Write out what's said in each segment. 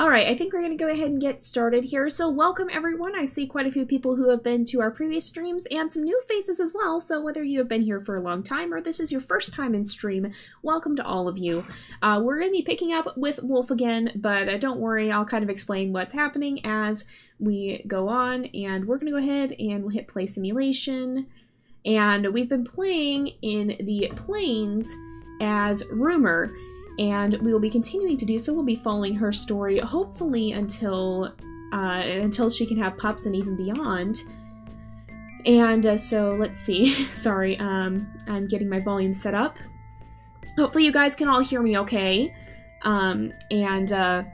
All right, I think we're going to go ahead and get started here. So welcome everyone. I see quite a few people who have been to our previous streams and some new faces as well. So whether you have been here for a long time or this is your first time in stream, welcome to all of you. Uh, we're going to be picking up with Wolf again, but uh, don't worry, I'll kind of explain what's happening as we go on. And we're going to go ahead and we'll hit play simulation. And we've been playing in the plains as Rumour and we will be continuing to do so. We'll be following her story, hopefully until uh, until she can have pups and even beyond. And uh, so let's see. Sorry, um, I'm getting my volume set up. Hopefully you guys can all hear me okay. Um, and uh,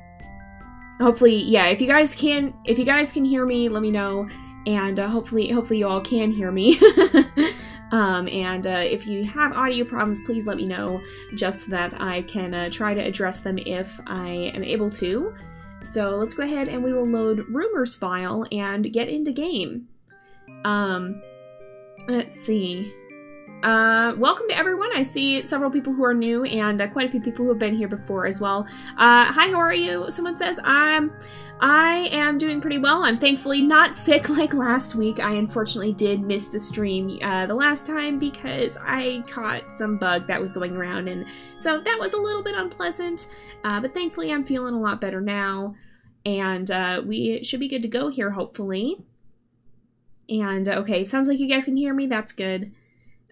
hopefully, yeah, if you guys can, if you guys can hear me, let me know. And uh, hopefully, hopefully you all can hear me. Um, and uh, if you have audio problems, please let me know just so that I can uh, try to address them if I am able to. So let's go ahead and we will load Rumour's file and get into game. Um, let's see. Uh, welcome to everyone. I see several people who are new and uh, quite a few people who have been here before as well. Uh, hi, how are you? Someone says, I'm I am doing pretty well. I'm thankfully not sick like last week. I unfortunately did miss the stream uh, the last time because I caught some bug that was going around, and so that was a little bit unpleasant. Uh, but thankfully, I'm feeling a lot better now, and uh, we should be good to go here, hopefully. And okay, sounds like you guys can hear me. That's good.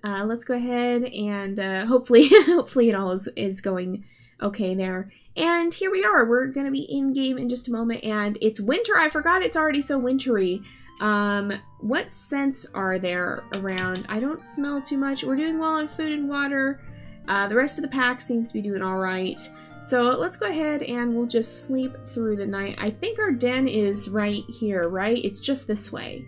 Uh, let's go ahead and uh, hopefully, hopefully it all is, is going okay there. And here we are. We're going to be in-game in just a moment, and it's winter. I forgot it's already so wintry. Um, what scents are there around? I don't smell too much. We're doing well on food and water. Uh, the rest of the pack seems to be doing all right. So let's go ahead and we'll just sleep through the night. I think our den is right here, right? It's just this way.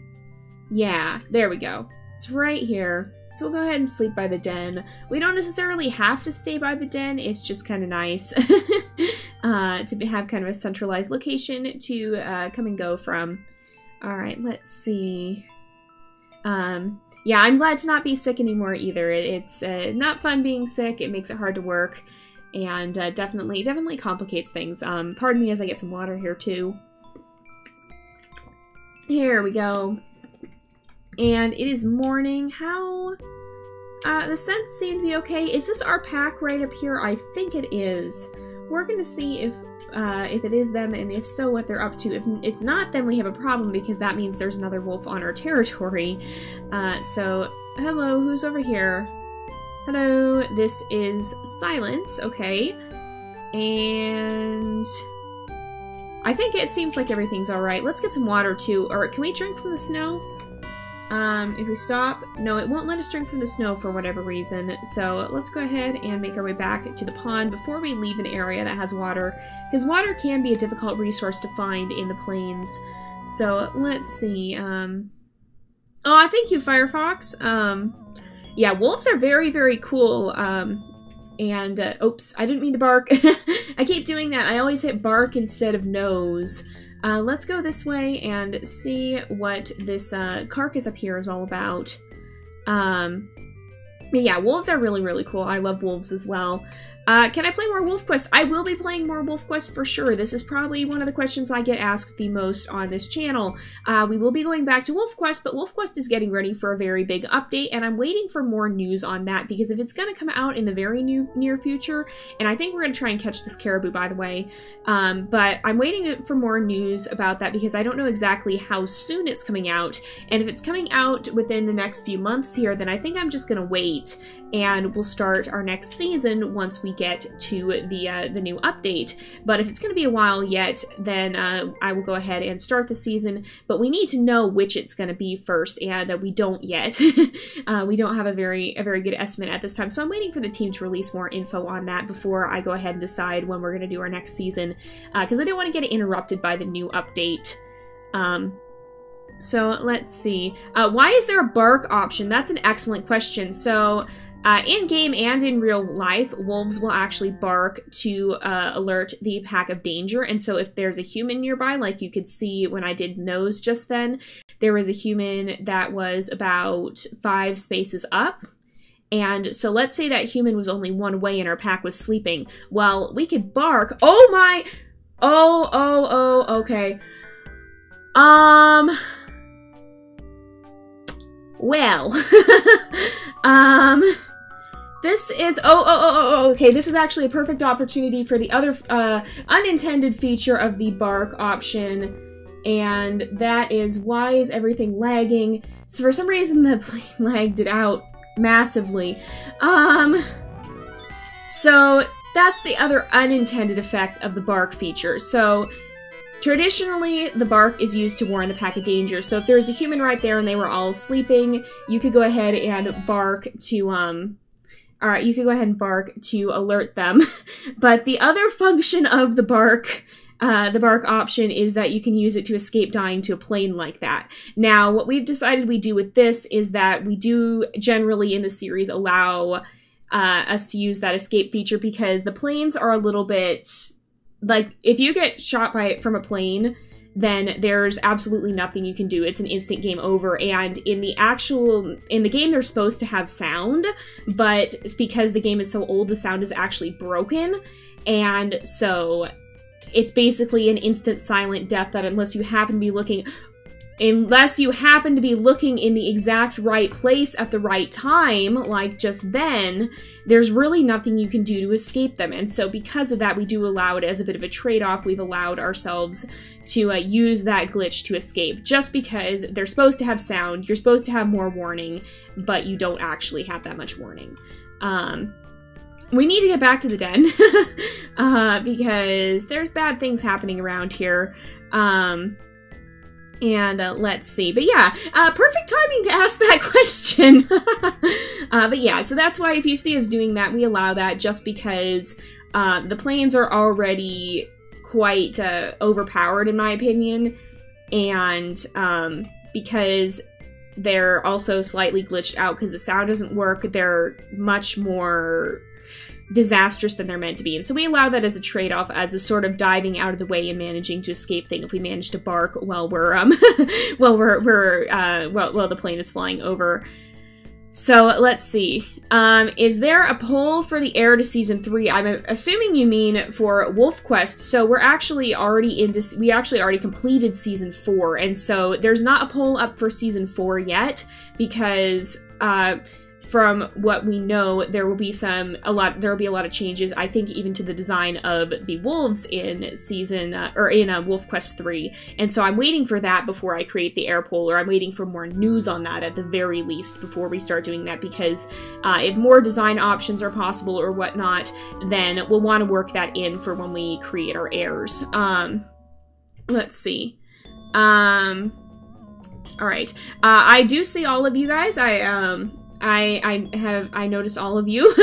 Yeah, there we go. It's right here. So we'll go ahead and sleep by the den. We don't necessarily have to stay by the den, it's just kind of nice uh, to have kind of a centralized location to uh, come and go from. Alright, let's see. Um, yeah, I'm glad to not be sick anymore either. It, it's uh, not fun being sick, it makes it hard to work, and uh, definitely, definitely complicates things. Um, pardon me as I get some water here too. Here we go and it is morning. How? Uh, the scents seem to be okay. Is this our pack right up here? I think it is. We're going to see if uh, if it is them, and if so, what they're up to. If it's not, then we have a problem because that means there's another wolf on our territory. Uh, so, hello, who's over here? Hello, this is Silence, okay. And... I think it seems like everything's alright. Let's get some water, too. Or can we drink from the snow? Um, if we stop, no, it won't let us drink from the snow for whatever reason. So let's go ahead and make our way back to the pond before we leave an area that has water. Because water can be a difficult resource to find in the plains. So let's see. Um, oh, I thank you, Firefox. Um, yeah, wolves are very, very cool. Um, and, uh, oops, I didn't mean to bark. I keep doing that. I always hit bark instead of nose. Uh, let's go this way and see what this uh, carcass up here is all about. Um, yeah, wolves are really, really cool. I love wolves as well. Uh, can I play more Wolf Quest? I will be playing more Wolf Quest for sure. This is probably one of the questions I get asked the most on this channel. Uh, we will be going back to Wolf Quest, but Wolf Quest is getting ready for a very big update, and I'm waiting for more news on that, because if it's going to come out in the very new, near future, and I think we're going to try and catch this caribou, by the way, um, but I'm waiting for more news about that because I don't know exactly how soon it's coming out, and if it's coming out within the next few months here, then I think I'm just going to wait, and we'll start our next season once we get to the uh, the new update. But if it's going to be a while yet, then uh, I will go ahead and start the season. But we need to know which it's going to be first, and uh, we don't yet. Uh, we don't have a very a very good estimate at this time. So I'm waiting for the team to release more info on that before I go ahead and decide when we're going to do our next season, because uh, I don't want to get interrupted by the new update. Um, so let's see. Uh, why is there a bark option? That's an excellent question. So uh, in game and in real life, wolves will actually bark to uh, alert the pack of danger. And so, if there's a human nearby, like you could see when I did nose just then, there was a human that was about five spaces up. And so, let's say that human was only one way and our pack was sleeping. Well, we could bark. Oh my! Oh, oh, oh, okay. Um. Well. um. This is oh, oh oh oh oh okay. This is actually a perfect opportunity for the other uh, unintended feature of the bark option, and that is why is everything lagging? So for some reason the plane lagged it out massively. Um. So that's the other unintended effect of the bark feature. So Traditionally, the bark is used to warn the pack of danger. So if there was a human right there and they were all sleeping, you could go ahead and bark to um all right, you can go ahead and bark to alert them. but the other function of the bark, uh, the bark option, is that you can use it to escape dying to a plane like that. Now, what we've decided we do with this is that we do generally in the series allow uh, us to use that escape feature because the planes are a little bit like if you get shot by it from a plane then there's absolutely nothing you can do. It's an instant game over. And in the actual in the game, they're supposed to have sound, but because the game is so old, the sound is actually broken, and so it's basically an instant silent death. That unless you happen to be looking. Unless you happen to be looking in the exact right place at the right time, like just then, there's really nothing you can do to escape them. And so, because of that, we do allow it as a bit of a trade off. We've allowed ourselves to uh, use that glitch to escape just because they're supposed to have sound, you're supposed to have more warning, but you don't actually have that much warning. Um, we need to get back to the den uh, because there's bad things happening around here. Um, and uh, let's see. But yeah, uh, perfect timing to ask that question. uh, but yeah, so that's why if you see us doing that, we allow that just because uh, the planes are already quite uh, overpowered in my opinion, and um, because they're also slightly glitched out because the sound doesn't work, they're much more disastrous than they're meant to be. And so we allow that as a trade-off, as a sort of diving out of the way and managing to escape thing if we manage to bark while we're um while we're we're uh while, while the plane is flying over. So let's see. Um, is there a poll for the heir to season three? I'm assuming you mean for Wolf Quest. So we're actually already into. We actually already completed season four, and so there's not a poll up for season four yet because uh, from what we know, there will be some a lot. There will be a lot of changes. I think even to the design of the wolves in season uh, or in uh, Wolf Quest three. And so I'm waiting for that before I create the heir poll, or I'm waiting for more news on that at the very least before we start doing that. Because uh, if more design options are possible or whatnot, then we'll want to work that in for when we create our heirs. Um, let's see. Um, all right. Uh, I do see all of you guys. I um I, I have I notice all of you.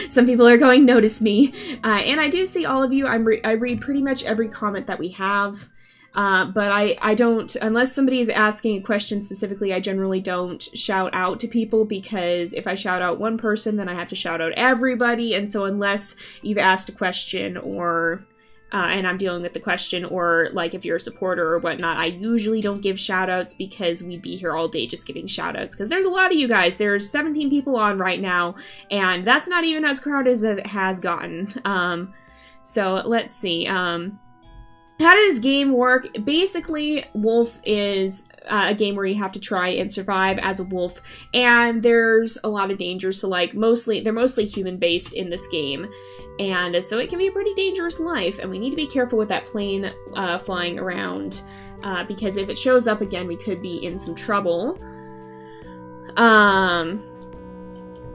Some people are going notice me, uh, and I do see all of you. I'm re I read pretty much every comment that we have, uh, but I I don't unless somebody is asking a question specifically. I generally don't shout out to people because if I shout out one person, then I have to shout out everybody, and so unless you've asked a question or uh, and I'm dealing with the question, or like if you're a supporter or whatnot, I usually don't give shoutouts because we'd be here all day just giving shoutouts. Because there's a lot of you guys. There's 17 people on right now, and that's not even as crowded as it has gotten. Um, so let's see. Um, how does this game work? Basically, Wolf is uh, a game where you have to try and survive as a wolf, and there's a lot of danger. So, like, mostly they're mostly human based in this game. And so it can be a pretty dangerous life, and we need to be careful with that plane uh, flying around, uh, because if it shows up again, we could be in some trouble. Um,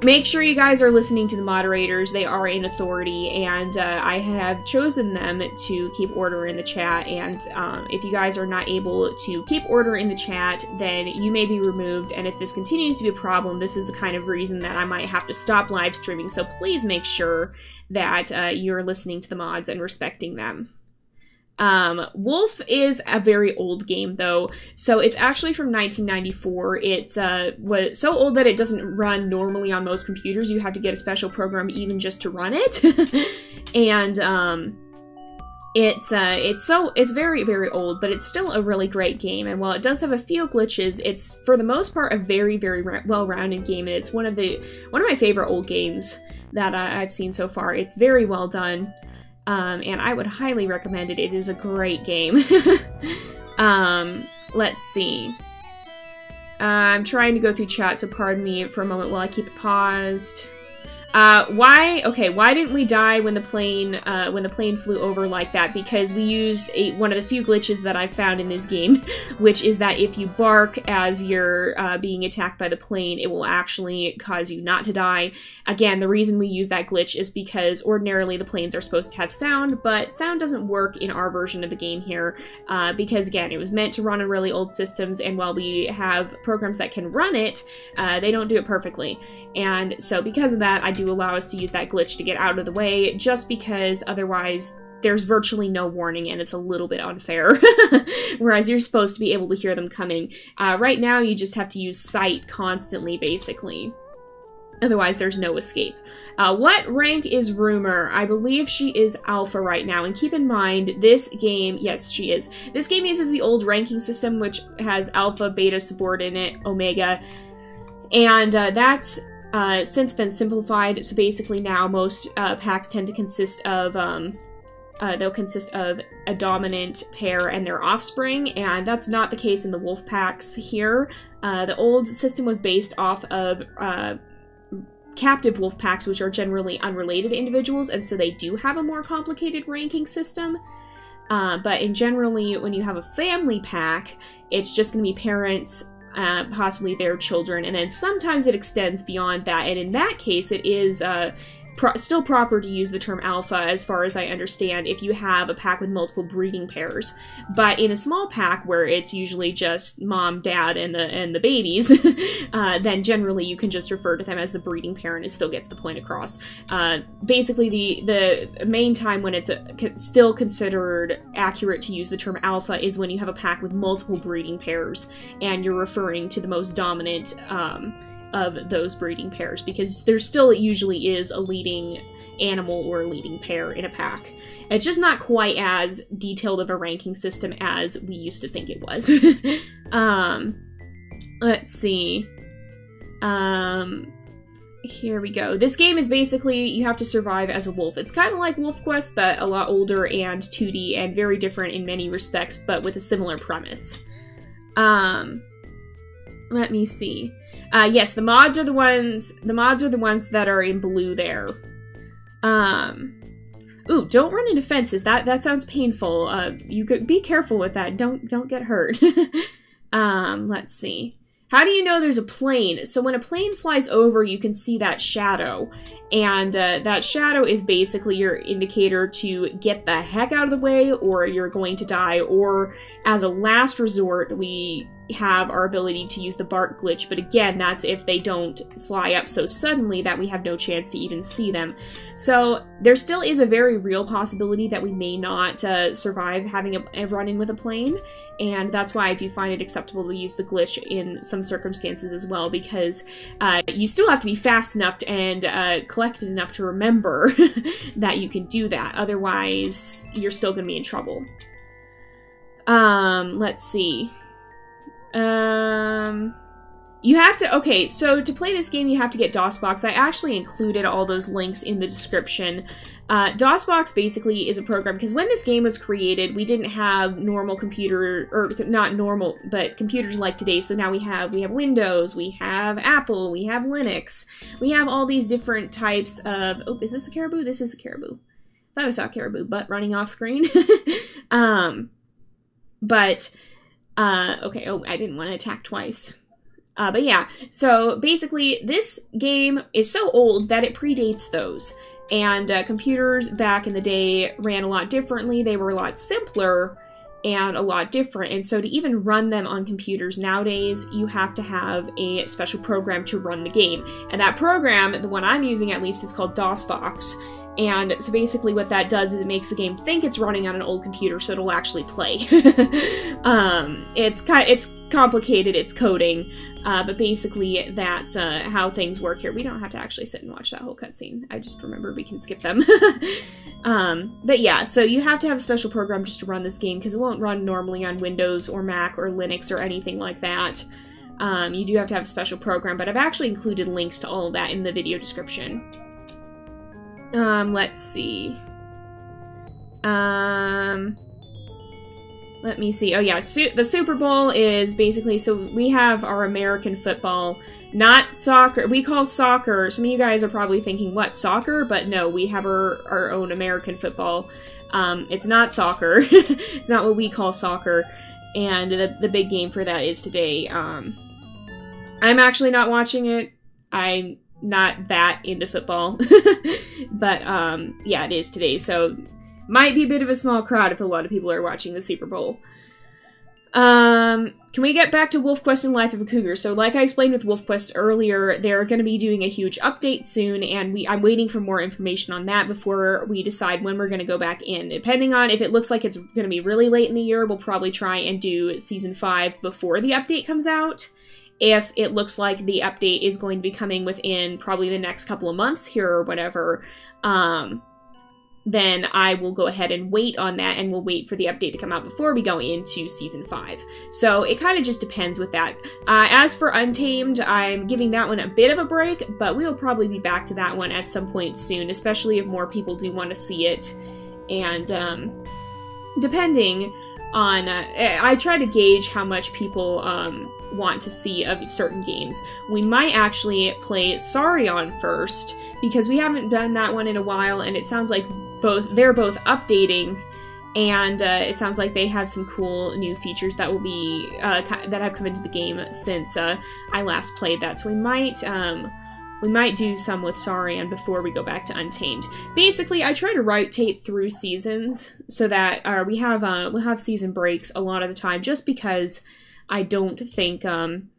make sure you guys are listening to the moderators. They are in authority, and uh, I have chosen them to keep order in the chat. And um, if you guys are not able to keep order in the chat, then you may be removed. And if this continues to be a problem, this is the kind of reason that I might have to stop live streaming. So please make sure that uh, you're listening to the mods and respecting them. Um, Wolf is a very old game though, so it's actually from 1994. It's uh, was so old that it doesn't run normally on most computers. You have to get a special program even just to run it, and um, it's uh, it's so it's very very old, but it's still a really great game. And while it does have a few glitches, it's for the most part a very very well-rounded game. And it's one of the one of my favorite old games that I've seen so far. It's very well done. Um, and I would highly recommend it. It is a great game. um, let's see. Uh, I'm trying to go through chat, so pardon me for a moment while I keep it paused. Uh, why? Okay, why didn't we die when the plane uh, when the plane flew over like that? Because we used a, one of the few glitches that I found in this game, which is that if you bark as you're uh, being attacked by the plane, it will actually cause you not to die. Again, the reason we use that glitch is because ordinarily the planes are supposed to have sound, but sound doesn't work in our version of the game here uh, because again, it was meant to run on really old systems, and while we have programs that can run it, uh, they don't do it perfectly. And so because of that, I do allow us to use that glitch to get out of the way, just because otherwise there's virtually no warning and it's a little bit unfair. Whereas you're supposed to be able to hear them coming. Uh, right now, you just have to use sight constantly, basically. Otherwise, there's no escape. Uh, what rank is Rumour? I believe she is Alpha right now. And keep in mind, this game, yes, she is. This game uses the old ranking system, which has Alpha, Beta, Subordinate, Omega. And uh, that's uh, since been simplified. So basically now most uh, packs tend to consist of, um, uh, they'll consist of a dominant pair and their offspring, and that's not the case in the wolf packs here. Uh, the old system was based off of uh, captive wolf packs, which are generally unrelated individuals, and so they do have a more complicated ranking system. Uh, but in generally, when you have a family pack, it's just going to be parents uh, possibly their children, and then sometimes it extends beyond that. And in that case, it is uh, pro still proper to use the term alpha, as far as I understand, if you have a pack with multiple breeding pairs. But in a small pack where it's usually just mom, dad, and the and the babies, uh, then generally you can just refer to them as the breeding pair, and it still gets the point across. Uh, basically, the the main time when it's a, still considered accurate to use the term alpha is when you have a pack with multiple breeding pairs, and you're referring to the most dominant. Um, of those breeding pairs because there still usually is a leading animal or leading pair in a pack. It's just not quite as detailed of a ranking system as we used to think it was. um, let's see. Um, here we go. This game is basically you have to survive as a wolf. It's kind of like Wolf Quest, but a lot older and 2D and very different in many respects, but with a similar premise. Um, let me see. Uh, yes, the mods are the ones. The mods are the ones that are in blue there. Um. Ooh, don't run into fences. That that sounds painful. Uh, you could be careful with that. Don't don't get hurt. um. Let's see. How do you know there's a plane? So when a plane flies over, you can see that shadow. And uh, that shadow is basically your indicator to get the heck out of the way or you're going to die. Or as a last resort, we have our ability to use the bark glitch, but again, that's if they don't fly up so suddenly that we have no chance to even see them. So there still is a very real possibility that we may not uh, survive having a, a run-in with a plane, and that's why I do find it acceptable to use the glitch in some circumstances as well, because uh, you still have to be fast enough and uh, collected enough to remember that you can do that. Otherwise, you're still going to be in trouble. Um, let's see. Um, you have to, okay, so to play this game, you have to get DOSBox. I actually included all those links in the description. Uh, DOSBox basically is a program, because when this game was created, we didn't have normal computer, or not normal, but computers like today, so now we have, we have Windows, we have Apple, we have Linux, we have all these different types of, oh, is this a caribou? This is a caribou. I thought I saw caribou, but running off screen. um, but uh, okay, oh, I didn't want to attack twice. Uh, but yeah, so basically, this game is so old that it predates those. And uh, computers back in the day ran a lot differently. They were a lot simpler and a lot different. And so to even run them on computers nowadays, you have to have a special program to run the game. And that program, the one I'm using at least, is called DOSBox. And so basically what that does is it makes the game think it's running on an old computer so it'll actually play. um, it's kind it's complicated, it's coding, uh, but basically that's uh, how things work here. We don't have to actually sit and watch that whole cutscene. I just remember we can skip them. um, but yeah, so you have to have a special program just to run this game because it won't run normally on Windows or Mac or Linux or anything like that. Um, you do have to have a special program, but I've actually included links to all of that in the video description. Um, let's see. Um, let me see. Oh yeah, su the Super Bowl is basically so we have our American football, not soccer. We call soccer. Some of you guys are probably thinking, "What soccer?" But no, we have our our own American football. Um, it's not soccer. it's not what we call soccer. And the the big game for that is today. Um, I'm actually not watching it. I'm not that into football, but um, yeah, it is today. So might be a bit of a small crowd if a lot of people are watching the Super Bowl. Um, can we get back to WolfQuest and Life of a Cougar? So, like I explained with WolfQuest earlier, they're going to be doing a huge update soon, and we I'm waiting for more information on that before we decide when we're going to go back in. Depending on if it looks like it's going to be really late in the year, we'll probably try and do season five before the update comes out. If it looks like the update is going to be coming within probably the next couple of months here or whatever, um, then I will go ahead and wait on that and we'll wait for the update to come out before we go into season 5. So it kind of just depends with that. Uh, as for Untamed, I'm giving that one a bit of a break, but we will probably be back to that one at some point soon, especially if more people do want to see it. And um, depending on, uh, I try to gauge how much people um, want to see of certain games. We might actually play Saurian first, because we haven't done that one in a while, and it sounds like both they're both updating and uh, it sounds like they have some cool new features that will be uh, that have come into the game since uh, I last played that. So we might um, we might do some with Saurian before we go back to Untamed. Basically, I try to rotate through seasons so that uh, we have uh, we'll have season breaks a lot of the time, just because I don't think um,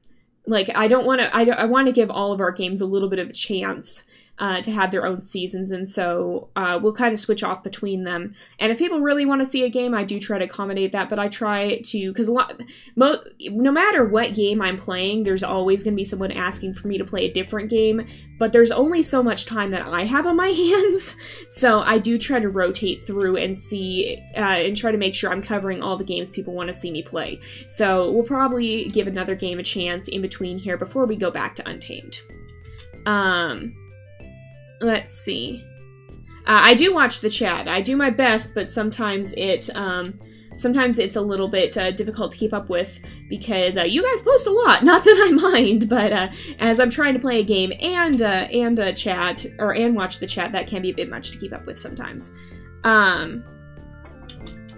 like I don't want to I, I want to give all of our games a little bit of a chance uh, to have their own seasons, and so uh, we'll kind of switch off between them. And if people really want to see a game, I do try to accommodate that, but I try to because a lot, mo- no matter what game I'm playing, there's always going to be someone asking for me to play a different game. But there's only so much time that I have on my hands, so I do try to rotate through and see uh, and try to make sure I'm covering all the games people want to see me play. So we'll probably give another game a chance in between here before we go back to Untamed. Um, let's see. Uh, I do watch the chat. I do my best, but sometimes it um, sometimes it's a little bit uh, difficult to keep up with because uh, you guys post a lot. Not that I mind, but uh, as I'm trying to play a game and uh, and chat or and watch the chat, that can be a bit much to keep up with sometimes. Um,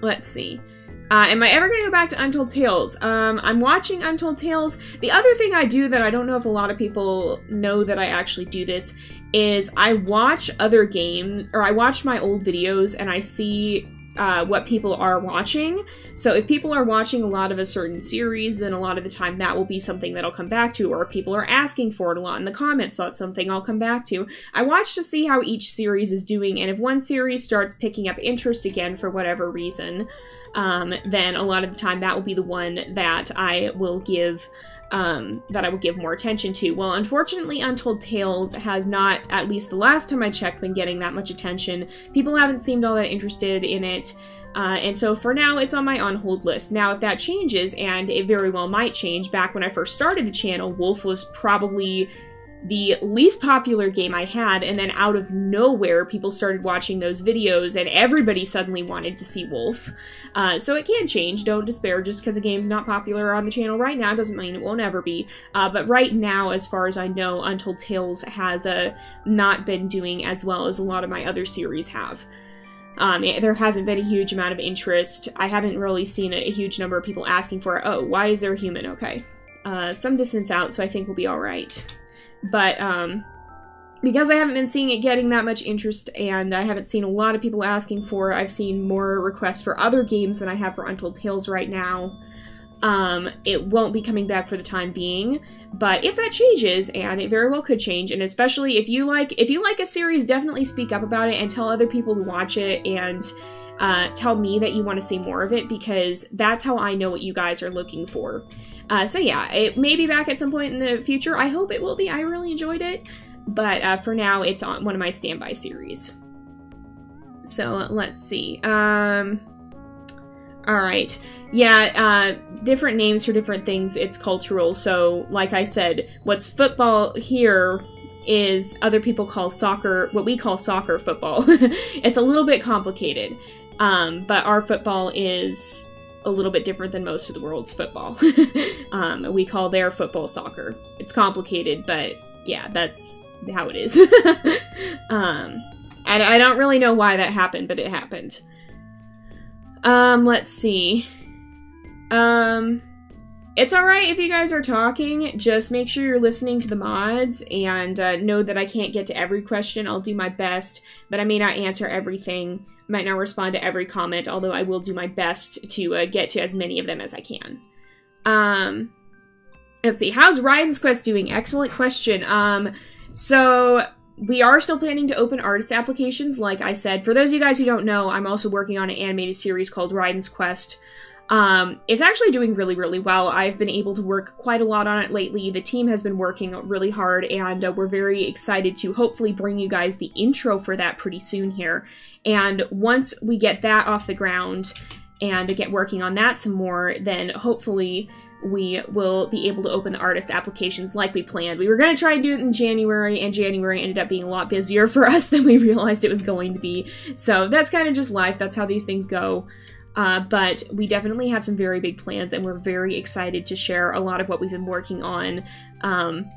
let's see. Uh, am I ever going to go back to Untold Tales? Um, I'm watching Untold Tales. The other thing I do that I don't know if a lot of people know that I actually do this is I watch other games, or I watch my old videos and I see uh, what people are watching. So if people are watching a lot of a certain series, then a lot of the time that will be something that I'll come back to, or people are asking for it a lot in the comments, so that's something I'll come back to. I watch to see how each series is doing, and if one series starts picking up interest again for whatever reason, um, then a lot of the time that will be the one that I will give um, that I would give more attention to. Well, unfortunately, Untold Tales has not, at least the last time I checked, been getting that much attention. People haven't seemed all that interested in it. Uh, and so for now, it's on my on hold list. Now, if that changes, and it very well might change, back when I first started the channel, Wolf was probably the least popular game I had, and then out of nowhere, people started watching those videos, and everybody suddenly wanted to see Wolf. Uh, so it can change. Don't despair just because a game's not popular on the channel right now doesn't mean it won't ever be. Uh, but right now, as far as I know, Untold Tales has uh, not been doing as well as a lot of my other series have. Um, there hasn't been a huge amount of interest. I haven't really seen a, a huge number of people asking for, oh, why is there a human? Okay. Uh, some distance out, so I think we'll be alright. But um, because I haven't been seeing it getting that much interest and I haven't seen a lot of people asking for it, I've seen more requests for other games than I have for Untold Tales right now. Um, it won't be coming back for the time being, but if that changes, and it very well could change, and especially if you like if you like a series, definitely speak up about it and tell other people to watch it and uh, tell me that you want to see more of it because that's how I know what you guys are looking for. Uh, so yeah, it may be back at some point in the future. I hope it will be. I really enjoyed it. But uh, for now, it's on one of my standby series. So let's see. Um, all right. Yeah, uh, different names for different things. It's cultural. So, like I said, what's football here is other people call soccer, what we call soccer football. it's a little bit complicated. Um, but our football is a little bit different than most of the world's football. um, we call their football soccer. It's complicated, but yeah, that's how it is. um, I, I don't really know why that happened, but it happened. Um, let's see. Um, it's alright if you guys are talking, just make sure you're listening to the mods and uh, know that I can't get to every question. I'll do my best, but I may not answer everything, might not respond to every comment, although I will do my best to uh, get to as many of them as I can. Um, let's see, how's Ryan's Quest doing? Excellent question. Um, so we are still planning to open artist applications, like I said. For those of you guys who don't know, I'm also working on an animated series called Ryan's Quest, um, it's actually doing really, really well. I've been able to work quite a lot on it lately. The team has been working really hard, and uh, we're very excited to hopefully bring you guys the intro for that pretty soon here. And once we get that off the ground and get working on that some more, then hopefully we will be able to open the artist applications like we planned. We were going to try and do it in January, and January ended up being a lot busier for us than we realized it was going to be. So that's kind of just life. That's how these things go. Uh, but we definitely have some very big plans, and we're very excited to share a lot of what we've been working on um,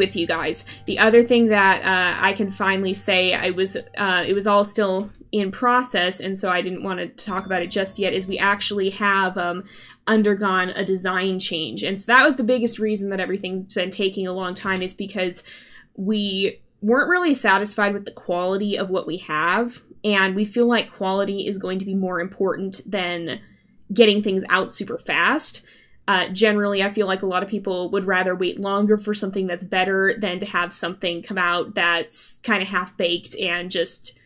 with you guys. The other thing that uh, I can finally say, I was uh, it was all still in process, and so I didn't want to talk about it just yet. Is we actually have um, undergone a design change, and so that was the biggest reason that everything's been taking a long time. Is because we weren't really satisfied with the quality of what we have and we feel like quality is going to be more important than getting things out super fast. Uh, generally, I feel like a lot of people would rather wait longer for something that's better than to have something come out that's kind of half baked and just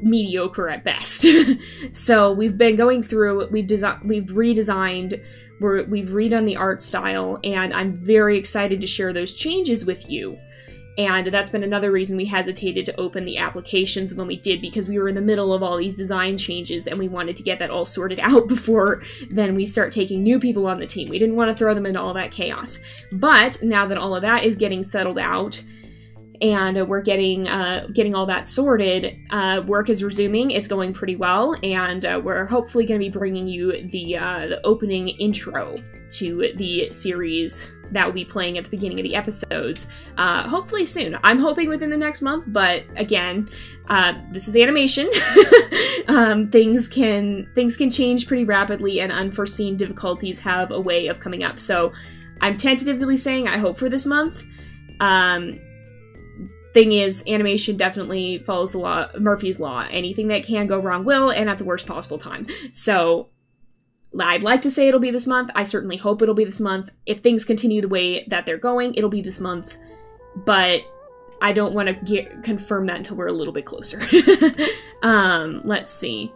mediocre at best. so we've been going through, we've designed, we've redesigned, we're, we've redone the art style, and I'm very excited to share those changes with you. And that's been another reason we hesitated to open the applications when we did, because we were in the middle of all these design changes and we wanted to get that all sorted out before then we start taking new people on the team. We didn't want to throw them into all that chaos. But now that all of that is getting settled out, and we're getting uh, getting all that sorted. Uh, work is resuming; it's going pretty well, and uh, we're hopefully going to be bringing you the uh, the opening intro to the series that will be playing at the beginning of the episodes. Uh, hopefully soon. I'm hoping within the next month, but again, uh, this is animation. um, things can things can change pretty rapidly, and unforeseen difficulties have a way of coming up. So, I'm tentatively saying I hope for this month. Um, thing is, animation definitely follows the law, Murphy's law. Anything that can go wrong will, and at the worst possible time. So I'd like to say it'll be this month. I certainly hope it'll be this month. If things continue the way that they're going, it'll be this month. But I don't want to confirm that until we're a little bit closer. um, let's see.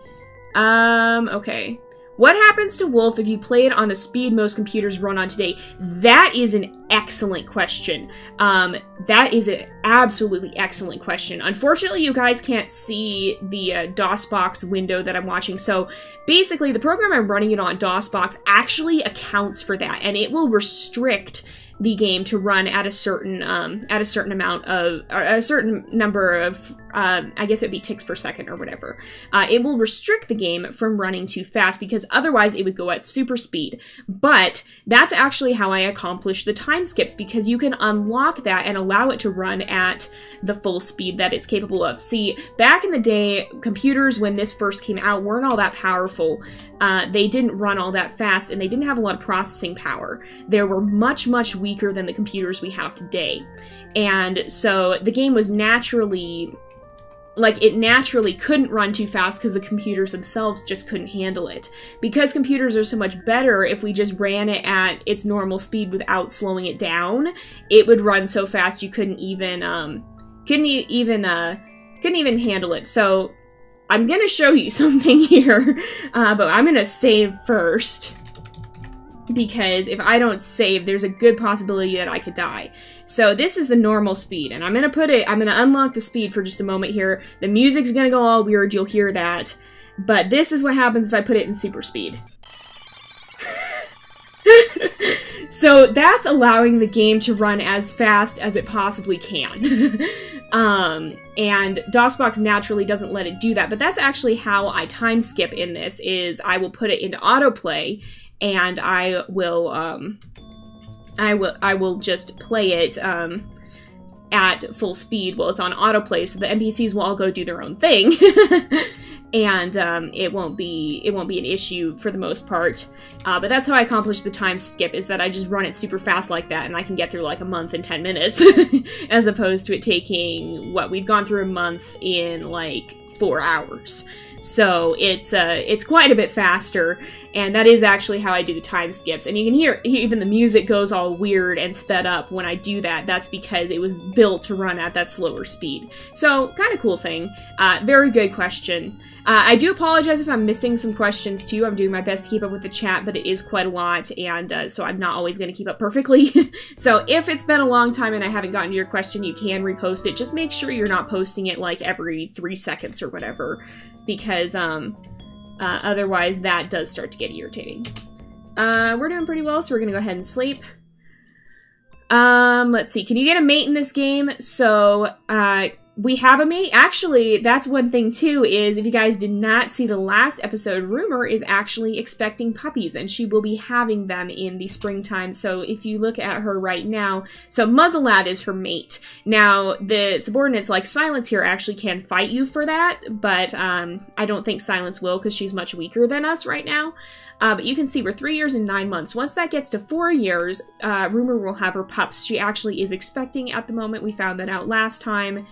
Um, okay. What happens to Wolf if you play it on the speed most computers run on today? That is an excellent question. Um, that is an absolutely excellent question. Unfortunately, you guys can't see the uh, DOSBox window that I'm watching, so basically the program I'm running it on, DOSBox, actually accounts for that, and it will restrict the game to run at a certain um, at a certain amount of a certain number of uh, I guess it'd be ticks per second or whatever. Uh, it will restrict the game from running too fast because otherwise it would go at super speed. But that's actually how I accomplish the time skips because you can unlock that and allow it to run at the full speed that it's capable of. See, back in the day, computers when this first came out weren't all that powerful. Uh, they didn't run all that fast and they didn't have a lot of processing power. There were much, much weaker than the computers we have today. And so the game was naturally like it naturally couldn't run too fast because the computers themselves just couldn't handle it. Because computers are so much better, if we just ran it at its normal speed without slowing it down, it would run so fast you couldn't even um couldn't even uh couldn't even handle it. So I'm gonna show you something here, uh, but I'm gonna save first because if I don't save, there's a good possibility that I could die. So this is the normal speed, and I'm gonna put it, I'm gonna unlock the speed for just a moment here. The music's gonna go all weird, you'll hear that. But this is what happens if I put it in super speed. so that's allowing the game to run as fast as it possibly can. um, and DOSBox naturally doesn't let it do that, but that's actually how I time skip in this is I will put it into autoplay and I will um, I will I will just play it um, at full speed while it's on autoplay so the NPCs will all go do their own thing. and um, it won't be it won't be an issue for the most part. Uh, but that's how I accomplish the time skip is that I just run it super fast like that, and I can get through like a month in ten minutes, as opposed to it taking what we've gone through a month in like four hours. So it's uh, it's quite a bit faster, and that is actually how I do the time skips. And you can hear even the music goes all weird and sped up when I do that. That's because it was built to run at that slower speed. So kind of cool thing. Uh, very good question. Uh, I do apologize if I'm missing some questions too. I'm doing my best to keep up with the chat, but it is quite a lot, and uh, so I'm not always going to keep up perfectly. so if it's been a long time and I haven't gotten to your question, you can repost it. Just make sure you're not posting it like every three seconds or whatever because um, uh, otherwise that does start to get irritating. Uh, we're doing pretty well, so we're gonna go ahead and sleep. Um, let's see. Can you get a mate in this game? So, uh, we have a mate. Actually, that's one thing too, is if you guys did not see the last episode, Rumour is actually expecting puppies and she will be having them in the springtime. So if you look at her right now, so Muzzleloud is her mate. Now, the subordinates like Silence here actually can fight you for that, but um, I don't think Silence will because she's much weaker than us right now. Uh, but you can see we're three years and nine months. Once that gets to four years, uh, Rumour will have her pups. She actually is expecting at the moment. We found that out last time.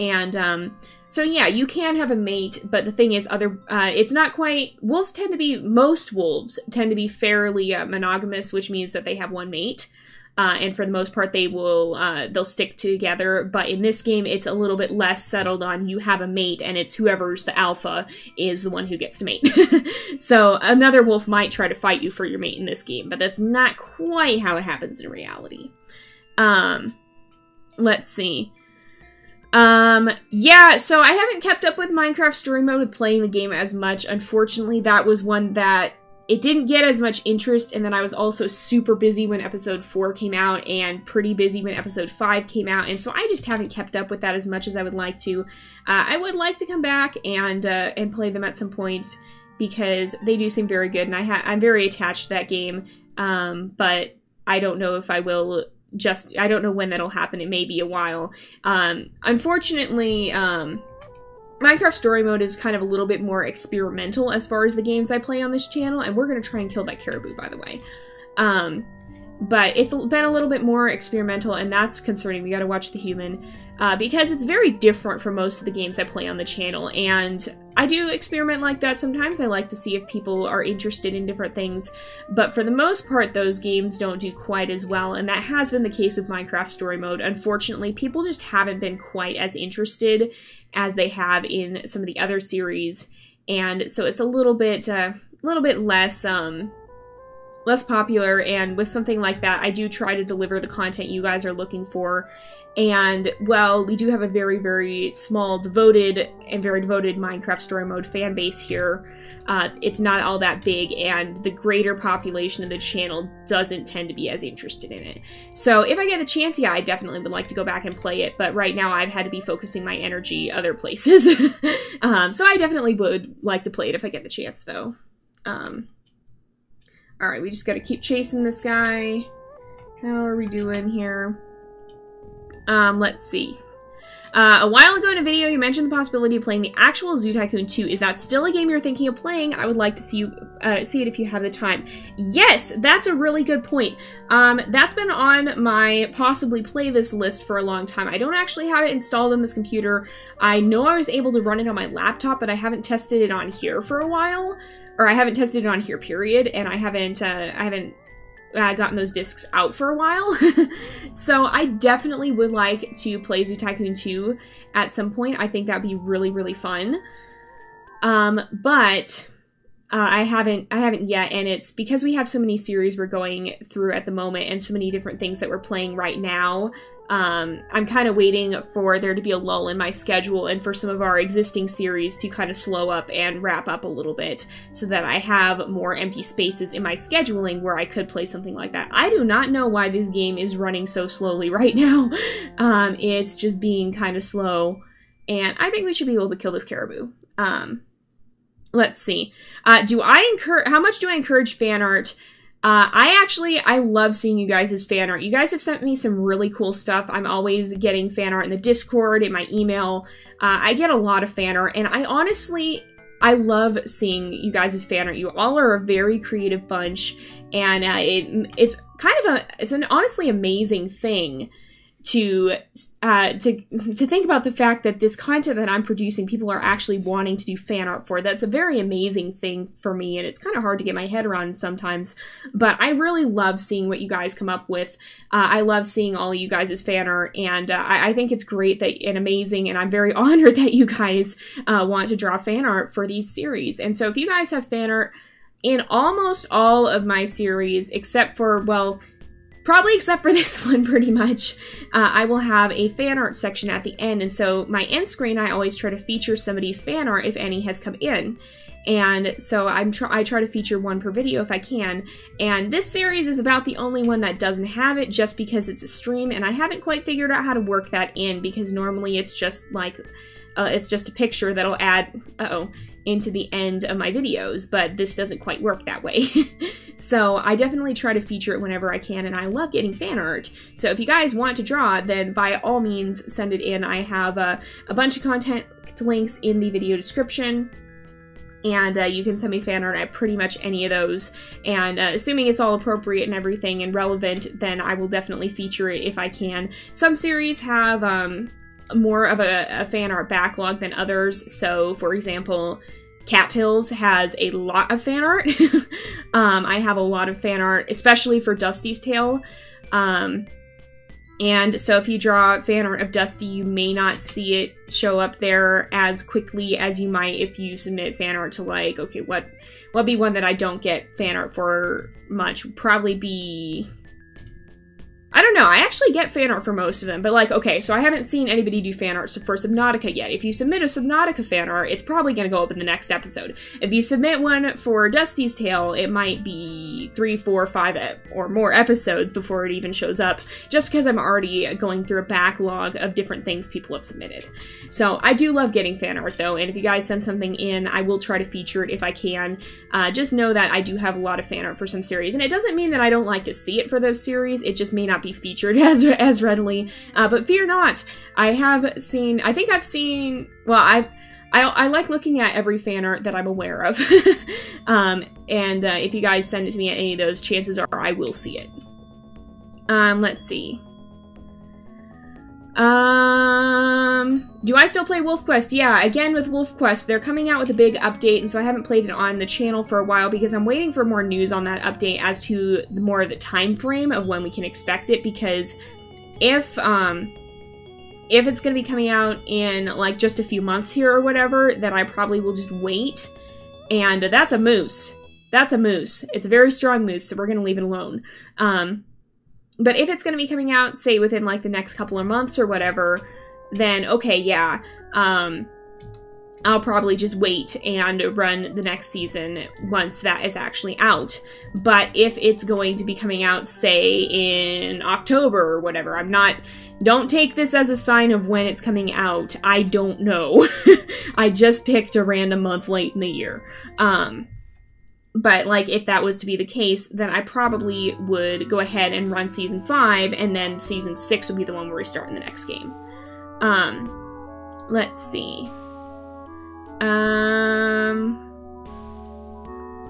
And um, so yeah, you can have a mate, but the thing is, other uh, it's not quite. Wolves tend to be most wolves tend to be fairly uh, monogamous, which means that they have one mate. Uh, and for the most part, they will uh, they'll stick together. But in this game, it's a little bit less settled on you have a mate, and it's whoever's the alpha is the one who gets to mate. so another wolf might try to fight you for your mate in this game, but that's not quite how it happens in reality. Um, let's see. Um, yeah, so I haven't kept up with Minecraft Story Mode with playing the game as much. Unfortunately, that was one that it didn't get as much interest, and then I was also super busy when episode 4 came out and pretty busy when episode 5 came out, and so I just haven't kept up with that as much as I would like to. Uh, I would like to come back and uh, and play them at some point because they do seem very good, and I I'm very attached to that game, um, but I don't know if I will just I don't know when that'll happen. It may be a while. Um, unfortunately, um, Minecraft Story Mode is kind of a little bit more experimental as far as the games I play on this channel, and we're gonna try and kill that caribou, by the way. Um, but it's been a little bit more experimental, and that's concerning. We gotta watch the human uh, because it's very different from most of the games I play on the channel, and I do experiment like that sometimes. I like to see if people are interested in different things, but for the most part, those games don't do quite as well, and that has been the case with Minecraft Story Mode. Unfortunately, people just haven't been quite as interested as they have in some of the other series, and so it's a little bit, uh, a little bit less, um, less popular, and with something like that, I do try to deliver the content you guys are looking for, and well, we do have a very, very small, devoted, and very devoted Minecraft Story Mode fan base here. Uh, it's not all that big, and the greater population of the channel doesn't tend to be as interested in it. So if I get the chance, yeah, I definitely would like to go back and play it, but right now I've had to be focusing my energy other places. um, so I definitely would like to play it if I get the chance, though. Um, Alright, we just gotta keep chasing this guy. How are we doing here? Um, let's see. Uh, a while ago in a video, you mentioned the possibility of playing the actual Zoo Tycoon 2. Is that still a game you're thinking of playing? I would like to see you uh, see it if you have the time. Yes, that's a really good point. Um, that's been on my possibly play this list for a long time. I don't actually have it installed on this computer. I know I was able to run it on my laptop, but I haven't tested it on here for a while. Or I haven't tested it on here, period, and I haven't uh, I haven't uh, gotten those discs out for a while. so I definitely would like to play Zoo Tycoon 2 at some point. I think that'd be really, really fun. Um, but uh, I haven't I haven't yet, and it's because we have so many series we're going through at the moment and so many different things that we're playing right now. Um, I'm kind of waiting for there to be a lull in my schedule and for some of our existing series to kind of slow up and wrap up a little bit so that I have more empty spaces in my scheduling where I could play something like that. I do not know why this game is running so slowly right now. Um, it's just being kind of slow, and I think we should be able to kill this caribou. Um, let's see. Uh, do I encourage? How much do I encourage fan art? Uh, I actually, I love seeing you guys' fan art. You guys have sent me some really cool stuff. I'm always getting fan art in the Discord, in my email. Uh, I get a lot of fan art, and I honestly, I love seeing you guys' fan art. You all are a very creative bunch, and uh, it, it's kind of a, it's an honestly amazing thing to uh, to to think about the fact that this content that I'm producing, people are actually wanting to do fan art for. That's a very amazing thing for me, and it's kind of hard to get my head around sometimes. But I really love seeing what you guys come up with. Uh, I love seeing all of you guys' as fan art, and uh, I, I, think it's great that and amazing, and I'm very honored that you guys uh, want to draw fan art for these series. And so, if you guys have fan art in almost all of my series, except for well probably except for this one pretty much, uh, I will have a fan art section at the end. And so my end screen, I always try to feature somebody's fan art if any has come in. And so I'm tr I try to feature one per video if I can. And this series is about the only one that doesn't have it just because it's a stream and I haven't quite figured out how to work that in because normally it's just like uh, it's just a picture that'll add, uh oh into the end of my videos, but this doesn't quite work that way. so I definitely try to feature it whenever I can, and I love getting fan art. So if you guys want to draw, then by all means send it in. I have a bunch of content links in the video description and uh, you can send me fan art at pretty much any of those. And uh, assuming it's all appropriate and everything and relevant, then I will definitely feature it if I can. Some series have um, more of a, a fan art backlog than others. So, for example, Cattails has a lot of fan art. um, I have a lot of fan art, especially for Dusty's Tale. Um, and so if you draw fan art of Dusty, you may not see it show up there as quickly as you might if you submit fan art to like, okay, what what be one that I don't get fan art for much? Probably be I don't know. I actually get fan art for most of them, but like, okay, so I haven't seen anybody do fan art for Subnautica yet. If you submit a Subnautica fan art, it's probably going to go up in the next episode. If you submit one for Dusty's Tale, it might be three, four, five or more episodes before it even shows up, just because I'm already going through a backlog of different things people have submitted. So I do love getting fan art though, and if you guys send something in, I will try to feature it if I can. Uh, just know that I do have a lot of fan art for some series, and it doesn't mean that I don't like to see it for those series. It just may not be featured as as readily. Uh, but fear not, I have seen. I think I've seen. Well, I've. I, I like looking at every fan art that I'm aware of. um, and uh, if you guys send it to me at any of those, chances are I will see it. Um, let's see. Um, do I still play Wolf Quest? Yeah, again with Wolf Quest, they're coming out with a big update, and so I haven't played it on the channel for a while because I'm waiting for more news on that update as to more of the time frame of when we can expect it. Because if um, if it's going to be coming out in like just a few months here or whatever, then I probably will just wait. And that's a moose. That's a moose. It's a very strong moose, so we're going to leave it alone. Um, but if it's going to be coming out, say within like the next couple of months or whatever, then okay, yeah, um, I'll probably just wait and run the next season once that is actually out. But if it's going to be coming out, say, in October or whatever, I'm not. Don't take this as a sign of when it's coming out. I don't know. I just picked a random month late in the year. Um, but like if that was to be the case then i probably would go ahead and run season 5 and then season 6 would be the one where we start in the next game. Um let's see. Um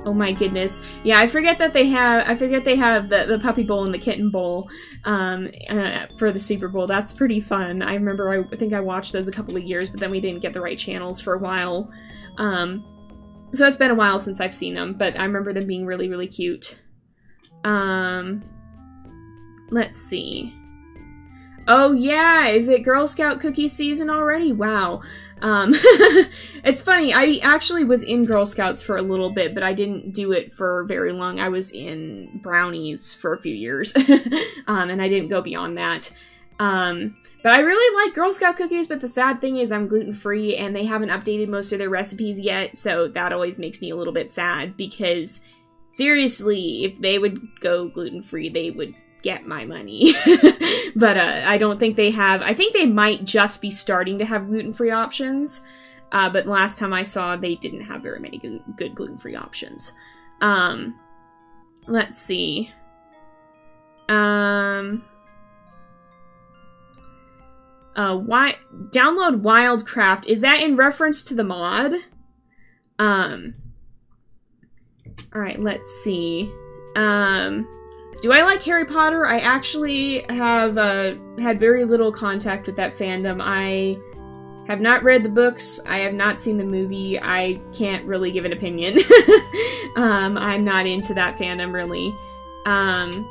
oh my goodness. Yeah i forget that they have i forget they have the, the puppy bowl and the kitten bowl um uh, for the super bowl. That's pretty fun. I remember I, I think i watched those a couple of years but then we didn't get the right channels for a while. Um so it's been a while since I've seen them, but I remember them being really, really cute. Um, let's see. Oh yeah, is it Girl Scout cookie season already? Wow. Um, it's funny, I actually was in Girl Scouts for a little bit, but I didn't do it for very long. I was in Brownies for a few years, um, and I didn't go beyond that. Um, but I really like Girl Scout cookies, but the sad thing is I'm gluten free and they haven't updated most of their recipes yet, so that always makes me a little bit sad because seriously, if they would go gluten free, they would get my money. but uh, I don't think they have. I think they might just be starting to have gluten free options. Uh, but last time I saw, they didn't have very many good, good gluten free options. Um, let's see. Um, uh, why download Wildcraft? Is that in reference to the mod? Um. All right, let's see. Um, do I like Harry Potter? I actually have uh, had very little contact with that fandom. I have not read the books. I have not seen the movie. I can't really give an opinion. um, I'm not into that fandom really. Um,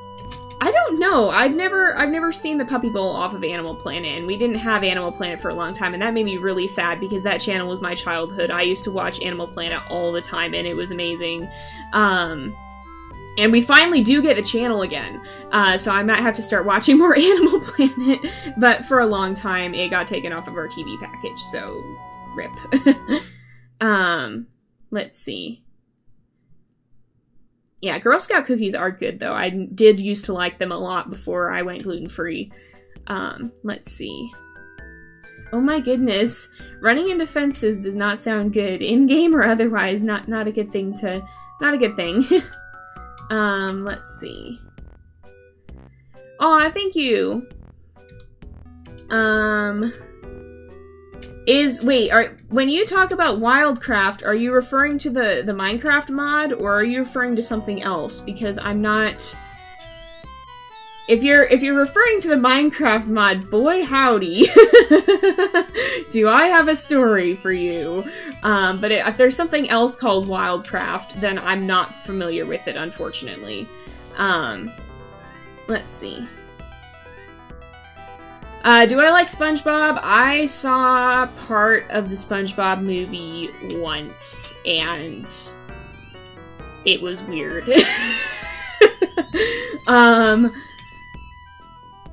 I don't know. I've never I've never seen the Puppy Bowl off of Animal Planet, and we didn't have Animal Planet for a long time, and that made me really sad because that channel was my childhood. I used to watch Animal Planet all the time, and it was amazing. Um, and we finally do get the channel again, uh, so I might have to start watching more Animal Planet. But for a long time, it got taken off of our TV package, so rip. um, let's see. Yeah, Girl Scout cookies are good though. I did used to like them a lot before I went gluten free. Um, let's see. Oh my goodness, running into fences does not sound good in game or otherwise. Not not a good thing to, not a good thing. um, let's see. Oh, thank you. Um, is wait, are when you talk about Wildcraft, are you referring to the the Minecraft mod or are you referring to something else? Because I'm not if you're if you're referring to the Minecraft mod, boy howdy, do I have a story for you. Um, but if there's something else called Wildcraft, then I'm not familiar with it, unfortunately. Um, let's see. Uh, do I like SpongeBob? I saw part of the SpongeBob movie once, and it was weird. um,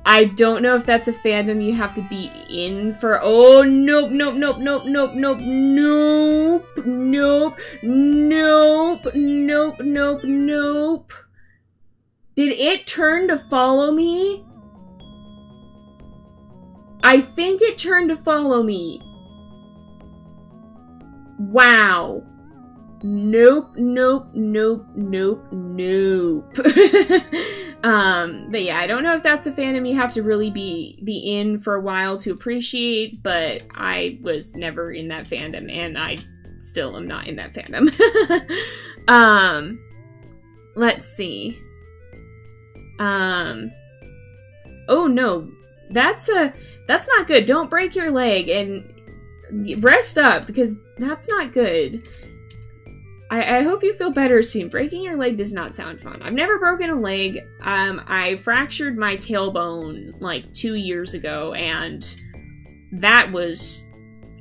I don't know if that's a fandom you have to be in for. Oh, nope, nope, nope, nope, nope, nope, nope, nope, nope, nope, nope, nope. Did it turn to follow me? I think it turned to follow me. Wow. Nope, nope, nope, nope, nope. um, but yeah, I don't know if that's a fandom you have to really be be in for a while to appreciate, but I was never in that fandom and I still am not in that fandom. um let's see. Um Oh no, that's a that's not good. Don't break your leg and rest up because that's not good. I, I, hope you feel better soon. Breaking your leg does not sound fun. I've never broken a leg. Um, I fractured my tailbone like two years ago, and that was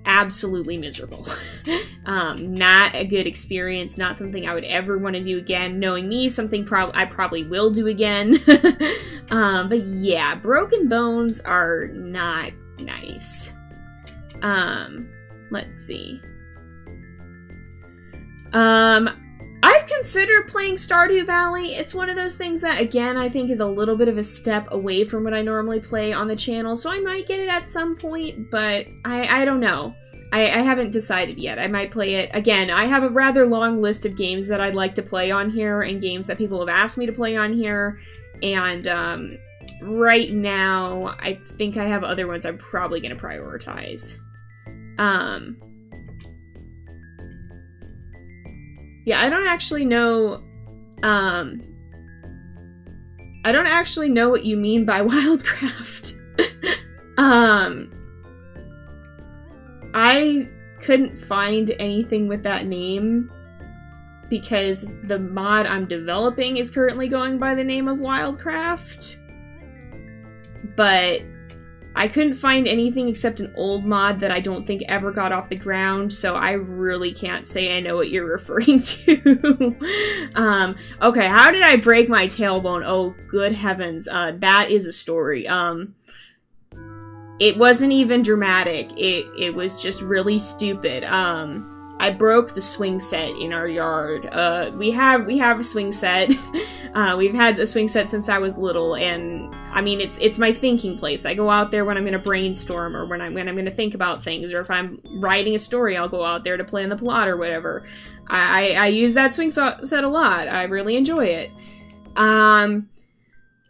absolutely miserable. um, not a good experience. Not something I would ever want to do again. Knowing me, something I probably will do again. um, but yeah, broken bones are not nice. Um, let's see. Um, I've considered playing Stardew Valley. It's one of those things that, again, I think is a little bit of a step away from what I normally play on the channel, so I might get it at some point, but I, I don't know. I, I haven't decided yet. I might play it. Again, I have a rather long list of games that I'd like to play on here and games that people have asked me to play on here, and um, right now, I think I have other ones I'm probably going to prioritize. Um, Yeah, I don't actually know. Um, I don't actually know what you mean by wildcraft. um, I couldn't find anything with that name because the mod I'm developing is currently going by the name of Wildcraft. But I couldn't find anything except an old mod that I don't think ever got off the ground, so I really can't say I know what you're referring to. um, okay, how did I break my tailbone? Oh, good heavens. Uh, that is a story. Um, it wasn't even dramatic. It it was just really stupid. Um I broke the swing set in our yard. Uh, we have we have a swing set. uh, we've had a swing set since I was little, and I mean it's it's my thinking place. I go out there when I'm going to brainstorm or when I'm when I'm going to think about things, or if I'm writing a story, I'll go out there to plan the plot or whatever. I I, I use that swing set a lot. I really enjoy it. Um,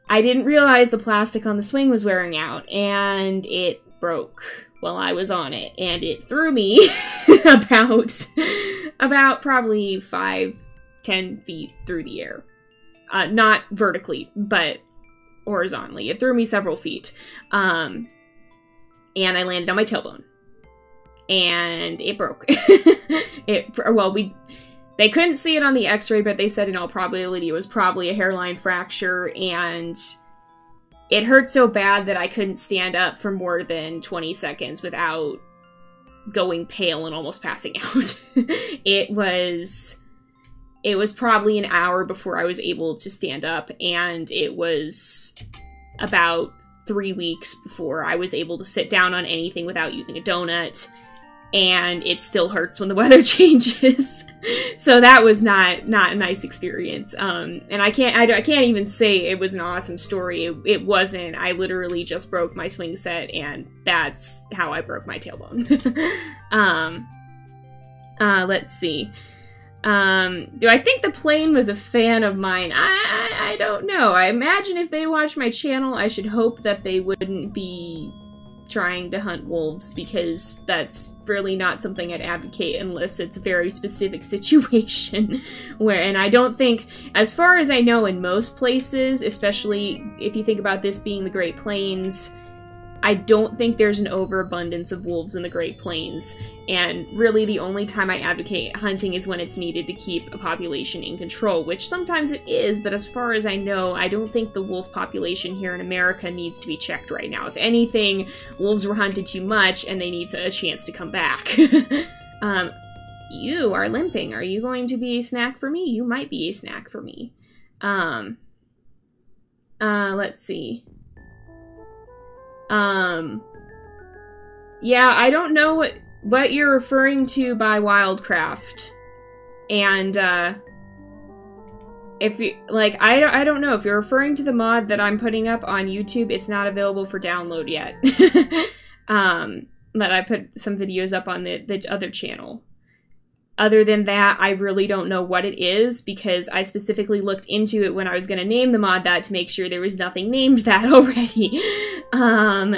I didn't realize the plastic on the swing was wearing out, and it broke while I was on it, and it threw me about about probably five, ten feet through the air. Uh, not vertically, but horizontally. It threw me several feet. Um, and I landed on my tailbone. And it broke. it well, we they couldn't see it on the x-ray, but they said in all probability it was probably a hairline fracture and it hurt so bad that I couldn't stand up for more than 20 seconds without going pale and almost passing out. it was it was probably an hour before I was able to stand up and it was about 3 weeks before I was able to sit down on anything without using a donut and it still hurts when the weather changes. so that was not not a nice experience. Um, and I can't I, I, can't even say it was an awesome story. It, it, wasn't. I literally just broke my swing set, and that's how I broke my tailbone. um, uh, let's see. Um, do I think the plane was a fan of mine? I, I, I don't know. I imagine if they watch my channel, I should hope that they wouldn't be trying to hunt wolves because that's really not something I'd advocate unless it's a very specific situation where and I don't think as far as I know in most places especially if you think about this being the Great Plains I don't think there's an overabundance of wolves in the Great Plains, and really the only time I advocate hunting is when it's needed to keep a population in control, which sometimes it is, but as far as I know, I don't think the wolf population here in America needs to be checked right now. If anything, wolves were hunted too much and they need a chance to come back. um, you are limping. Are you going to be a snack for me? You might be a snack for me. Um, uh, let's see. Um, yeah, I don't know what, what you're referring to by Wildcraft. And, uh, if you, like, I don't, I don't know. If you're referring to the mod that I'm putting up on YouTube, it's not available for download yet. um, but I put some videos up on the, the other channel. Other than that, I really don't know what it is because I specifically looked into it when I was going to name the mod that to make sure there was nothing named that already. um,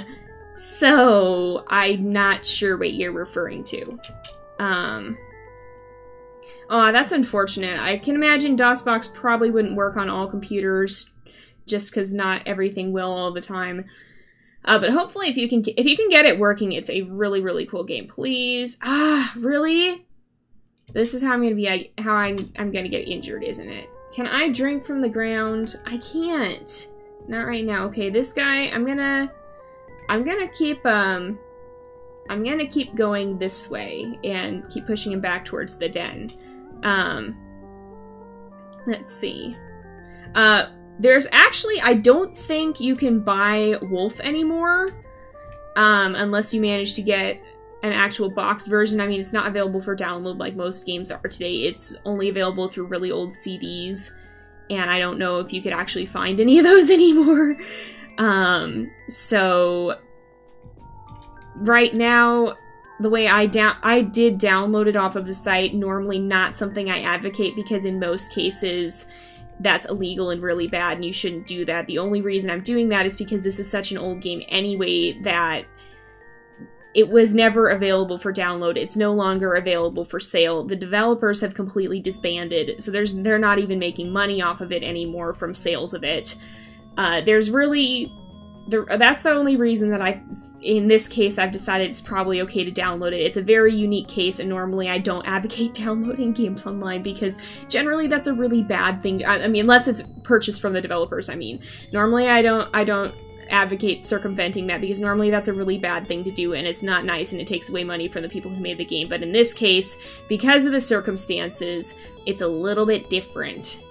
so I'm not sure what you're referring to. Um, oh, that's unfortunate. I can imagine DOSBox probably wouldn't work on all computers just because not everything will all the time. Uh, but hopefully, if you can if you can get it working, it's a really really cool game. Please, ah, really? This is how I'm gonna be, how I'm, I'm gonna get injured, isn't it? Can I drink from the ground? I can't. Not right now. Okay, this guy, I'm gonna, I'm gonna keep, um, I'm gonna keep going this way and keep pushing him back towards the den. Um, let's see. Uh, there's actually, I don't think you can buy Wolf anymore, um, unless you manage to get an actual boxed version. I mean, it's not available for download like most games are today. It's only available through really old CDs, and I don't know if you could actually find any of those anymore. Um, so right now, the way I down I did download it off of the site. Normally, not something I advocate because in most cases. That's illegal and really bad, and you shouldn't do that. The only reason I'm doing that is because this is such an old game anyway that it was never available for download. It's no longer available for sale. The developers have completely disbanded, so there's they're not even making money off of it anymore from sales of it. Uh, there's really the, that's the only reason that I in this case I've decided it's probably okay to download it. It's a very unique case and normally I don't advocate downloading games online because generally that's a really bad thing. I, I mean unless it's purchased from the developers, I mean. Normally I don't I don't advocate circumventing that because normally that's a really bad thing to do and it's not nice and it takes away money from the people who made the game. But in this case, because of the circumstances, it's a little bit different.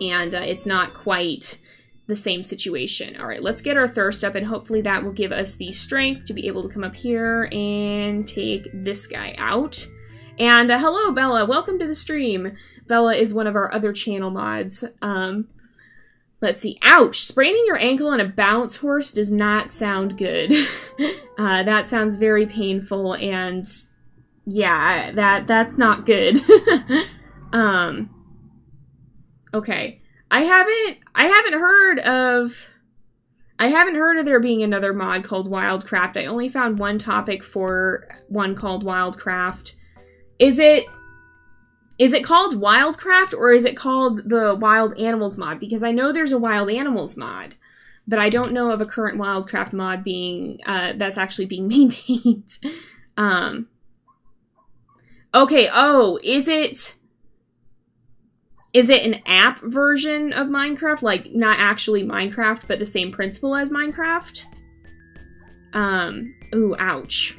And uh, it's not quite the same situation. All right, let's get our thirst up and hopefully that will give us the strength to be able to come up here and take this guy out. And uh, hello, Bella. Welcome to the stream. Bella is one of our other channel mods. Um, let's see. Ouch! Spraining your ankle on a bounce horse does not sound good. uh, that sounds very painful and yeah, that that's not good. um, okay. I haven't I haven't heard of I haven't heard of there being another mod called Wildcraft. I only found one topic for one called Wildcraft. Is it is it called Wildcraft or is it called the Wild Animals mod? Because I know there's a Wild Animals mod, but I don't know of a current Wildcraft mod being uh, that's actually being maintained. um, okay. Oh, is it? Is it an app version of Minecraft? Like, not actually Minecraft, but the same principle as Minecraft? Um, ooh, ouch.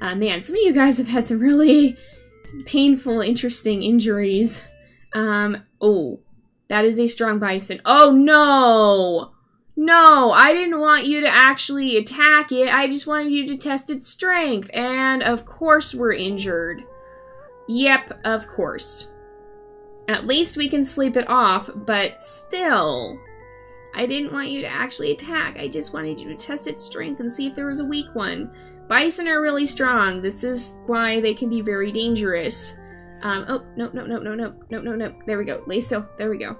Uh, man, some of you guys have had some really painful, interesting injuries. Um, oh, that is a strong bison. Oh, no! No, I didn't want you to actually attack it. I just wanted you to test its strength. And, of course, we're injured. Yep, of course. At least we can sleep it off, but still. I didn't want you to actually attack. I just wanted you to test its strength and see if there was a weak one. Bison are really strong. This is why they can be very dangerous. Um, oh, no, no, no, no, no, no, no, no. There we go. Lay still. There we go.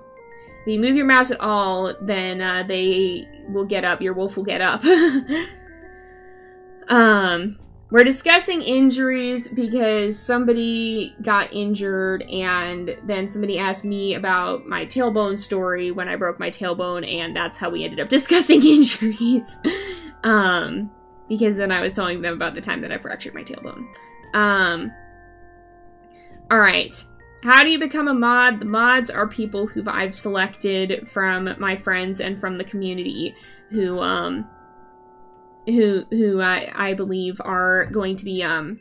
If you move your mouse at all, then uh, they will get up. Your wolf will get up. um, we're discussing injuries because somebody got injured and then somebody asked me about my tailbone story when I broke my tailbone and that's how we ended up discussing injuries. um, because then I was telling them about the time that I fractured my tailbone. Um, Alright. How do you become a mod? The mods are people who I've selected from my friends and from the community who, um, who who I, I believe are going to be um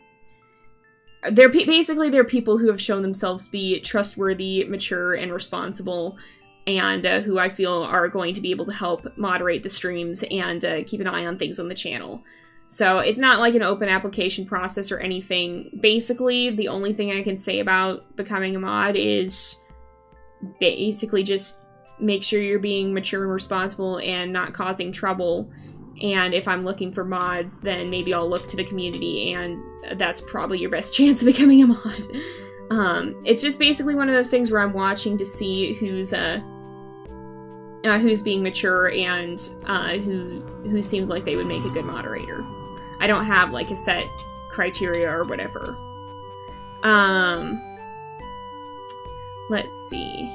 they're basically they're people who have shown themselves to be trustworthy, mature, and responsible, and uh, who I feel are going to be able to help moderate the streams and uh, keep an eye on things on the channel. So it's not like an open application process or anything. Basically, the only thing I can say about becoming a mod is basically just make sure you're being mature and responsible and not causing trouble and if I'm looking for mods, then maybe I'll look to the community, and that's probably your best chance of becoming a mod. Um, it's just basically one of those things where I'm watching to see who's uh, uh who's being mature and uh, who who seems like they would make a good moderator. I don't have like a set criteria or whatever. Um, let's see.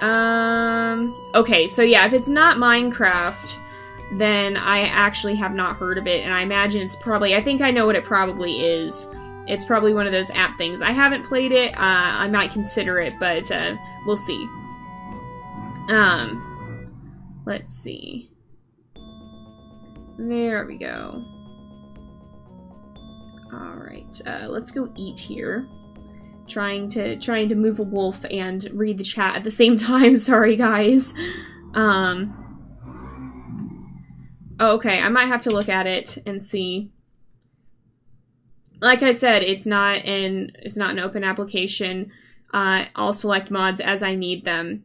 Um, okay, so yeah, if it's not Minecraft, then I actually have not heard of it, and I imagine it's probably, I think I know what it probably is. It's probably one of those app things. I haven't played it, uh, I might consider it, but uh, we'll see. Um, let's see. There we go. Alright, uh, let's go eat here. Trying to trying to move a wolf and read the chat at the same time, sorry guys. Um, okay. I might have to look at it and see. Like I said, it's not an it's not an open application. Uh, I'll select mods as I need them.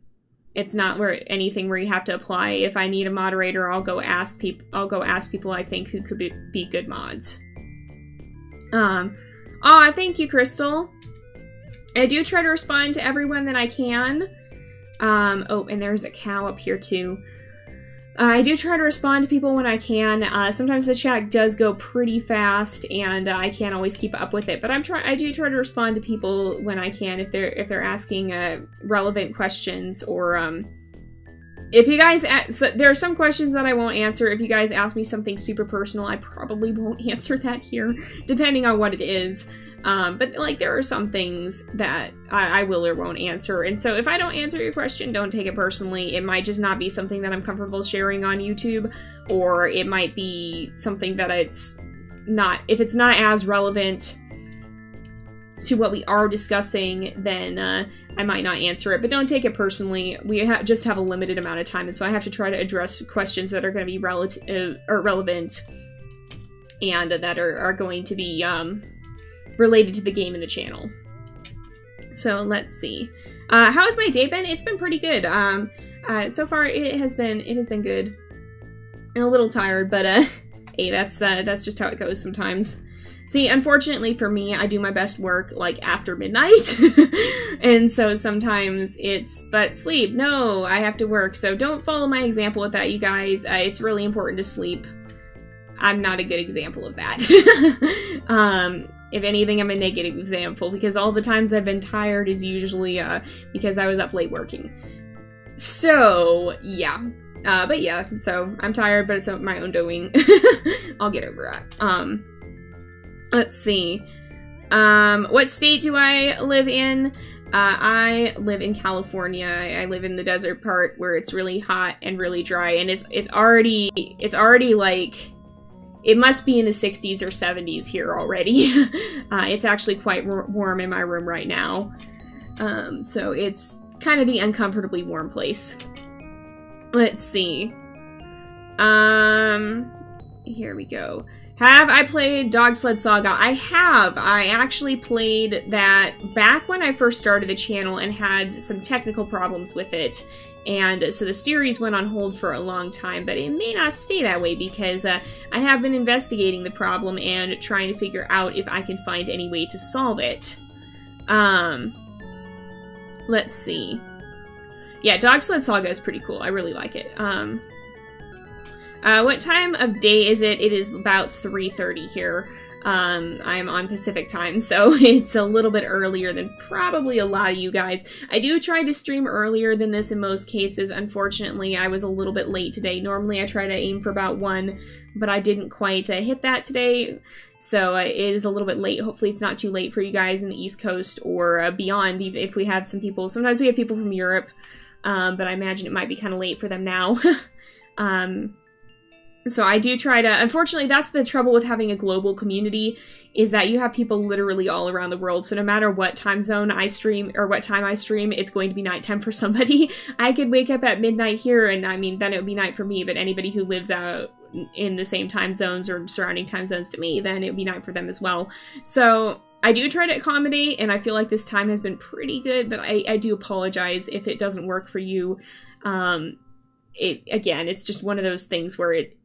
It's not where anything where you have to apply. If I need a moderator, I'll go ask people. I'll go ask people I think who could be, be good mods. Um, oh, thank you, Crystal. I do try to respond to everyone that I can. Um, oh, and there's a cow up here too. I do try to respond to people when I can. Uh, sometimes the chat does go pretty fast, and uh, I can't always keep up with it. But I'm try I do try to respond to people when I can if they're if they're asking uh, relevant questions or um, if you guys so there are some questions that I won't answer. If you guys ask me something super personal, I probably won't answer that here, depending on what it is. Um, but like there are some things that I, I, will or won't answer, and so if I don't answer your question, don't take it personally. It might just not be something that I'm comfortable sharing on YouTube, or it might be something that it's not. If it's not as relevant to what we are discussing, then uh, I might not answer it. But don't take it personally. We ha just have a limited amount of time, and so I have to try to address questions that are going to be relative uh, or relevant and that are, are going to be um, related to the game and the channel. So let's see. Uh, how has my day been? It's been pretty good. Um, uh, so far, it has been it has been good. I'm a little tired, but uh, hey, that's uh, that's just how it goes sometimes. See, unfortunately for me, I do my best work like after midnight. and so sometimes it's, but sleep, no, I have to work. So don't follow my example with that, you guys. Uh, it's really important to sleep. I'm not a good example of that. um, if anything, I'm a negative example because all the times I've been tired is usually uh, because I was up late working. So, yeah. Uh, but yeah, so I'm tired, but it's my own doing. I'll get over it. Um, Let's see. Um, what state do I live in? Uh, I live in California. I live in the desert part where it's really hot and really dry, and it's it's already it's already like it must be in the 60s or 70s here already. uh, it's actually quite warm in my room right now, um, so it's kind of the uncomfortably warm place. Let's see. Um, here we go. Have I played Dog Sled Saga? I have. I actually played that back when I first started the channel and had some technical problems with it. And so the series went on hold for a long time, but it may not stay that way because uh, I have been investigating the problem and trying to figure out if I can find any way to solve it. Um, let's see. Yeah, Dog Sled Saga is pretty cool. I really like it. Um, uh, what time of day is it? It is about 3.30 here. Um, I'm on Pacific time, so it's a little bit earlier than probably a lot of you guys. I do try to stream earlier than this in most cases. Unfortunately, I was a little bit late today. Normally, I try to aim for about 1, but I didn't quite uh, hit that today. So uh, it is a little bit late. Hopefully it's not too late for you guys in the East Coast or uh, beyond if we have some people. Sometimes we have people from Europe, um, but I imagine it might be kind of late for them now. um, so I do try to, unfortunately, that's the trouble with having a global community, is that you have people literally all around the world. So no matter what time zone I stream, or what time I stream, it's going to be nighttime for somebody. I could wake up at midnight here, and I mean, then it would be night for me, but anybody who lives out in the same time zones or surrounding time zones to me, then it would be night for them as well. So I do try to accommodate, and I feel like this time has been pretty good, but I, I do apologize if it doesn't work for you. Um, it again, it's just one of those things where it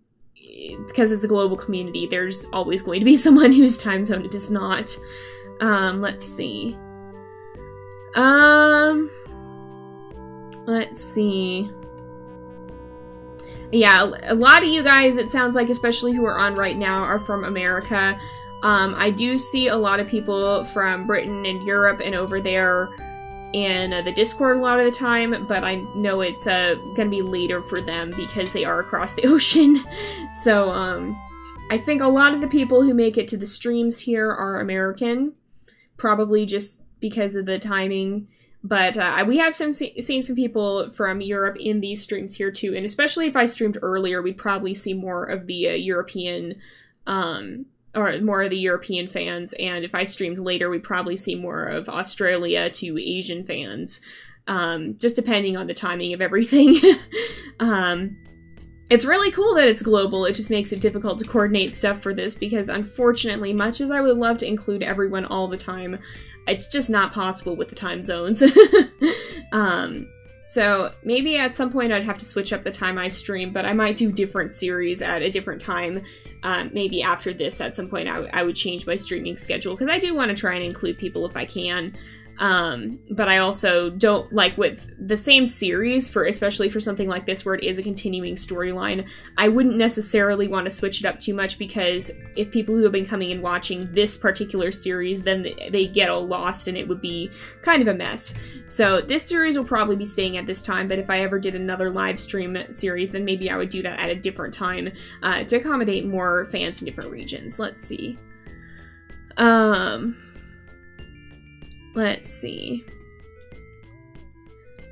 because it's a global community, there's always going to be someone whose time zone it is not. Um, let's see. Um, let's see. Yeah, a lot of you guys, it sounds like, especially who are on right now, are from America. Um, I do see a lot of people from Britain and Europe and over there in uh, the Discord a lot of the time, but I know it's uh, gonna be later for them because they are across the ocean. so, um, I think a lot of the people who make it to the streams here are American, probably just because of the timing. But uh, we have some seen some people from Europe in these streams here too, and especially if I streamed earlier, we'd probably see more of the uh, European um, or more of the European fans, and if I streamed later, we'd probably see more of Australia to Asian fans, um, just depending on the timing of everything. um, it's really cool that it's global. It just makes it difficult to coordinate stuff for this because, unfortunately, much as I would love to include everyone all the time, it's just not possible with the time zones. um, so maybe at some point I'd have to switch up the time I stream, but I might do different series at a different time um, maybe after this at some point I, would change my streaming schedule because I do want to try and include people if I can. Um, but I also don't like with the same series for especially for something like this where it is a continuing storyline. I wouldn't necessarily want to switch it up too much because if people who have been coming and watching this particular series, then they get all lost and it would be kind of a mess. So this series will probably be staying at this time, but if I ever did another live stream series, then maybe I would do that at a different time uh, to accommodate more fans in different regions. Let's see. Um, Let's see.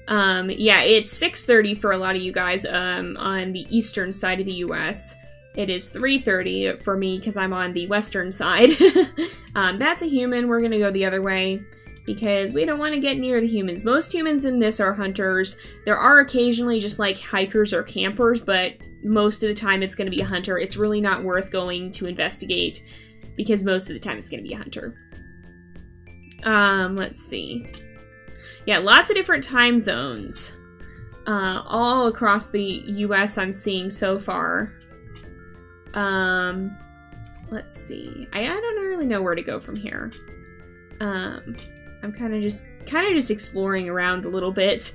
Um, yeah, it's 6.30 for a lot of you guys um, on the eastern side of the U.S. It is 3.30 for me because I'm on the western side. um, that's a human. We're going to go the other way because we don't want to get near the humans. Most humans in this are hunters. There are occasionally just like hikers or campers, but most of the time it's going to be a hunter. It's really not worth going to investigate because most of the time it's going to be a hunter. Um, let's see. Yeah, lots of different time zones. Uh, all across the US I'm seeing so far. Um, let's see. I, I don't really know where to go from here. Um, I'm kind of just kind of just exploring around a little bit.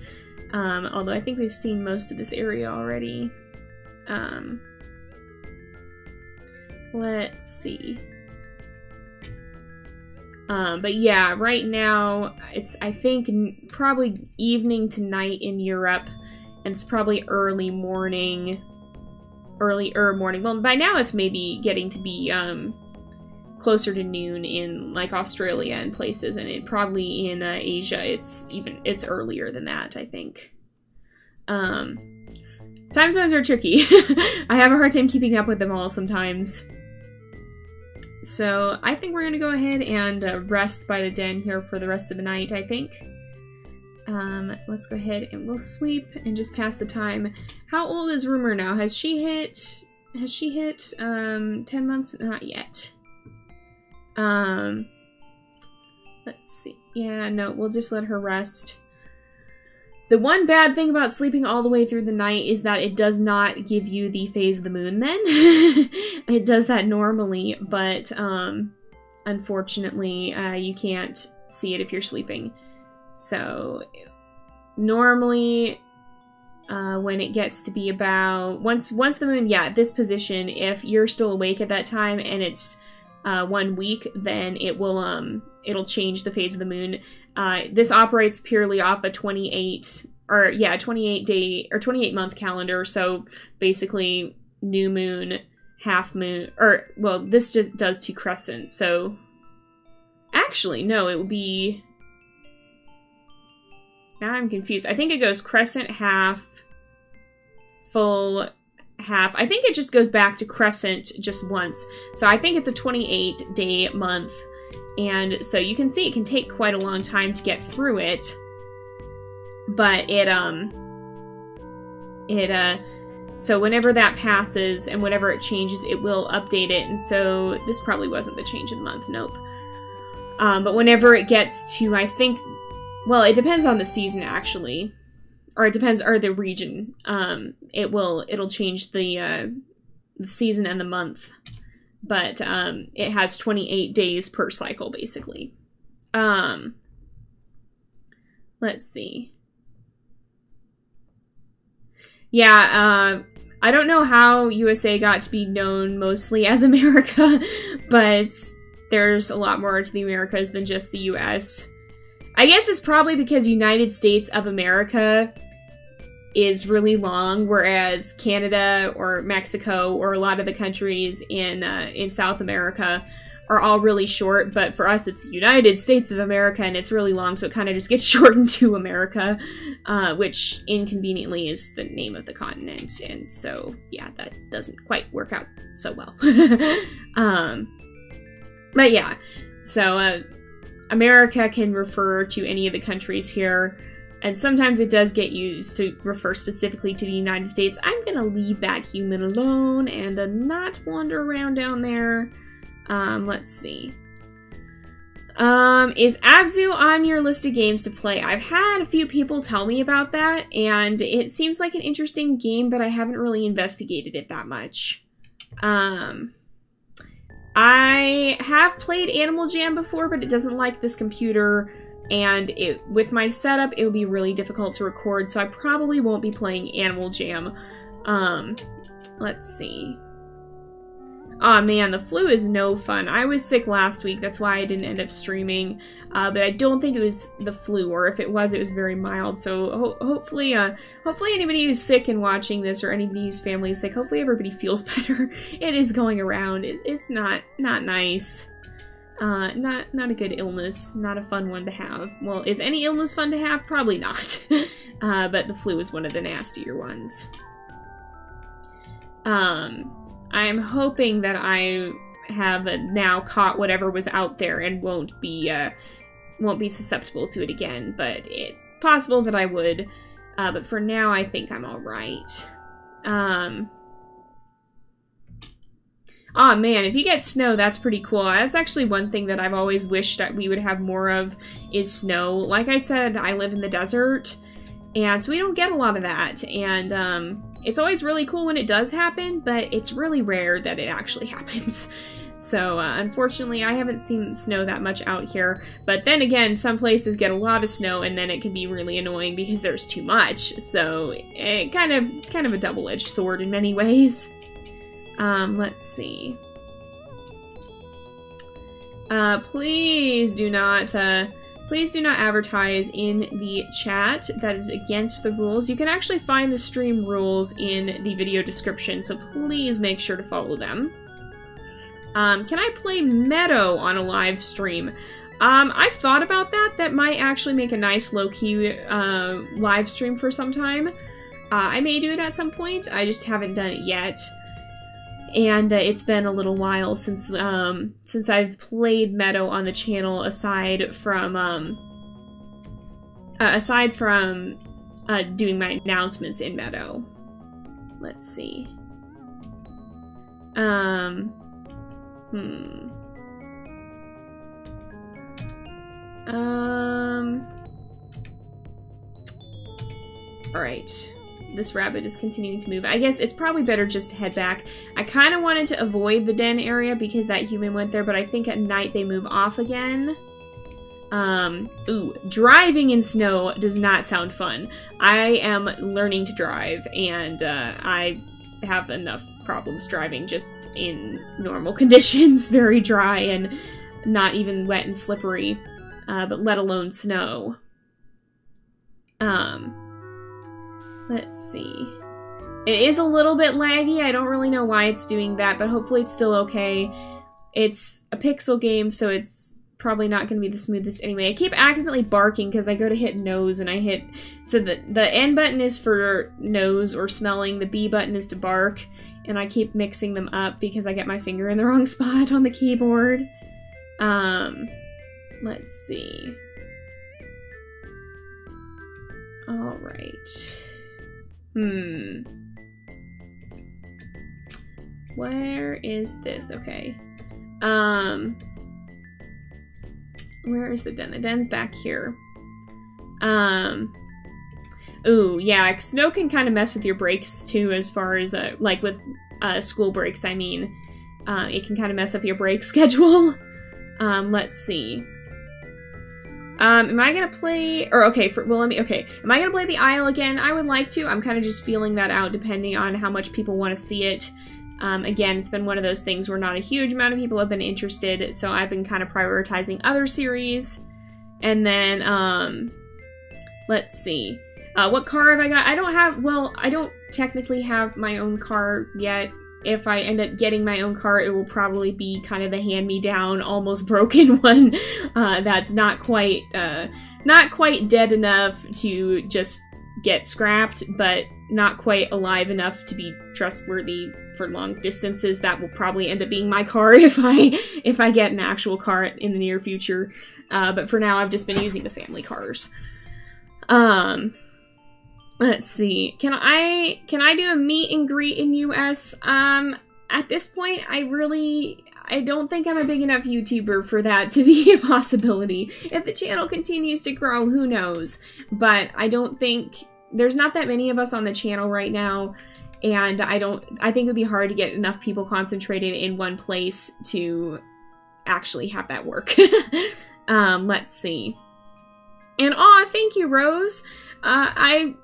Um, although I think we've seen most of this area already. Um, let's see. Um, but yeah, right now it's I think probably evening to night in Europe, and it's probably early morning, early er morning. Well, by now it's maybe getting to be um, closer to noon in like Australia and places, and it probably in uh, Asia it's even it's earlier than that. I think. Um, time zones are tricky. I have a hard time keeping up with them all sometimes. So I think we're going to go ahead and uh, rest by the den here for the rest of the night, I think. Um, let's go ahead and we'll sleep and just pass the time. How old is Rumour now? Has she hit... Has she hit, um, 10 months? Not yet. Um, let's see. Yeah, no, we'll just let her rest. The one bad thing about sleeping all the way through the night is that it does not give you the phase of the moon then. it does that normally, but um, unfortunately, uh, you can't see it if you're sleeping. So, normally, uh, when it gets to be about once once the moon, yeah, at this position, if you're still awake at that time and it's uh, one week, then it will um it'll change the phase of the moon. Uh, this operates purely off a 28 or yeah 28 day or 28 month calendar. So basically new moon, half moon, or well this just does two crescents. So actually no, it would be. Now I'm confused. I think it goes crescent, half, full, half. I think it just goes back to crescent just once. So I think it's a 28 day month. And so you can see it can take quite a long time to get through it. But it, um, it, uh, so whenever that passes and whenever it changes, it will update it. And so this probably wasn't the change of the month. Nope. Um, but whenever it gets to, I think, well, it depends on the season actually or it depends, or the region. Um, it will it'll change the uh, the season and the month, but um, it has 28 days per cycle basically. Um, let's see. Yeah, uh, I don't know how USA got to be known mostly as America, but there's a lot more to the Americas than just the US. I guess it's probably because United States of America is really long, whereas Canada or Mexico or a lot of the countries in uh, in South America are all really short. But for us, it's the United States of America, and it's really long, so it kind of just gets shortened to America, uh, which inconveniently is the name of the continent. And so, yeah, that doesn't quite work out so well. um, but yeah, so uh, America can refer to any of the countries here and sometimes it does get used to refer specifically to the United States. I'm gonna leave that human alone and uh, not wander around down there. Um, let's see. Um, is Abzu on your list of games to play? I've had a few people tell me about that, and it seems like an interesting game, but I haven't really investigated it that much. Um, I have played Animal Jam before, but it doesn't like this computer and it, with my setup, it would be really difficult to record, so I probably won't be playing Animal Jam. Um, let's see. oh, man, the flu is no fun. I was sick last week, that's why I didn't end up streaming, uh, but I don't think it was the flu, or if it was, it was very mild, so ho hopefully, uh, hopefully anybody who's sick and watching this, or anybody whose family is sick, hopefully everybody feels better. it is going around. It, it's not, not nice. Uh, not not a good illness, not a fun one to have. Well, is any illness fun to have? Probably not. uh, but the flu is one of the nastier ones. Um, I'm hoping that I have now caught whatever was out there and won't be uh, won't be susceptible to it again. But it's possible that I would. Uh, but for now, I think I'm all right. Um. Oh man, if you get snow, that's pretty cool. That's actually one thing that I've always wished that we would have more of is snow. Like I said, I live in the desert, and so we don't get a lot of that. And um, it's always really cool when it does happen, but it's really rare that it actually happens. So, uh, unfortunately, I haven't seen snow that much out here. But then again, some places get a lot of snow, and then it can be really annoying because there's too much. So, it kind of, kind of a double-edged sword in many ways. Um, let's see. Uh, please do not, uh, please do not advertise in the chat. That is against the rules. You can actually find the stream rules in the video description, so please make sure to follow them. Um, can I play Meadow on a live stream? Um, I've thought about that. That might actually make a nice low-key uh, live stream for some time. Uh, I may do it at some point. I just haven't done it yet. And uh, it's been a little while since um, since I've played Meadow on the channel. Aside from um, uh, aside from uh, doing my announcements in Meadow. Let's see. Um, Hmm. Um. Alright. This rabbit is continuing to move. I guess it's probably better just to head back. I kind of wanted to avoid the den area because that human went there, but I think at night they move off again. Um, ooh, driving in snow does not sound fun. I am learning to drive, and uh, I have enough problems driving just in normal conditions, very dry and not even wet and slippery, uh, but let alone snow. Um, let's see. It is a little bit laggy. I don't really know why it's doing that, but hopefully it's still okay. It's a pixel game, so it's probably not going to be the smoothest anyway. I keep accidentally barking because I go to hit nose and I hit... So the, the N button is for nose or smelling, the B button is to bark, and I keep mixing them up because I get my finger in the wrong spot on the keyboard. Um, let's see. Alright. Hmm. Where is this? Okay. Um, where is the den? The den's back here. Um. Ooh, yeah, snow can kind of mess with your brakes too, as far as uh, like with uh, school breaks. I mean, uh, it can kind of mess up your break schedule. um, let's see. Um, am I gonna play, or okay, for, well, let me, okay, am I gonna play the Isle again? I would like to. I'm kind of just feeling that out depending on how much people want to see it. Um, again, it's been one of those things where not a huge amount of people have been interested, so I've been kind of prioritizing other series. And then, um, let's see. Uh, what car have I got? I don't have, well, I don't technically have my own car yet. If I end up getting my own car, it will probably be kind of the hand-me-down, almost broken one uh, that's not quite, uh, not quite dead enough to just get scrapped, but not quite alive enough to be trustworthy for long distances. That will probably end up being my car if I if I get an actual car in the near future. Uh, but for now, I've just been using the family cars. Um, let's see. Can I can I do a meet and greet in US? Um, at this point, I really I don't think I'm a big enough YouTuber for that to be a possibility. If the channel continues to grow, who knows? But I don't think there's not that many of us on the channel right now and I don't I think it would be hard to get enough people concentrated in one place to actually have that work. um, let's see. And aw, thank you, Rose. Uh, I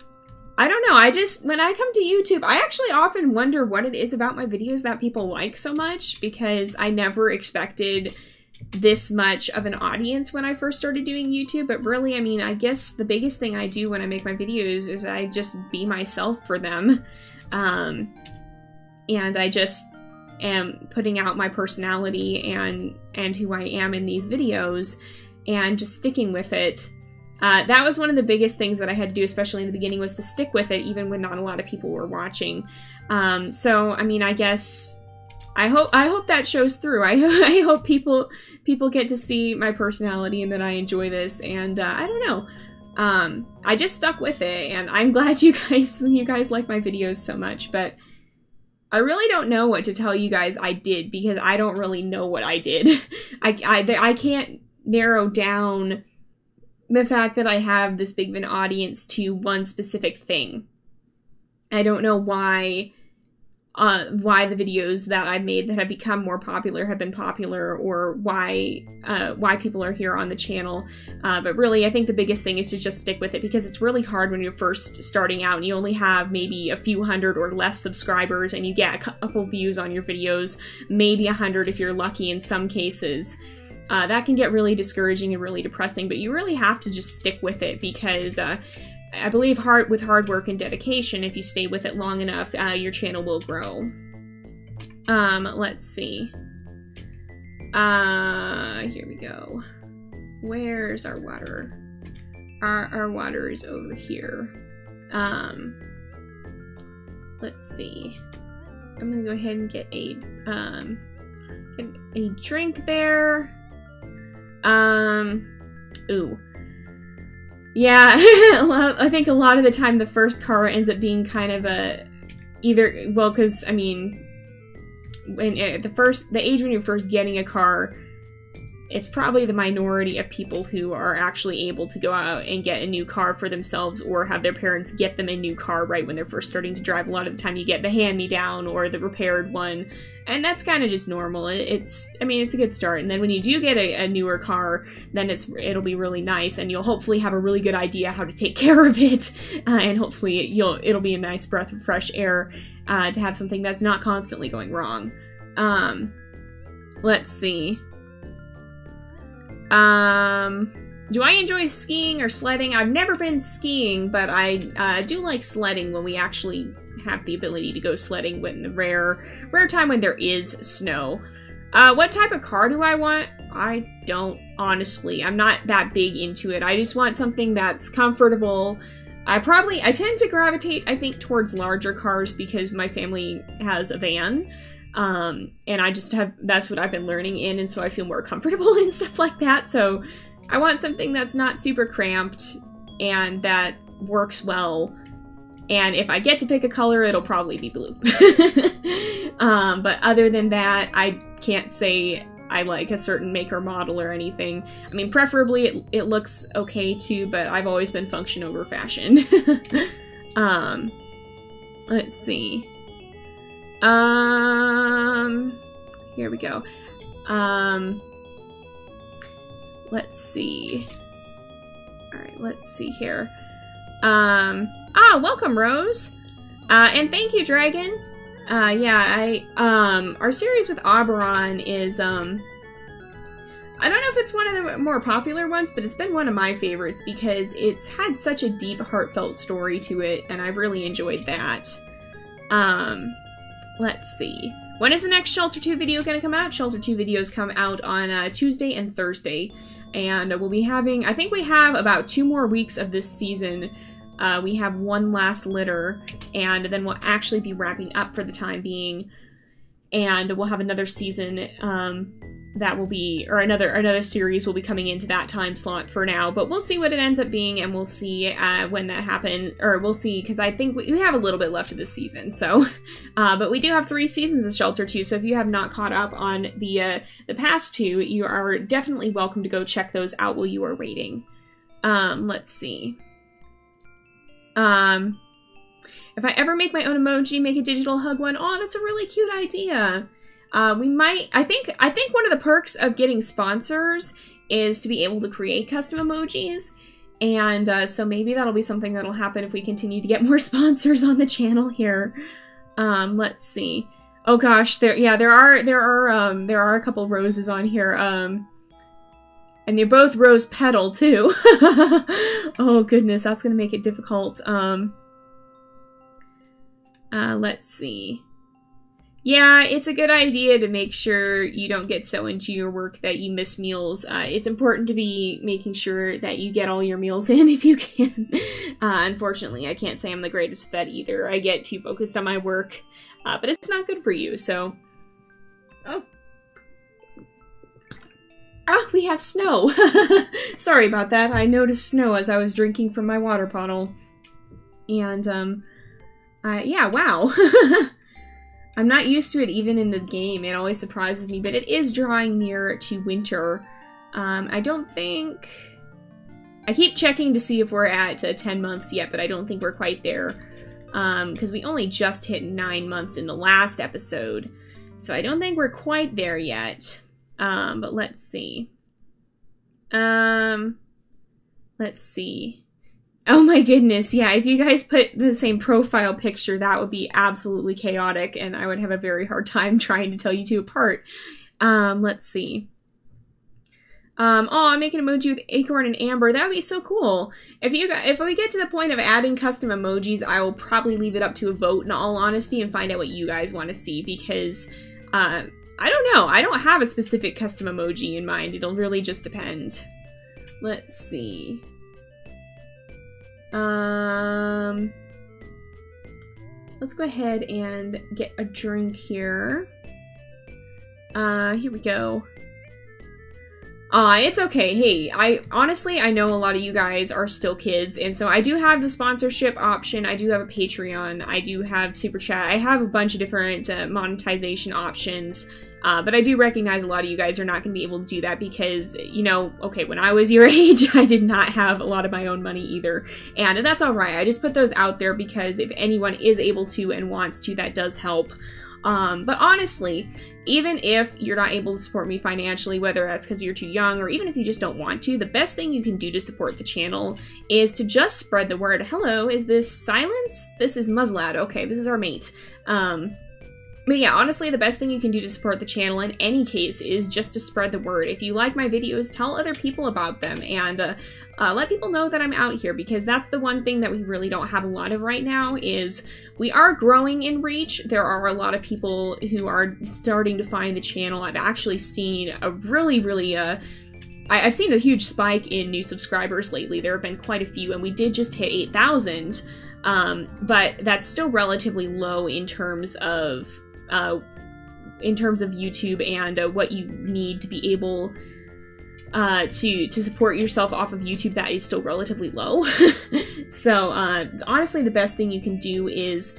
I don't know. I just when I come to YouTube, I actually often wonder what it is about my videos that people like so much because I never expected this much of an audience when I first started doing YouTube, but really, I mean, I guess the biggest thing I do when I make my videos is I just be myself for them. Um, and I just am putting out my personality and and who I am in these videos and just sticking with it. Uh, that was one of the biggest things that I had to do, especially in the beginning, was to stick with it even when not a lot of people were watching. Um, so, I mean, I guess I hope I hope that shows through. I I hope people people get to see my personality and that I enjoy this. And uh, I don't know. Um, I just stuck with it, and I'm glad you guys you guys like my videos so much. But I really don't know what to tell you guys I did because I don't really know what I did. I I I can't narrow down the fact that I have this big of an audience to one specific thing. I don't know why uh, why the videos that I've made that have become more popular have been popular or why uh, why people are here on the channel. Uh, but really, I think the biggest thing is to just stick with it because it's really hard when you're first starting out and you only have maybe a few hundred or less subscribers and you get a couple views on your videos, maybe a hundred if you're lucky in some cases. Uh, that can get really discouraging and really depressing, but you really have to just stick with it because uh, I believe hard with hard work and dedication, if you stay with it long enough, uh, your channel will grow. Um, let's see. Uh, here we go. Where's our water? Our, our water is over here. Um, let's see. I'm gonna go ahead and get a, um, get a drink there. Um, ooh. Yeah, I think a lot of the time the first car ends up being kind of a either well, because I mean, when uh, the first the age when you're first getting a car, it's probably the minority of people who are actually able to go out and get a new car for themselves or have their parents get them a new car right when they're first starting to drive. A lot of the time you get the hand-me-down or the repaired one, and that's kind of just normal. It's, I mean, it's a good start. And then when you do get a, a, newer car, then it's it'll be really nice, and you'll hopefully have a really good idea how to take care of it, uh, and hopefully you'll it'll be a nice breath of fresh air uh, to have something that's not constantly going wrong. Um, let's see. Um, do I enjoy skiing or sledding? I've never been skiing, but I uh, do like sledding when we actually have the ability to go sledding when the rare, rare time when there is snow. Uh, what type of car do I want? I don't, honestly. I'm not that big into it. I just want something that's comfortable. I probably, I tend to gravitate, I think, towards larger cars because my family has a van. Um, and I just have, that's what I've been learning in, and so I feel more comfortable in stuff like that. So I want something that's not super cramped and that works well. And if I get to pick a color, it'll probably be blue. um, but other than that, I can't say I like a certain maker model or anything. I mean, preferably it, it looks okay too, but I've always been function over fashion. um, let's see. Um, here we go. Um, let's see. All right, let's see here. Um, ah, welcome, Rose. Uh, and thank you, Dragon. Uh, yeah, I, um, our series with Oberon is, um, I don't know if it's one of the more popular ones, but it's been one of my favorites because it's had such a deep, heartfelt story to it, and I've really enjoyed that. Um, Let's see. When is the next Shelter 2 video going to come out? Shelter 2 videos come out on uh, Tuesday and Thursday. And we'll be having, I think we have about two more weeks of this season. Uh, we have one last litter, and then we'll actually be wrapping up for the time being. And we'll have another season um, that will be or another another series will be coming into that time slot for now but we'll see what it ends up being and we'll see uh, when that happens or we'll see because i think we, we, have a little bit left of this season so uh, but we do have three seasons of Shelter 2 so if you have not caught up on the uh, the past two you are definitely welcome to go check those out while you are waiting. Um let's see. Um if i ever make my own emoji make a digital hug one oh that's a really cute idea uh, we might, I think, I think one of the perks of getting sponsors is to be able to create custom emojis. And uh, so maybe that'll be something that'll happen if we continue to get more sponsors on the channel here. Um, let's see. Oh gosh, there, yeah, there are, there are, um, there are a couple roses on here. Um, and they're both rose petal too. oh goodness, that's gonna make it difficult. Um, uh, let's see. Yeah, it's a good idea to make sure you don't get so into your work that you miss meals. Uh, it's important to be making sure that you get all your meals in if you can. Uh, unfortunately, I can't say I'm the greatest at that either. I get too focused on my work, uh, but it's not good for you, so Oh. Ah, we have snow. Sorry about that. I noticed snow as I was drinking from my water bottle. And, um, uh, yeah, wow. I'm not used to it even in the game. It always surprises me, but it is drawing near to winter. Um, I don't think... I keep checking to see if we're at uh, 10 months yet, but I don't think we're quite there. Because um, we only just hit 9 months in the last episode. So I don't think we're quite there yet. Um, but let's see. Um, let's see. Oh my goodness, yeah, if you guys put the same profile picture, that would be absolutely chaotic, and I would have a very hard time trying to tell you two apart. Um, let's see. Um, oh, I'm making emoji with Acorn and Amber. That would be so cool. If you if we get to the point of adding custom emojis, I will probably leave it up to a vote in all honesty and find out what you guys want to see because uh, I don't know. I don't have a specific custom emoji in mind. It'll really just depend. Let's see. Um, let's go ahead and get a drink here. Uh, here we go. Uh, it's okay. Hey, I honestly, I know a lot of you guys are still kids, and so I do have the sponsorship option. I do have a Patreon. I do have Super Chat. I have a bunch of different uh, monetization options. Uh, but I do recognize a lot of you guys are not going to be able to do that because, you know, okay, when I was your age, I did not have a lot of my own money either. And that's all right. I just put those out there because if anyone is able to and wants to, that does help. Um, but honestly, even if you're not able to support me financially, whether that's because you're too young or even if you just don't want to, the best thing you can do to support the channel is to just spread the word. Hello, is this Silence? This is Muzzlad. Okay, this is our mate. Um, but yeah, honestly, the best thing you can do to support the channel in any case is just to spread the word. If you like my videos, tell other people about them and uh, uh, let people know that I'm out here because that's the one thing that we really don't have a lot of right now is we are growing in reach. There are a lot of people who are starting to find the channel. I've actually seen a really, really, uh, I, have seen a huge spike in new subscribers lately. There have been quite a few and we did just hit 8,000. Um, but that's still relatively low in terms of uh, in terms of YouTube and uh, what you need to be able uh, to to support yourself off of YouTube that is still relatively low. so uh, honestly, the best thing you can do is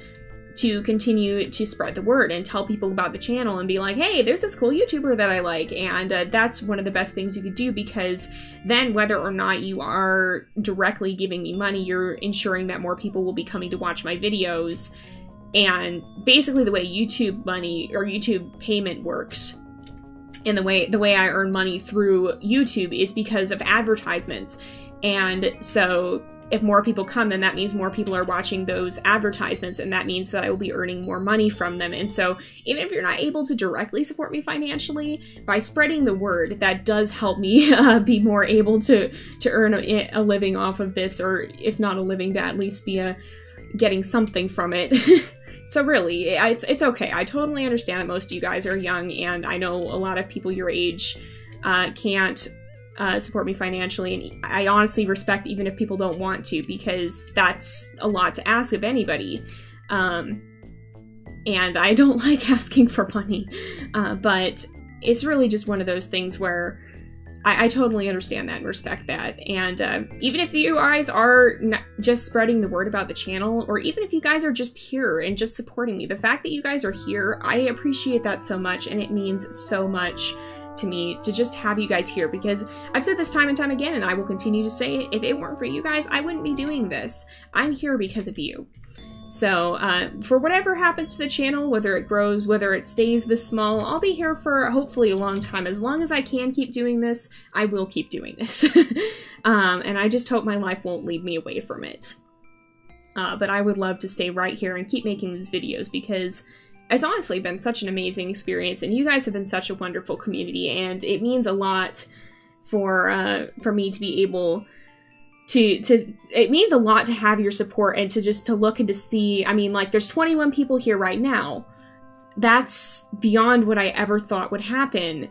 to continue to spread the word and tell people about the channel and be like, hey, there's this cool YouTuber that I like. And uh, that's one of the best things you could do because then, whether or not you are directly giving me money, you're ensuring that more people will be coming to watch my videos and basically the way YouTube money or YouTube payment works and the way the way I earn money through YouTube is because of advertisements. And so if more people come, then that means more people are watching those advertisements, and that means that I will be earning more money from them. And so, even if you're not able to directly support me financially, by spreading the word, that does help me uh, be more able to to earn a, a living off of this, or if not a living, to at least be a uh, getting something from it. So really, it's it's okay. I totally understand that most of you guys are young, and I know a lot of people your age uh, can't uh, support me financially, and I honestly respect even if people don't want to, because that's a lot to ask of anybody. Um, and I don't like asking for money, uh, but it's really just one of those things where I, I totally understand that and respect that. And uh, even if you guys are just spreading the word about the channel, or even if you guys are just here and just supporting me, the fact that you guys are here, I appreciate that so much, and it means so much to me to just have you guys here because I've said this time and time again, and I will continue to say it. If it weren't for you guys, I wouldn't be doing this. I'm here because of you. So, uh, for whatever happens to the channel, whether it grows, whether it stays this small, I'll be here for hopefully a long time. As long as I can keep doing this, I will keep doing this. um, and I just hope my life won't lead me away from it. Uh, but I would love to stay right here and keep making these videos because it's honestly been such an amazing experience and you guys have been such a wonderful community and it means a lot for uh, for me to be able to to it means a lot to have your support and to just to look and to see i mean like there's 21 people here right now that's beyond what i ever thought would happen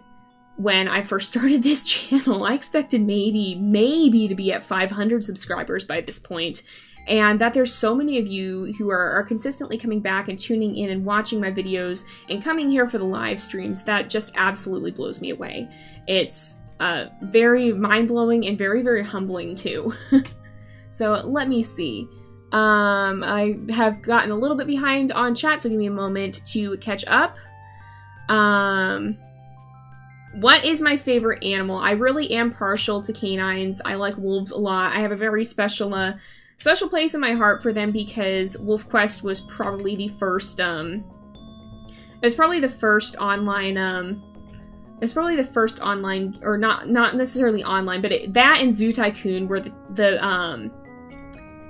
when i first started this channel i expected maybe maybe to be at 500 subscribers by this point and that there's so many of you who are, are consistently coming back and tuning in and watching my videos and coming here for the live streams. That just absolutely blows me away. It's uh, very mind-blowing and very, very humbling too. so let me see. Um, I have gotten a little bit behind on chat, so give me a moment to catch up. Um, what is my favorite animal? I really am partial to canines. I like wolves a lot. I have a very special, uh, special place in my heart for them because WolfQuest was probably the first, um, it was probably the first online, um, it was probably the first online, or not not necessarily online, but it, that and Zoo Tycoon were the, the um,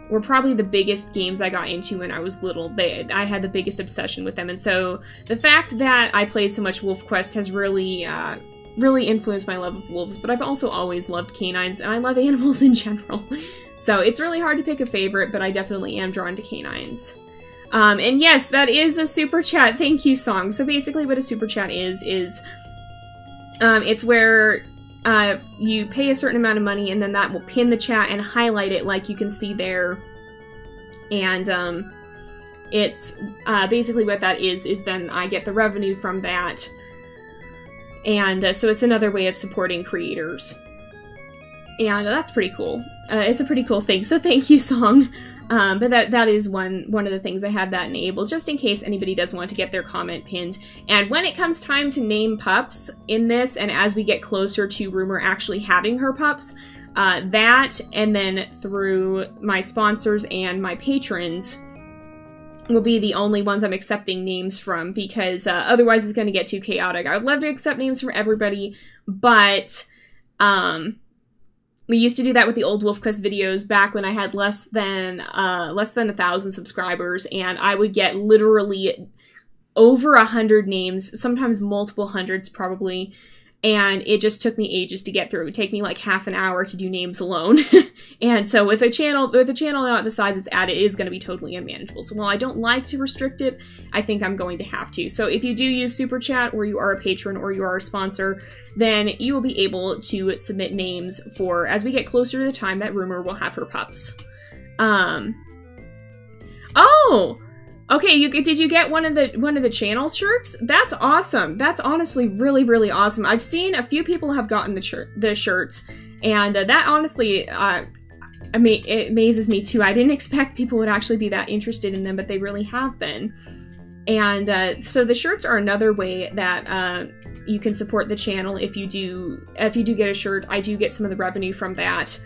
were probably the biggest games I got into when I was little. They, I had the biggest obsession with them, and so the fact that I played so much WolfQuest has really, uh, really influenced my love of wolves. But I've also always loved canines, and I love animals in general. So it's really hard to pick a favorite, but I definitely am drawn to canines. Um, and yes, that is a super chat. Thank you, Song. So basically, what a super chat is is um, it's where uh, you pay a certain amount of money and then that will pin the chat and highlight it like you can see there. And um, it's uh, basically what that is, is then I get the revenue from that. And uh, so it's another way of supporting creators. And that's pretty cool. Uh, it's a pretty cool thing, so thank you, Song. Um, but that that is one one of the things I have that enabled, just in case anybody does want to get their comment pinned. And when it comes time to name pups in this, and as we get closer to Rumour actually having her pups, uh, that and then through my sponsors and my patrons will be the only ones I'm accepting names from because uh, otherwise it's going to get too chaotic. I would love to accept names from everybody, but um, we used to do that with the old WolfQuest videos back when I had less than uh, less than a thousand subscribers, and I would get literally over a hundred names, sometimes multiple hundreds, probably. And it just took me ages to get through. It would take me like half an hour to do names alone. and so with a channel, with a channel now at the size it's at, it is going to be totally unmanageable. So while I don't like to restrict it, I think I'm going to have to. So if you do use Super Chat, or you are a patron, or you are a sponsor, then you will be able to submit names for as we get closer to the time that Rumour will have her pups. Um. Oh, okay. You did you get one of the one of the channel shirts? That's awesome. That's honestly really really awesome. I've seen a few people have gotten the shirt the shirts, and uh, that honestly. Uh, I mean, it amazes me too. I didn't expect people would actually be that interested in them, but they really have been. And uh, so the shirts are another way that uh, you can support the channel if you do if you do get a shirt. I do get some of the revenue from that.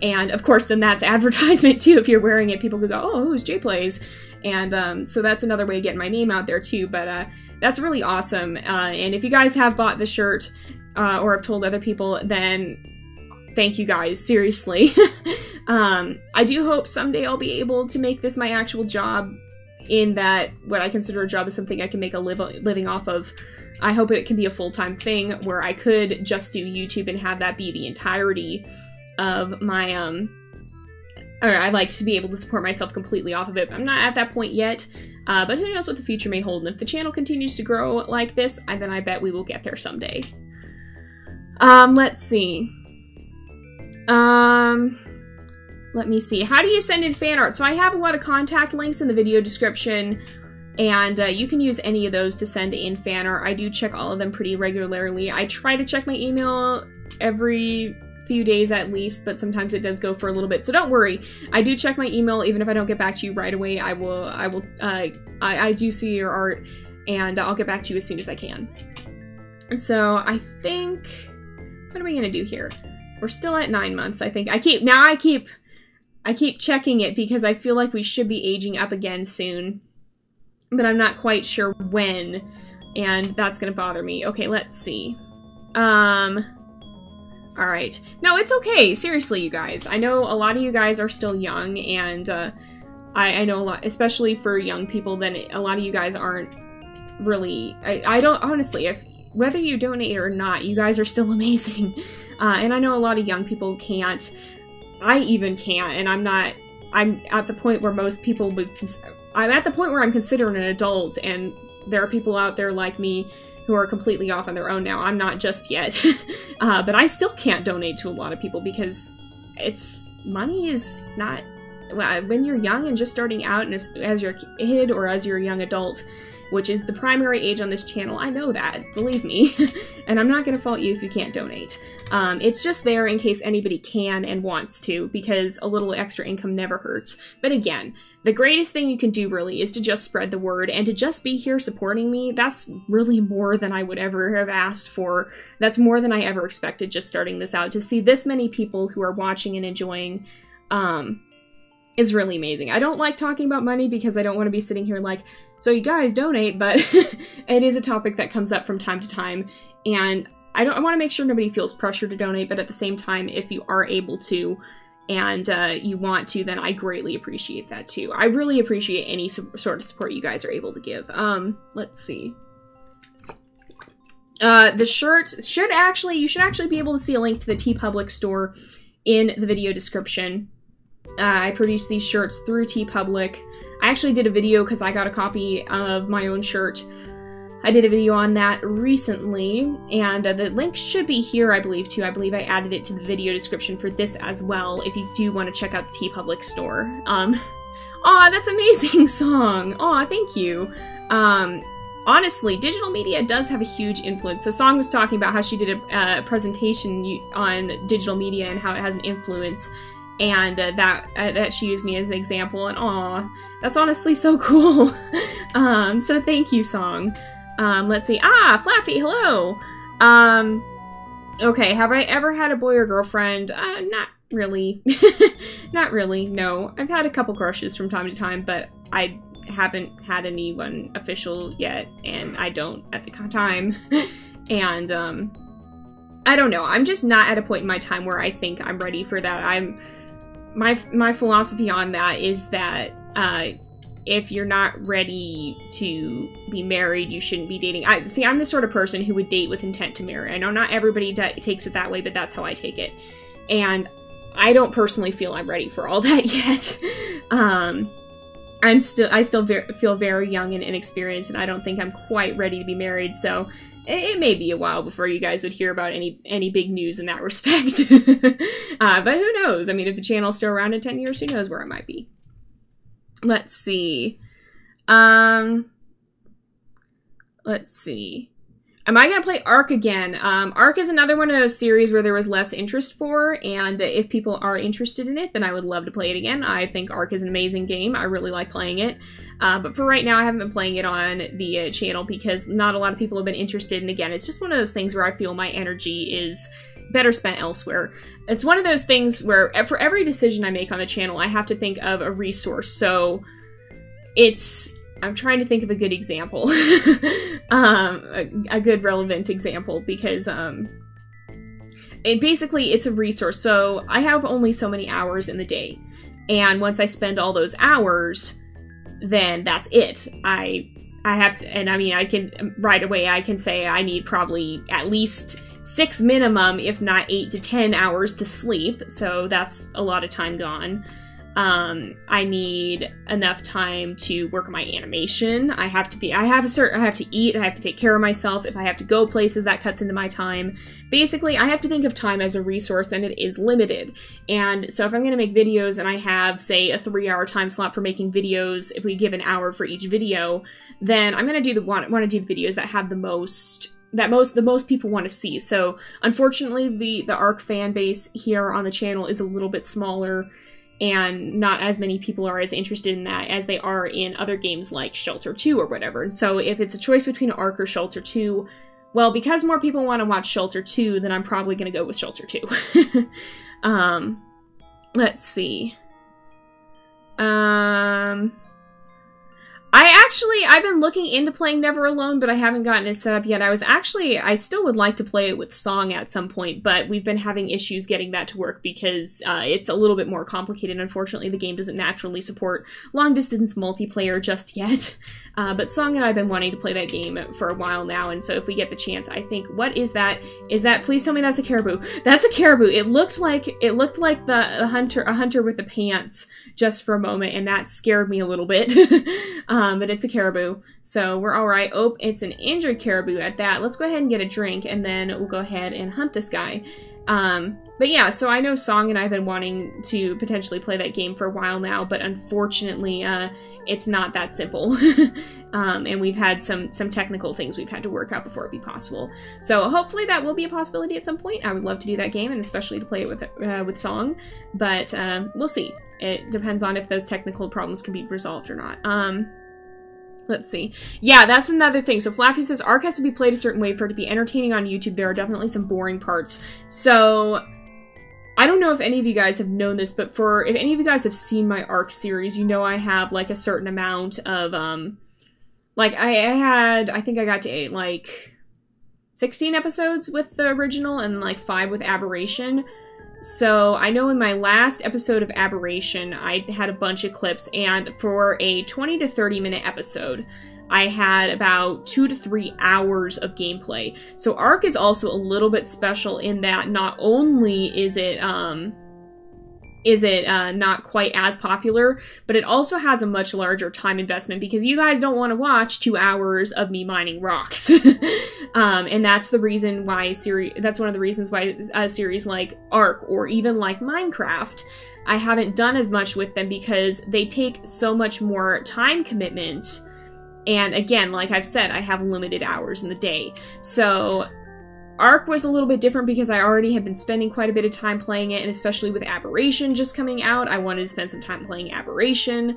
And of course, then that's advertisement too. If you're wearing it, people could go, "Oh, who's Jay Plays?" And um, so that's another way of getting my name out there too. But uh, that's really awesome. Uh, and if you guys have bought the shirt uh, or have told other people, then thank you guys. Seriously. um, I do hope someday I'll be able to make this my actual job. In that, what I consider a job is something I can make a live living off of. I hope it can be a full-time thing where I could just do YouTube and have that be the entirety of my um or I'd like to be able to support myself completely off of it. but I'm not at that point yet, uh, but who knows what the future may hold. And if the channel continues to grow like this, I, then I bet we will get there someday. Um, let's see. Um, let me see. How do you send in fan art? So I have a lot of contact links in the video description and uh, you can use any of those to send in fan art. I do check all of them pretty regularly. I try to check my email every few days at least, but sometimes it does go for a little bit. So don't worry. I do check my email even if I don't get back to you right away. I will I will uh, I, I do see your art and I'll get back to you as soon as I can. So I think what are we gonna do here? We're still at nine months, I think. I keep now I keep I keep checking it because I feel like we should be aging up again soon but I'm not quite sure when, and that's gonna bother me. Okay, let's see. Um, alright. No, it's okay, seriously, you guys. I know a lot of you guys are still young, and, uh, I, I know a lot, especially for young people, then a lot of you guys aren't really, I, I don't, honestly, if, whether you donate or not, you guys are still amazing. Uh, and I know a lot of young people can't, I even can't, and I'm not, I'm at the point where most people would I'm at the point where I'm considered an adult, and there are people out there like me who are completely off on their own now. I'm not just yet. uh, but I still can't donate to a lot of people because it's money is not when you're young and just starting out and as, as you're kid or as you're young adult, which is the primary age on this channel. I know that, believe me. and I'm not going to fault you if you can't donate. Um, it's just there in case anybody can and wants to, because a little extra income never hurts. But again, the greatest thing you can do really is to just spread the word and to just be here supporting me. That's really more than I would ever have asked for. That's more than I ever expected just starting this out. To see this many people who are watching and enjoying um, is really amazing. I don't like talking about money because I don't want to be sitting here like, so you guys donate, but it is a topic that comes up from time to time, and I don't. I want to make sure nobody feels pressure to donate, but at the same time, if you are able to and uh, you want to, then I greatly appreciate that too. I really appreciate any sort of support you guys are able to give. Um, let's see. Uh, the shirts should actually, you should actually be able to see a link to the TeePublic store in the video description. Uh, I produce these shirts through TeePublic. I actually did a video because I got a copy of my own shirt. I did a video on that recently, and uh, the link should be here, I believe, too. I believe I added it to the video description for this as well, if you do want to check out the public store. Um, aw, that's amazing song! Aw, thank you. Um, honestly, digital media does have a huge influence. So Song was talking about how she did a uh, presentation on digital media and how it has an influence and uh, that uh, that she used me as an example and aw that's honestly so cool um so thank you song um let's see. Ah flaffy hello. Um okay have i ever had a boy or girlfriend? Uh not really. Not really no. I've had a couple crushes from time to time but i haven't had anyone official yet and i don't at the time. And um I don't know. I'm just not at a point in my time where I think I'm ready for that. I'm my my philosophy on that is that uh, if you're not ready to be married, you shouldn't be dating. I see. I'm the sort of person who would date with intent to marry. I know not everybody takes it that way, but that's how I take it. And I don't personally feel I'm ready for all that yet. um, I'm still I still ver feel very young and inexperienced, and I don't think I'm quite ready to be married. So it, may be a while before you guys would hear about any any big news in that respect. uh, but who knows? I mean, if the channel's still around in 10 years, who knows where I might be. Let's see. Um, let's see. Am I going to play Ark again? Um, Ark is another one of those series where there was less interest for, and if people are interested in it, then I would love to play it again. I think Ark is an amazing game. I really like playing it. Uh, but for right now, I haven't been playing it on the uh, channel because not a lot of people have been interested. And again, it's just one of those things where I feel my energy is better spent elsewhere. It's one of those things where for every decision I make on the channel, I have to think of a resource. So it's I'm trying to think of a good example, um, a, a, good relevant example because um, it basically it's a resource. So I have only so many hours in the day, and once I spend all those hours, then that's it. I I have to, and I mean I can right away I can say I need probably at least six minimum, if not eight to ten hours to sleep. So that's a lot of time gone. Um, I need enough time to work my animation. I have to be, I have a certain, I have to eat, I have to take care of myself. If I have to go places, that cuts into my time. Basically, I have to think of time as a resource and it is limited. And so if I'm going to make videos and I have, say, a three hour time slot for making videos, if we give an hour for each video, then I'm going to do the, want, want to do the videos that have the most that most the most people want to see. So unfortunately the the Ark fan base here on the channel is a little bit smaller and not as many people are as interested in that as they are in other games like Shelter 2 or whatever. And so if it's a choice between Ark or Shelter 2, well, because more people want to watch Shelter 2, then I'm probably going to go with Shelter 2. um, let's see. Um, I actually, I've been looking into playing Never Alone, but I haven't gotten it set up yet. I was actually, I still would like to play it with Song at some point, but we've been having issues getting that to work because uh, it's a little bit more complicated. Unfortunately, the game doesn't naturally support long distance multiplayer just yet. Uh, but Song and I have been wanting to play that game for a while now, and so if we get the chance, I think, what is that? Is that, please tell me that's a caribou. That's a caribou. It looked like, it looked like the, the hunter, a hunter with the pants just for a moment, and that scared me a little bit. um, but it's a caribou, so we're all right. Oh, it's an injured caribou at that. Let's go ahead and get a drink, and then we'll go ahead and hunt this guy. Um, but yeah, so I know Song and I have been wanting to potentially play that game for a while now, but unfortunately, uh, it's not that simple. um, and we've had some some technical things we've had to work out before it be possible. So hopefully that will be a possibility at some point. I would love to do that game, and especially to play it with uh, with Song. But uh, we'll see. It depends on if those technical problems can be resolved or not. Um, Let's see. Yeah, that's another thing. So Flaffy says Ark has to be played a certain way for it to be entertaining on YouTube. There are definitely some boring parts. So I don't know if any of you guys have known this, but for if any of you guys have seen my Ark series, you know I have like a certain amount of um like I, I had I think I got to eight like 16 episodes with the original and like 5 with Aberration. So I know in my last episode of Aberration, I had a bunch of clips, and for a 20 to 30 minute episode, I had about two to three hours of gameplay. So Ark is also a little bit special in that not only is it um is it uh, not quite as popular, but it also has a much larger time investment because you guys don't want to watch two hours of me mining rocks. um, and that's the reason why series that's one of the reasons why a series like Ark or even like Minecraft I haven't done as much with them because they take so much more time commitment and again, like I've said, I have limited hours in the day. So Ark was a little bit different because I already had been spending quite a bit of time playing it, and especially with Aberration just coming out, I wanted to spend some time playing Aberration.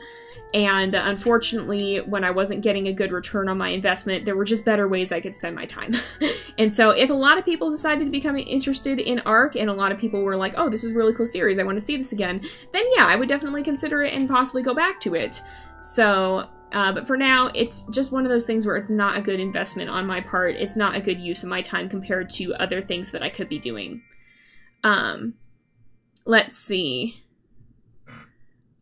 And unfortunately, when I wasn't getting a good return on my investment, there were just better ways I could spend my time. and so, if a lot of people decided to become interested in Ark, and a lot of people were like, oh, this is a really cool series, I want to see this again, then yeah, I would definitely consider it and possibly go back to it. So, uh, but for now, it's just one of those things where it's not a good investment on my part. It's not a good use of my time compared to other things that I could be doing. Um, let's see.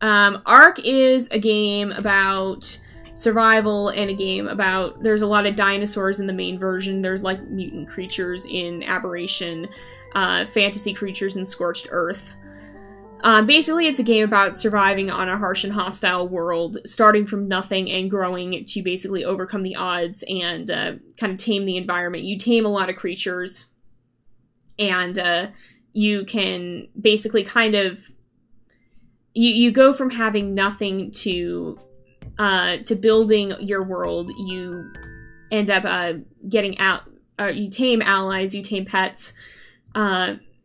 Um, Ark is a game about survival and a game about there's a lot of dinosaurs in the main version. There's like mutant creatures in Aberration, uh, fantasy creatures in Scorched Earth. Um, basically, it's a game about surviving on a harsh and hostile world, starting from nothing and growing to basically overcome the odds and uh, kind of tame the environment. You tame a lot of creatures, and uh, you can basically kind of you you go from having nothing to uh, to building your world. You end up uh, getting out. Uh, you tame allies. You tame pets.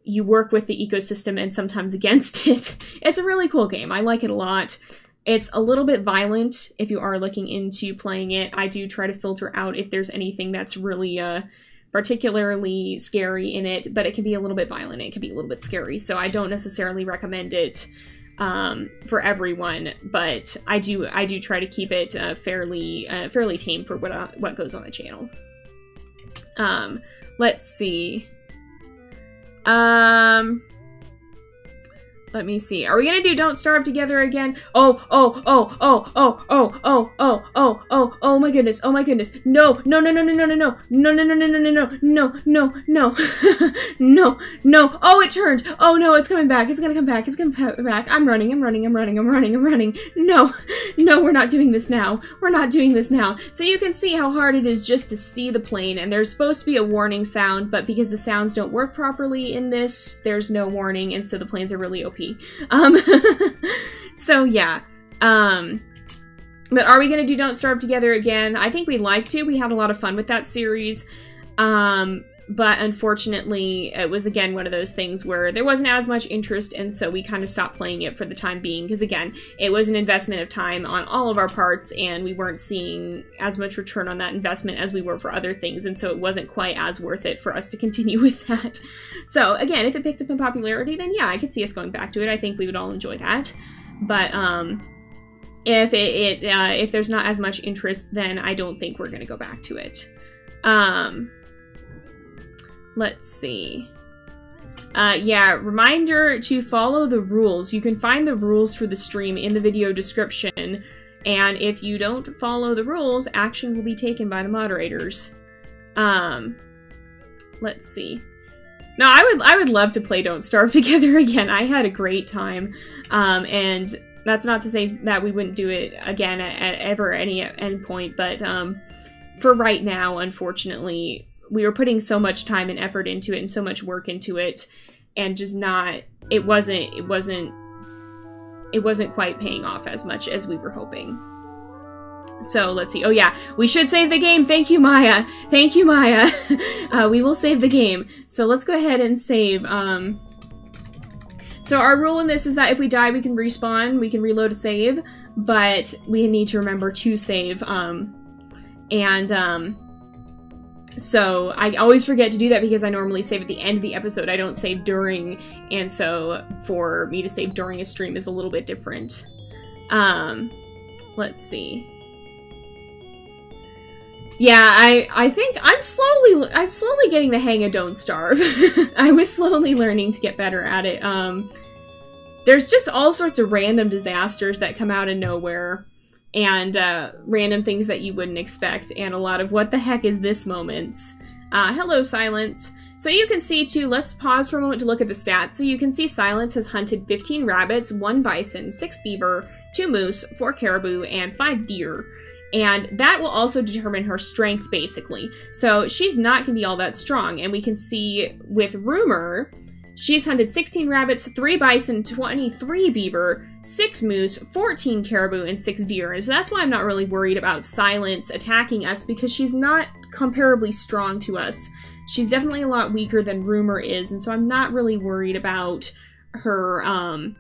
You work with the ecosystem and sometimes against it. It's a really cool game. I like it a lot. It's a little bit violent if you are looking into playing it. I do try to filter out if there's anything that's really uh, particularly scary in it, but it can be a little bit violent. It can be a little bit scary, so I don't necessarily recommend it um, for everyone. But I do I do try to keep it uh, fairly uh, fairly tame for what uh, what goes on the channel. Um, let's see. Um, let me see. Are we gonna do Don't Starve Together again? Oh, oh, oh, oh, oh, oh, oh, oh, oh, oh, oh my goodness, oh my goodness. No, no, no, no, no, no, no, no, no, no, no, no, no, no, no, no, no, no, no. Oh, it turned. Oh no, it's coming back. It's gonna come back. It's gonna come back. I'm running, I'm running, I'm running, I'm running, I'm running. No, no, we're not doing this now. We're not doing this now. So you can see how hard it is just to see the plane, and there's supposed to be a warning sound, but because the sounds don't work properly in this, there's no warning, and so the planes are really OP. Um, so yeah. Um, but are we gonna do Don't Starve Together again? I think we'd like to. We had a lot of fun with that series. Um, but unfortunately, it was again one of those things where there wasn't as much interest, and so we kind of stopped playing it for the time being. Because again, it was an investment of time on all of our parts, and we weren't seeing as much return on that investment as we were for other things, and so it wasn't quite as worth it for us to continue with that. So again, if it picked up in popularity, then yeah, I could see us going back to it. I think we would all enjoy that. But um, if it, it uh, if there's not as much interest, then I don't think we're gonna go back to it. Um, Let's see. Uh, yeah, reminder to follow the rules. You can find the rules for the stream in the video description, and if you don't follow the rules, action will be taken by the moderators. Um, let's see. No, I would I would love to play Don't Starve Together again. I had a great time, um, and that's not to say that we wouldn't do it again at, at ever any end point, but um, for right now, unfortunately, we were putting so much time and effort into it and so much work into it and just not it wasn't it wasn't it wasn't quite paying off as much as we were hoping. So let's see. Oh yeah, we should save the game. Thank you, Maya. Thank you, Maya. uh, we will save the game. So let's go ahead and save. Um, so our rule in this is that if we die, we can respawn. We can reload a save, but we need to remember to save. Um, and um, so I always forget to do that because I normally save at the end of the episode. I don't save during, and so for me to save during a stream is a little bit different. Um, let's see. Yeah, I I think I'm slowly I'm slowly getting the hang of Don't Starve. I was slowly learning to get better at it. Um, there's just all sorts of random disasters that come out of nowhere, and uh, random things that you wouldn't expect, and a lot of what the heck is this moments. Uh, hello, Silence. So you can see too, let's pause for a moment to look at the stats. So you can see Silence has hunted 15 rabbits, 1 bison, 6 beaver, 2 moose, 4 caribou, and 5 deer and that will also determine her strength basically. So she's not going to be all that strong, and we can see with Rumour, she's hunted 16 rabbits, 3 bison, 23 beaver, 6 moose, 14 caribou, and 6 deer. And so that's why I'm not really worried about Silence attacking us because she's not comparably strong to us. She's definitely a lot weaker than Rumour is, and so I'm not really worried about her um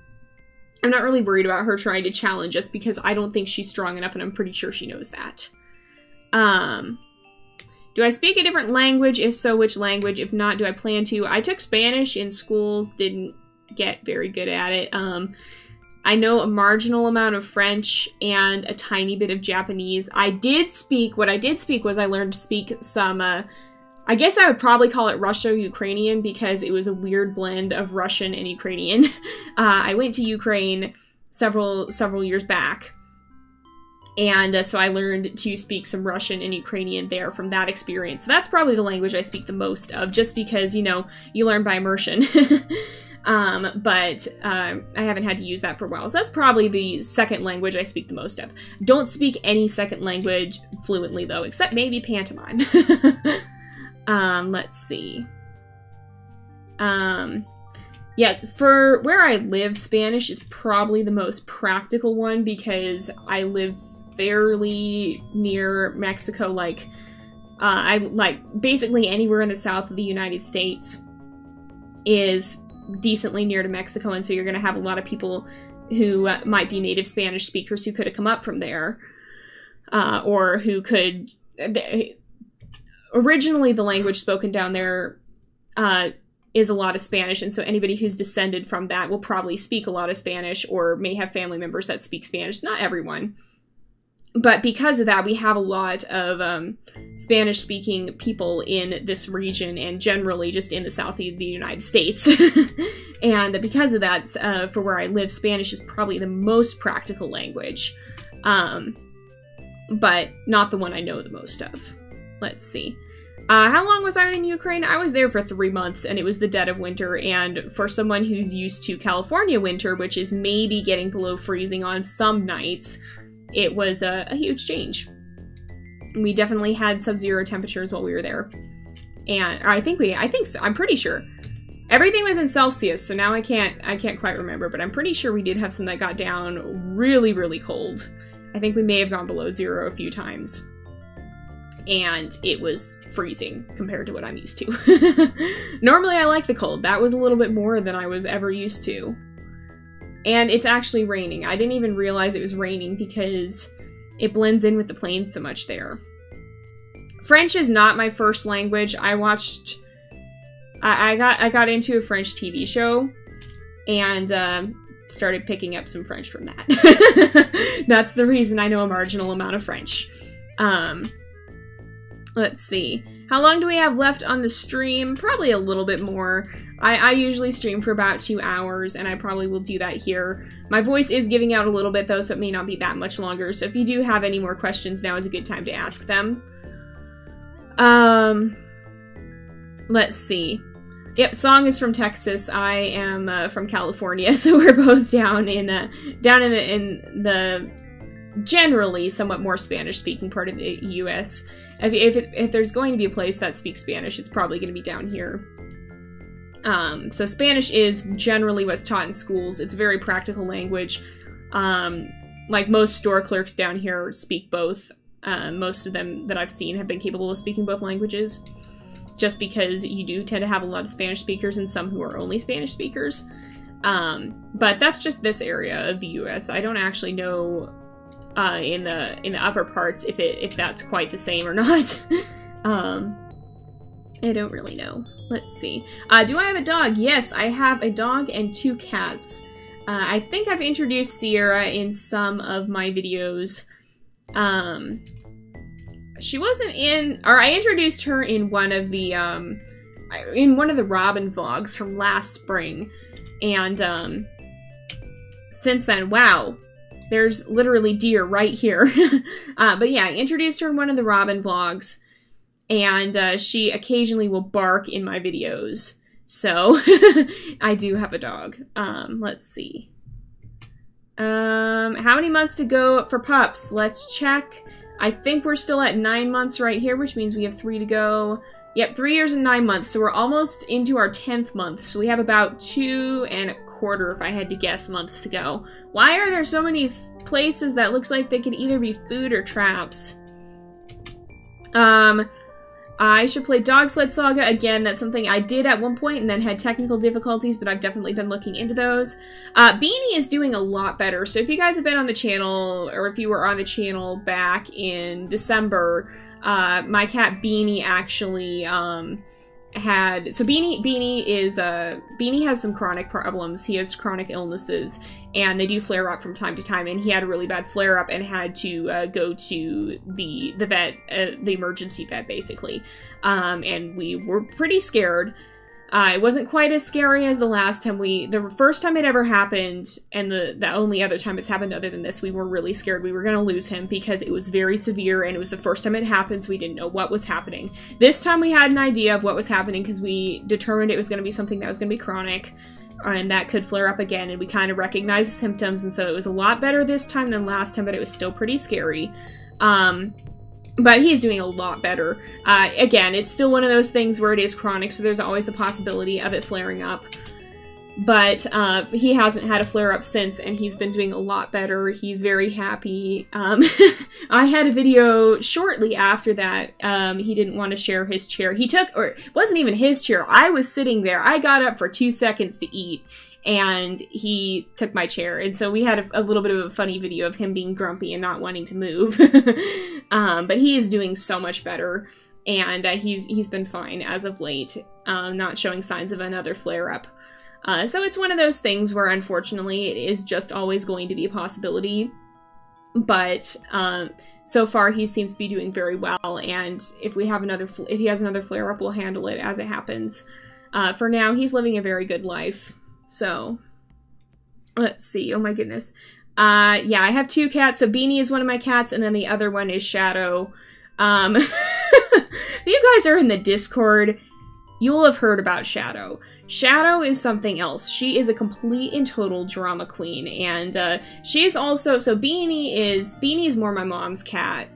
I'm not really worried about her trying to challenge us because I don't think she's strong enough and I'm pretty sure she knows that. Um, do I speak a different language? If so, which language? If not, do I plan to? I took Spanish in school, didn't get very good at it. Um, I know a marginal amount of French and a tiny bit of Japanese. I did speak, what I did speak was I learned to speak some, uh, I guess I would probably call it Russo-Ukrainian because it was a weird blend of Russian and Ukrainian. Uh, I went to Ukraine several several years back, and uh, so I learned to speak some Russian and Ukrainian there from that experience. So that's probably the language I speak the most of, just because you know you learn by immersion. um, but uh, I haven't had to use that for a while. So that's probably the second language I speak the most of. Don't speak any second language fluently though, except maybe pantomime. Um, let's see. Um, yes, for where I live, Spanish is probably the most practical one because I live fairly near Mexico. Like, uh, I like basically anywhere in the south of the United States is decently near to Mexico, and so you're going to have a lot of people who might be native Spanish speakers who could have come up from there, uh, or who could. They, originally the language spoken down there uh, is a lot of Spanish, and so anybody who's descended from that will probably speak a lot of Spanish or may have family members that speak Spanish. Not everyone. But because of that, we have a lot of um, Spanish speaking people in this region and generally just in the south of the United States. and because of that, uh, for where I live, Spanish is probably the most practical language, um, but not the one I know the most of. Let's see. Uh, how long was I in Ukraine? I was there for three months, and it was the dead of winter. And for someone who's used to California winter, which is maybe getting below freezing on some nights, it was a, a huge change. We definitely had sub-zero temperatures while we were there, and I think we, I think so, I'm pretty sure. Everything was in Celsius, so now I can't, I can't quite remember, but I'm pretty sure we did have some that got down really, really cold. I think we may have gone below zero a few times and it was freezing compared to what I'm used to. Normally I like the cold. That was a little bit more than I was ever used to. And it's actually raining. I didn't even realize it was raining because it blends in with the plains so much there. French is not my first language. I watched I, I got I got into a French TV show and uh, started picking up some French from that. That's the reason I know a marginal amount of French. Um, Let's see. How long do we have left on the stream? Probably a little bit more. I, I, usually stream for about two hours, and I probably will do that here. My voice is giving out a little bit, though, so it may not be that much longer. So if you do have any more questions, now is a good time to ask them. Um, let's see. Yep, Song is from Texas. I am uh, from California, so we're both down in uh, down in, in the generally somewhat more Spanish speaking part of the US. If, if, it, if there's going to be a place that speaks Spanish, it's probably going to be down here. Um, so Spanish is generally what's taught in schools. It's a very practical language. Um, like most store clerks down here speak both. Uh, most of them that I've seen have been capable of speaking both languages, just because you do tend to have a lot of Spanish speakers and some who are only Spanish speakers. Um, but that's just this area of the U.S. I don't actually know uh, in the in the upper parts if it if that's quite the same or not. um, I don't really know. Let's see. Uh, do I have a dog? Yes, I have a dog and two cats. Uh, I think I've introduced Sierra in some of my videos. Um, she wasn't in, or I introduced her in one of the, um, in one of the Robin vlogs from last spring. And, um, since then, wow, there's literally deer right here. uh, but yeah, I introduced her in one of the Robin vlogs, and uh, she occasionally will bark in my videos. So I do have a dog. Um, let's see. Um, how many months to go for pups? Let's check. I think we're still at nine months right here, which means we have three to go. Yep, three years and nine months. So we're almost into our 10th month. So we have about two and a quarter, if I had to guess, months to go. Why are there so many places that looks like they could either be food or traps? Um, I should play Dog Sled Saga again. That's something I did at one point and then had technical difficulties, but I've definitely been looking into those. Uh, Beanie is doing a lot better. So if you guys have been on the channel, or if you were on the channel back in December, uh, my cat Beanie actually um, had so Beanie Beanie is uh Beanie has some chronic problems. He has chronic illnesses, and they do flare up from time to time. And he had a really bad flare up and had to uh, go to the the vet, uh, the emergency vet, basically. Um, and we were pretty scared. Uh, it wasn't quite as scary as the last time we, the first time it ever happened, and the, the only other time it's happened other than this, we were really scared we were going to lose him because it was very severe and it was the first time it happened, so we didn't know what was happening. This time we had an idea of what was happening because we determined it was going to be something that was going to be chronic and that could flare up again, and we kind of recognized the symptoms, and so it was a lot better this time than last time, but it was still pretty scary. Um, but he's doing a lot better. Uh, again, it's still one of those things where it is chronic, so there's always the possibility of it flaring up. But uh, he hasn't had a flare up since, and he's been doing a lot better. He's very happy. Um, I had a video shortly after that. Um, he didn't want to share his chair. He took, or it wasn't even his chair. I was sitting there. I got up for two seconds to eat, and he took my chair. And so we had a, a, little bit of a funny video of him being grumpy and not wanting to move. um, but he is doing so much better, and uh, he's he's been fine as of late, um, not showing signs of another flare up. Uh, so it's one of those things where unfortunately it is just always going to be a possibility. But um, so far he seems to be doing very well, and if we have another, if he has another flare up, we'll handle it as it happens. Uh, for now, he's living a very good life. So, let's see. Oh my goodness. Uh, yeah, I have two cats. So Beanie is one of my cats, and then the other one is Shadow. Um, you guys are in the Discord, you'll have heard about Shadow. Shadow is something else. She is a complete and total drama queen, and uh, she is also so Beanie is Beanie is more my mom's cat,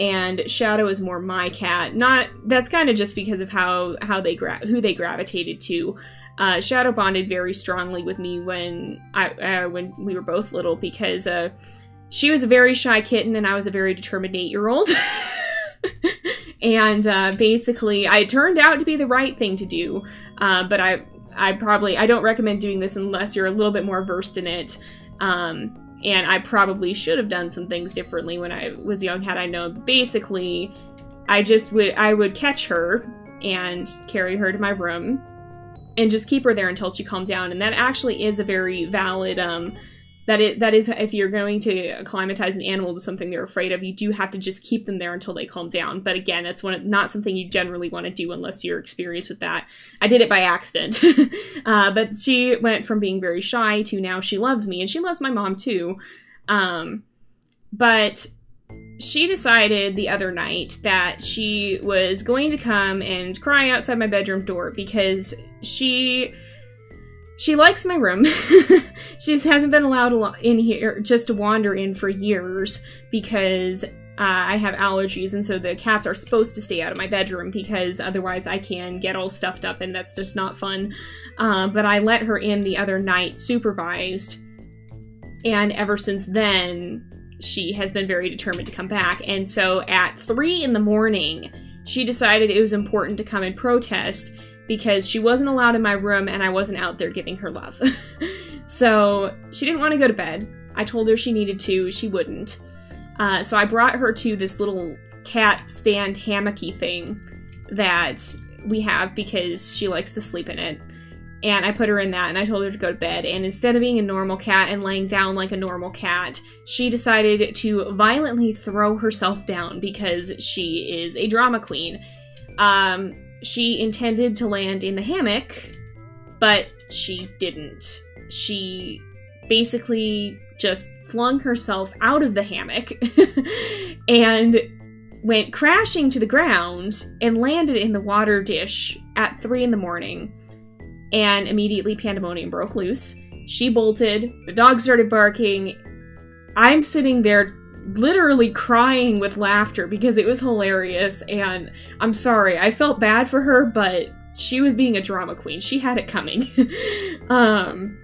and Shadow is more my cat. Not that's kind of just because of how how they gra- who they gravitated to. Uh, Shadow bonded very strongly with me when I uh, when we were both little because uh, she was a very shy kitten and I was a very determined eight year old. and uh, basically, I turned out to be the right thing to do. Uh, but I I probably I don't recommend doing this unless you're a little bit more versed in it. Um, and I probably should have done some things differently when I was young had I known. Basically, I just would I would catch her and carry her to my room and just keep her there until she calmed down. And that actually is a very valid um, that it that is if you're going to acclimatize an animal to something they're afraid of, you do have to just keep them there until they calm down. But again, that's one not something you generally want to do unless you're experienced with that. I did it by accident, uh, but she went from being very shy to now she loves me and she loves my mom too. Um, but she decided the other night that she was going to come and cry outside my bedroom door because she she likes my room. she hasn't been allowed in here just to wander in for years because uh, I have allergies, and so the cats are supposed to stay out of my bedroom because otherwise I can get all stuffed up, and that's just not fun. Uh, but I let her in the other night, supervised, and ever since then, she has been very determined to come back. And so at three in the morning, she decided it was important to come and protest because she wasn't allowed in my room and I wasn't out there giving her love. so she didn't want to go to bed. I told her she needed to, she wouldn't. Uh, so I brought her to this little cat stand hammocky thing that we have because she likes to sleep in it. And I put her in that and I told her to go to bed. And instead of being a normal cat and laying down like a normal cat, she decided to violently throw herself down because she is a drama queen. Um, she intended to land in the hammock, but she didn't. She basically just flung herself out of the hammock and went crashing to the ground and landed in the water dish at 3 in the morning. And immediately pandemonium broke loose. She bolted, the dog started barking. I'm sitting there literally crying with laughter because it was hilarious and I'm sorry, I felt bad for her, but she was being a drama queen. She had it coming. um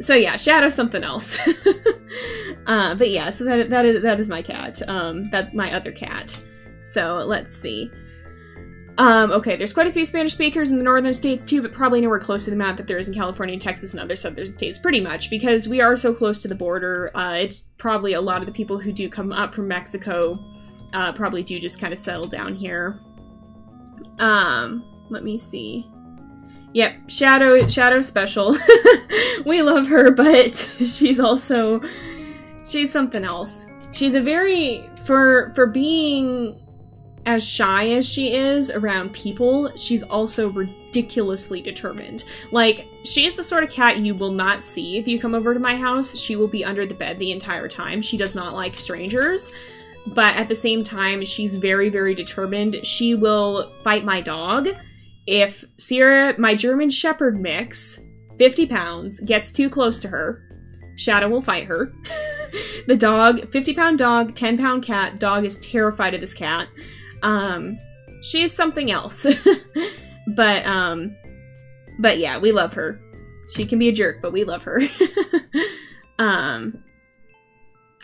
so yeah, Shadow something else. uh, but yeah, so that that is that is my cat. Um, that my other cat. So let's see. Um, okay, there's quite a few Spanish speakers in the northern states too, but probably nowhere close to the amount that there is in California, Texas, and other southern states, pretty much, because we are so close to the border. Uh, it's probably a lot of the people who do come up from Mexico uh, probably do just kind of settle down here. Um, let me see. Yep, Shadow Shadow special. we love her, but she's also she's something else. She's a very for for being as shy as she is around people, she's also ridiculously determined. Like, she is the sort of cat you will not see if you come over to my house. She will be under the bed the entire time. She does not like strangers. But at the same time, she's very, very determined. She will fight my dog if Sierra, my German Shepherd mix, 50 pounds, gets too close to her, Shadow will fight her. the dog, 50 pound dog, 10 pound cat, dog is terrified of this cat. Um, she is something else. but, um, but yeah, we love her. She can be a jerk, but we love her. um,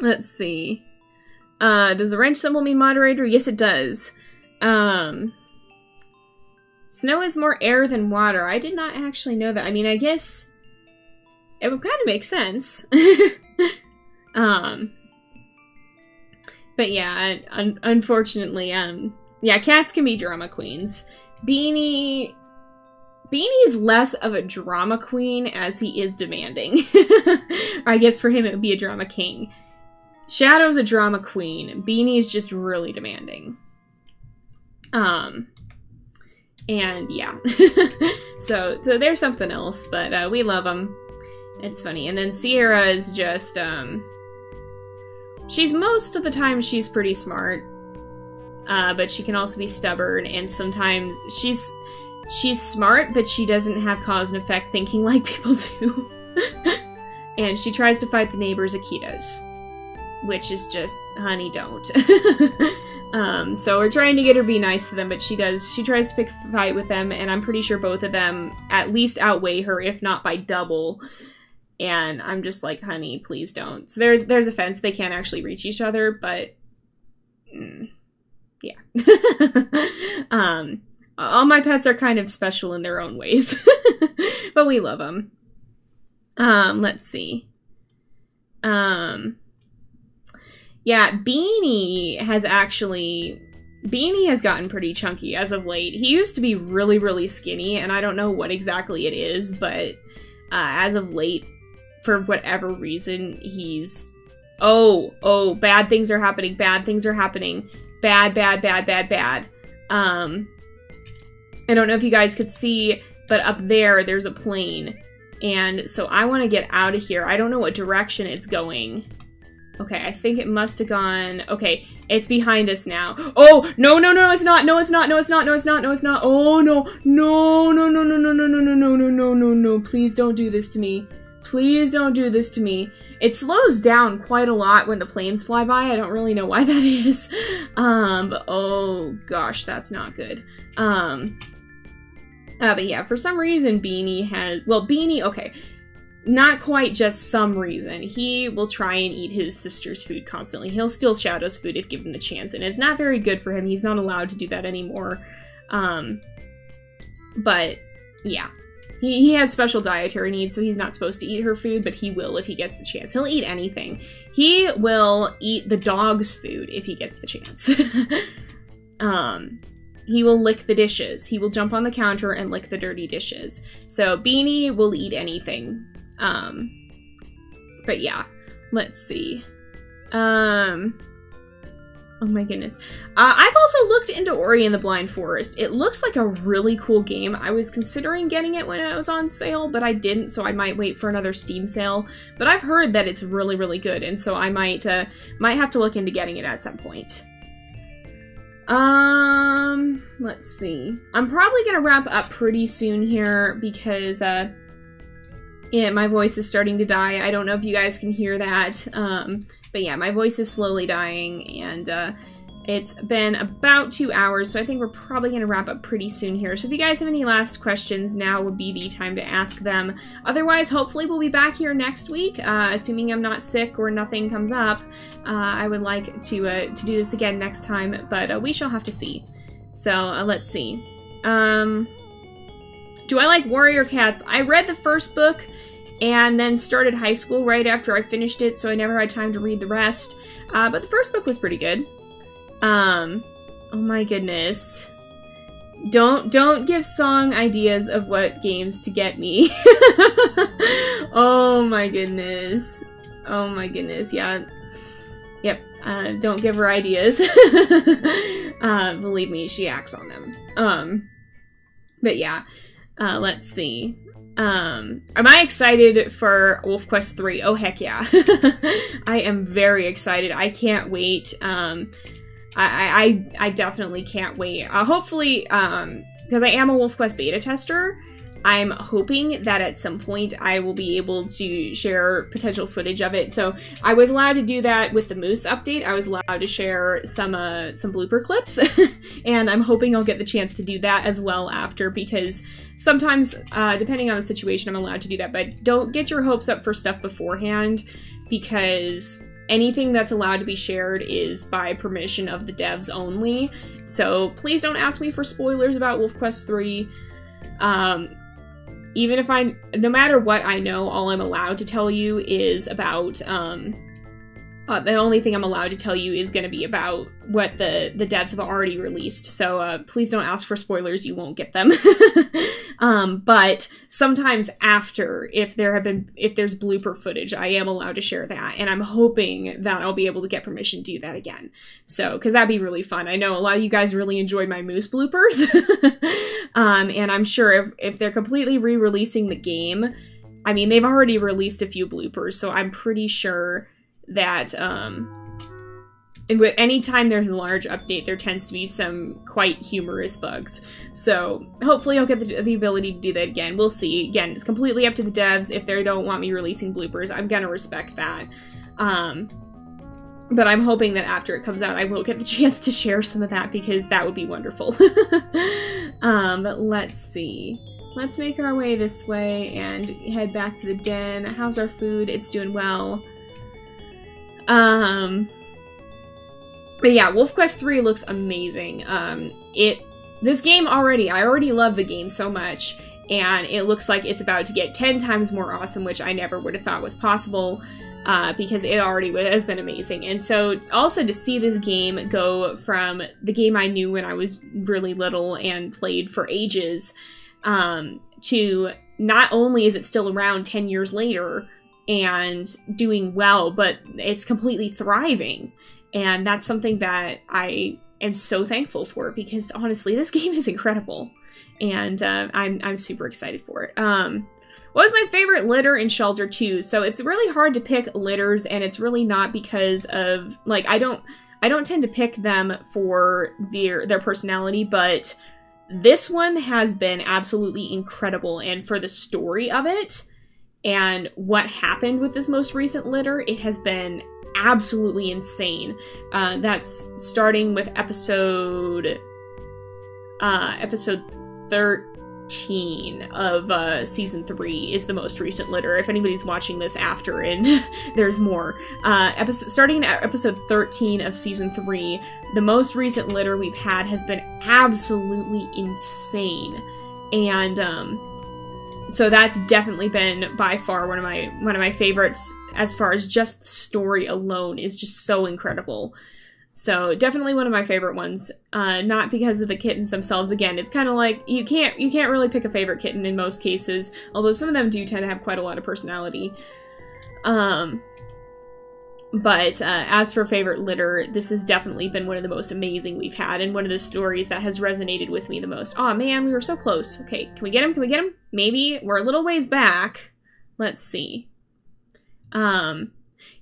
let's see. Uh, does the wrench symbol mean moderator? Yes, it does. Um, Snow is more air than water. I did not actually know that. I mean, I guess it would kind of make sense. um, but yeah, un unfortunately, um, yeah, cats can be drama queens. Beanie, Beanie's less of a drama queen as he is demanding. I guess for him it would be a drama king. Shadow's a drama queen. Beanie's just really demanding. Um, and yeah. so, so there's something else, but uh, we love them. It's funny. And then Sierra is just, um, she's most of the time she's pretty smart. Uh, but she can also be stubborn and sometimes she's she's smart but she doesn't have cause and effect thinking like people do. and she tries to fight the neighbor's Akitas. Which is just, honey, don't. Um, so we're trying to get her be nice to them, but she does. She tries to pick a fight with them, and I'm pretty sure both of them at least outweigh her, if not by double. And I'm just like, honey, please don't. So there's there's a fence. They can't actually reach each other, but mm, yeah. um, all my pets are kind of special in their own ways, but we love them. Um, let's see. Um, yeah, Beanie has actually Beanie has gotten pretty chunky as of late. He used to be really, really skinny, and I don't know what exactly it is, but uh, as of late, for whatever reason, he's. Oh, oh, bad things are happening, bad things are happening. Bad, bad, bad, bad, bad. Um, I don't know if you guys could see, but up there, there's a plane. And so I want to get out of here. I don't know what direction it's going. Okay, I think it must have gone... Okay, it's behind us now. Oh, no, no, no, it's not. No, it's not. No, it's not. No, it's not. No, it's not. Oh, no. No, no, no, no, no, no, no, no, no, no, no, no, no, no. Please don't do this to me. Please don't do this to me. It slows down quite a lot when the planes fly by. I don't really know why that is. Um, but oh gosh, that's not good. Um, uh, but yeah, for some reason, Beanie has, well, Beanie, okay, not quite just some reason. He will try and eat his sister's food constantly. He'll steal Shadow's food if given the chance, and it's not very good for him. He's not allowed to do that anymore. Um, but yeah, he, he has special dietary needs, so he's not supposed to eat her food, but he will if he gets the chance. He'll eat anything. He will eat the dog's food if he gets the chance. um, he will lick the dishes. He will jump on the counter and lick the dirty dishes. So Beanie will eat anything. Um, but yeah, let's see. Um, oh my goodness. Uh, I've also looked into Ori and the Blind Forest. It looks like a really cool game. I was considering getting it when it was on sale, but I didn't, so I might wait for another Steam sale. But I've heard that it's really, really good, and so I might uh, might have to look into getting it at some point. Um, let's see. I'm probably gonna wrap up pretty soon here because uh, yeah, my voice is starting to die. I don't know if you guys can hear that. Um, but yeah, my voice is slowly dying, and uh, it's been about two hours, so I think we're probably going to wrap up pretty soon here. So if you guys have any last questions, now would be the time to ask them. Otherwise, hopefully we'll be back here next week, uh, assuming I'm not sick or nothing comes up. Uh, I would like to, uh, to do this again next time, but uh, we shall have to see. So uh, let's see. Um, do I like Warrior Cats? I read the first book and then started high school right after I finished it, so I never had time to read the rest. Uh, but the first book was pretty good. Um, oh my goodness. Don't don't give song ideas of what games to get me. oh my goodness. Oh my goodness. Yeah. Yep. Uh, don't give her ideas. uh, believe me, she acts on them. Um, but yeah. Uh, let's see. Um, am I excited for WolfQuest 3? Oh, heck yeah. I am very excited. I can't wait. Um, I, I, I definitely can't wait. Uh, hopefully, um, because I am a WolfQuest beta tester, I'm hoping that at some point I will be able to share potential footage of it. So I was allowed to do that with the Moose update. I was allowed to share some uh, some blooper clips, and I'm hoping I'll get the chance to do that as well after because sometimes, uh, depending on the situation, I'm allowed to do that. But don't get your hopes up for stuff beforehand because anything that's allowed to be shared is by permission of the devs only. So please don't ask me for spoilers about WolfQuest 3. Um, even if I, no matter what I know, all I'm allowed to tell you is about, um, uh, the only thing I'm allowed to tell you is going to be about what the, the devs have already released, so uh, please don't ask for spoilers, you won't get them. um, but sometimes after, if there have been, if there's blooper footage, I am allowed to share that, and I'm hoping that I'll be able to get permission to do that again. So, because that'd be really fun. I know a lot of you guys really enjoyed my Moose bloopers, um, and I'm sure if, if they're completely re-releasing the game, I mean, they've already released a few bloopers, so I'm pretty sure that um, anytime there's a large update, there tends to be some quite humorous bugs. So hopefully I'll get the, the, ability to do that again. We'll see. Again, it's completely up to the devs. If they don't want me releasing bloopers, I'm gonna respect that. Um, but I'm hoping that after it comes out, I will get the chance to share some of that because that would be wonderful. um, but let's see. Let's make our way this way and head back to the den. How's our food? It's doing well. Um, but yeah, WolfQuest 3 looks amazing. Um, it this game already, I already love the game so much, and it looks like it's about to get 10 times more awesome, which I never would have thought was possible. Uh, because it already has been amazing. And so also to see this game go from the game I knew when I was really little and played for ages um, to not only is it still around 10 years later, and doing well, but it's completely thriving. And that's something that I am so thankful for because honestly, this game is incredible. And uh, I'm, I'm super excited for it. Um, what was my favorite litter in Shelter 2? So it's really hard to pick litters, and it's really not because of, like, I don't, I don't tend to pick them for their, their personality, but this one has been absolutely incredible, and for the story of it, and what happened with this most recent litter, it has been absolutely insane. Uh, that's starting with episode uh, episode 13 of uh, season 3 is the most recent litter. If anybody's watching this after and there's more. Uh, episode, starting at episode 13 of season 3, the most recent litter we've had has been absolutely insane. And um, so that's definitely been by far one of my one of my favorites as far as just the story alone is just so incredible. So definitely one of my favorite ones uh, not because of the kittens themselves. Again it's kind of like you can't you can't really pick a favorite kitten in most cases although some of them do tend to have quite a lot of personality. Um but uh, as for favorite litter, this has definitely been one of the most amazing we've had, and one of the stories that has resonated with me the most. Oh man, we were so close. Okay, can we get him? Can we get him? Maybe we're a little ways back. Let's see. Um,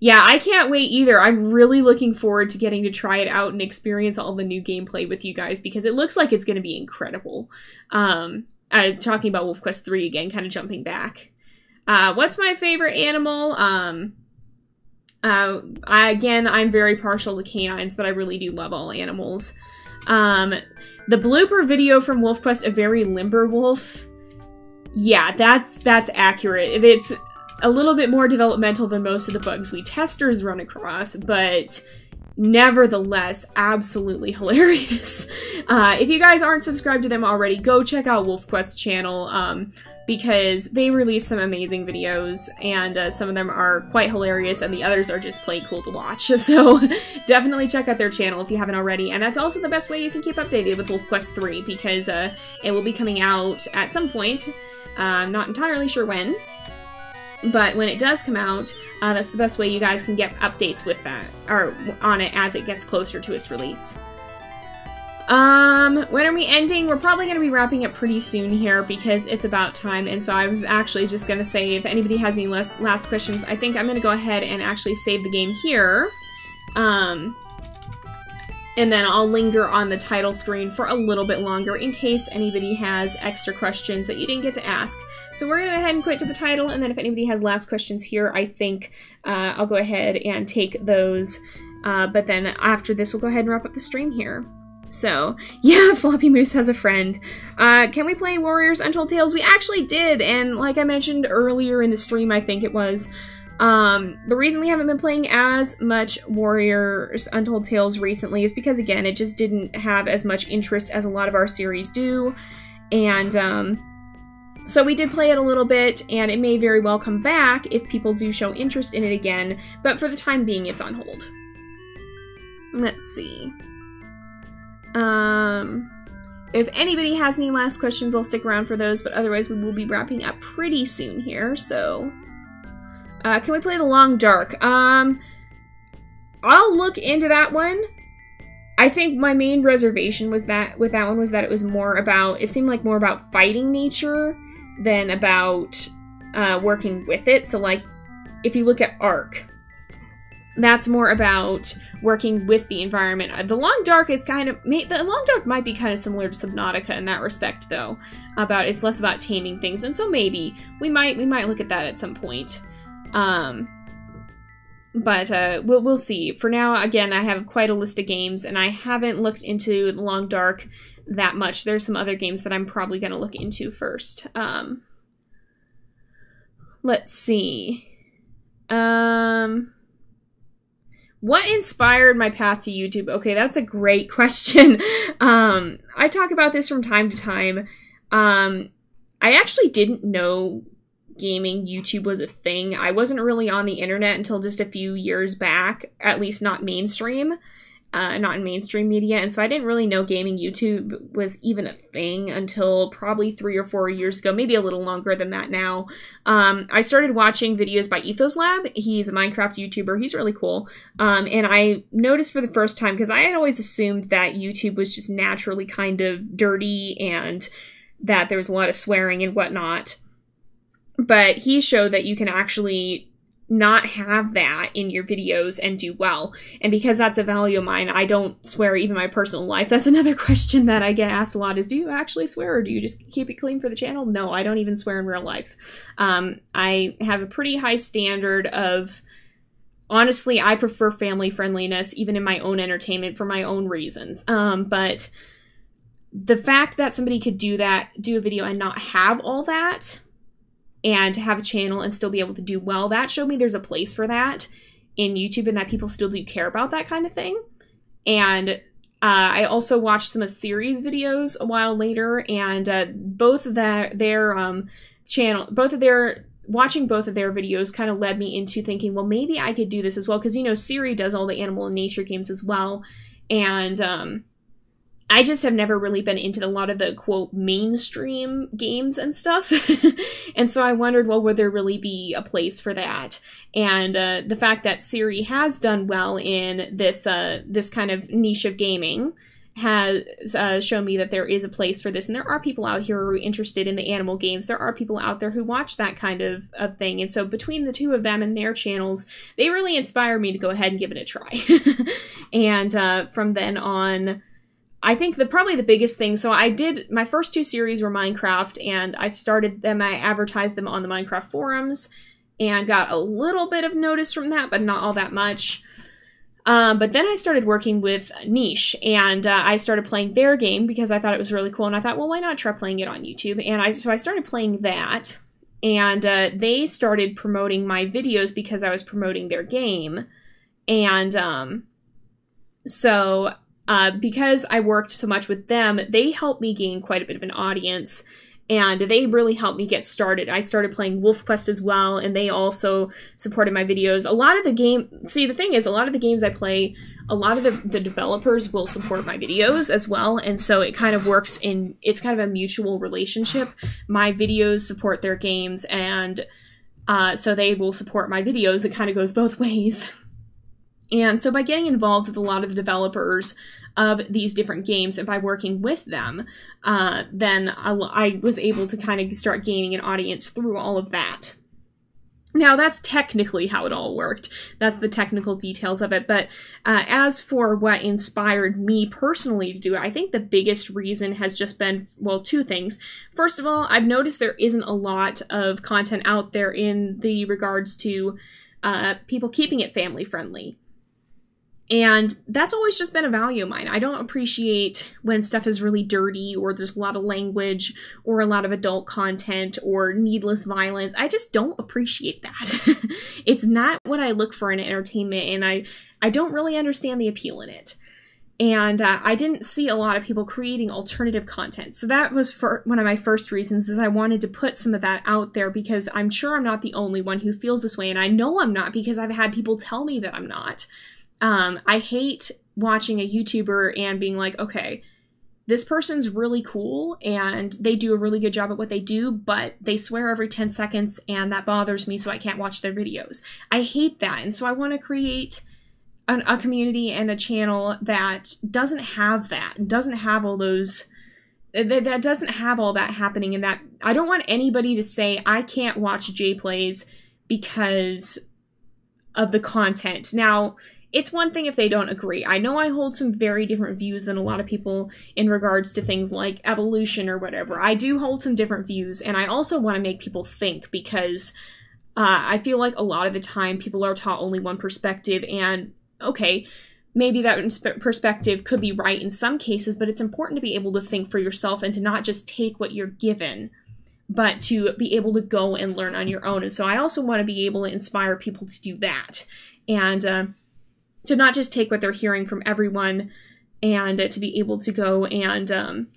yeah, I can't wait either. I'm really looking forward to getting to try it out and experience all the new gameplay with you guys because it looks like it's going to be incredible. Um, uh, talking about WolfQuest 3 again, kind of jumping back. Uh, what's my favorite animal? Um, uh, I, again, I'm very partial to canines, but I really do love all animals. Um, the blooper video from WolfQuest, a very limber wolf. Yeah, that's that's accurate. It's a little bit more developmental than most of the bugs we testers run across, but nevertheless, absolutely hilarious. Uh, if you guys aren't subscribed to them already, go check out WolfQuest channel. Um, because they release some amazing videos and uh, some of them are quite hilarious and the others are just plain cool to watch. So definitely check out their channel if you haven't already. And that's also the best way you can keep updated with WolfQuest 3 because uh, it will be coming out at some point. Uh, I'm not entirely sure when. But when it does come out, uh, that's the best way you guys can get updates with that, or on it as it gets closer to its release. Um, when are we ending? We're probably going to be wrapping up pretty soon here because it's about time. And so I was actually just going to say if anybody has any last, last questions, I think I'm going to go ahead and actually save the game here. Um, and then I'll linger on the title screen for a little bit longer in case anybody has extra questions that you didn't get to ask. So we're going to go ahead and quit to the title, and then if anybody has last questions here, I think uh, I'll go ahead and take those. Uh, but then after this, we'll go ahead and wrap up the stream here. So, yeah, Floppy Moose has a friend. Uh, can we play Warriors Untold Tales? We actually did, and like I mentioned earlier in the stream, I think it was, um, the reason we haven't been playing as much Warriors Untold Tales recently is because, again, it just didn't have as much interest as a lot of our series do, and, um, so we did play it a little bit, and it may very well come back if people do show interest in it again, but for the time being, it's on hold. Let's see. Um, if anybody has any last questions, I'll stick around for those, but otherwise we will be wrapping up pretty soon here, so... Uh, can we play The Long Dark? Um, I'll look into that one. I think my main reservation was that with that one was that it was more about it seemed like more about fighting nature than about uh, working with it. So like if you look at Ark, that's more about working with the environment. Uh, the Long Dark is kind of the Long Dark might be kind of similar to Subnautica in that respect, though. About it's less about taming things, and so maybe we might we might look at that at some point. Um, but uh, we'll we'll see. For now, again, I have quite a list of games, and I haven't looked into the Long Dark that much. There's some other games that I'm probably going to look into first. Um, let's see. Um, what inspired my path to YouTube? Okay, that's a great question. um, I talk about this from time to time. Um, I actually didn't know gaming YouTube was a thing. I wasn't really on the internet until just a few years back, at least not mainstream uh, not in mainstream media, and so I didn't really know gaming YouTube was even a thing until probably three or four years ago, maybe a little longer than that now. Um, I started watching videos by EthosLab. He's a Minecraft YouTuber. He's really cool. Um, and I noticed for the first time because I had always assumed that YouTube was just naturally kind of dirty and that there was a lot of swearing and whatnot. But he showed that you can actually not have that in your videos and do well. And because that's a value of mine, I don't swear even my personal life. That's another question that I get asked a lot is do you actually swear or do you just keep it clean for the channel? No, I don't even swear in real life. Um, I have a pretty high standard of honestly, I prefer family friendliness even in my own entertainment for my own reasons. Um, but the fact that somebody could do that, do a video and not have all that and to have a channel and still be able to do well, that showed me there's a place for that in YouTube and that people still do care about that kind of thing. And uh, I also watched some of Siri's videos a while later, and uh, both of their their um, channel, both of their watching both of their videos kind of led me into thinking, well, maybe I could do this as well. Because you know Siri does all the animal and nature games as well, and um, I just have never really been into a lot of the quote mainstream games and stuff. and so I wondered, well, would there really be a place for that? And uh, the fact that Siri has done well in this uh, this kind of niche of gaming has uh, shown me that there is a place for this. And there are people out here who are interested in the animal games. There are people out there who watch that kind of, of thing. And so between the two of them and their channels, they really inspire me to go ahead and give it a try. and uh, from then on, I think the probably the biggest thing. So I did my first two series were Minecraft, and I started them. I advertised them on the Minecraft forums, and got a little bit of notice from that, but not all that much. Um, but then I started working with Niche, and uh, I started playing their game because I thought it was really cool, and I thought, well, why not try playing it on YouTube? And I so I started playing that, and uh, they started promoting my videos because I was promoting their game, and um, so uh, because I worked so much with them, they helped me gain quite a bit of an audience and they really helped me get started. I started playing WolfQuest as well, and they also supported my videos. A lot of the game, see, the thing is, a lot of the games I play, a lot of the, the developers will support my videos as well, and so it kind of works in, it's kind of a mutual relationship. My videos support their games, and uh, so they will support my videos. It kind of goes both ways. And so by getting involved with a lot of the developers of these different games and by working with them, uh, then I, I was able to kind of start gaining an audience through all of that. Now, that's technically how it all worked. That's the technical details of it. But uh, as for what inspired me personally to do it, I think the biggest reason has just been, well, two things. First of all, I've noticed there isn't a lot of content out there in the regards to uh, people keeping it family friendly. And that's always just been a value of mine. I don't appreciate when stuff is really dirty or there's a lot of language or a lot of adult content or needless violence. I just don't appreciate that. it's not what I look for in entertainment and I I don't really understand the appeal in it. And uh, I didn't see a lot of people creating alternative content. So that was for one of my first reasons is I wanted to put some of that out there because I'm sure I'm not the only one who feels this way and I know I'm not because I've had people tell me that I'm not. Um, I hate watching a YouTuber and being like, okay, this person's really cool and they do a really good job at what they do, but they swear every 10 seconds and that bothers me, so I can't watch their videos. I hate that. And so I want to create an, a community and a channel that doesn't have that, doesn't have all those. That, that doesn't have all that happening, and that I don't want anybody to say I can't watch JayPlays because of the content. Now, it's one thing if they don't agree. I know I hold some very different views than a lot of people in regards to things like evolution or whatever. I do hold some different views, and I also want to make people think because uh, I feel like a lot of the time people are taught only one perspective, and okay, maybe that perspective could be right in some cases, but it's important to be able to think for yourself and to not just take what you're given but to be able to go and learn on your own. And so I also want to be able to inspire people to do that. And uh, to not just take what they're hearing from everyone and to be able to go and um,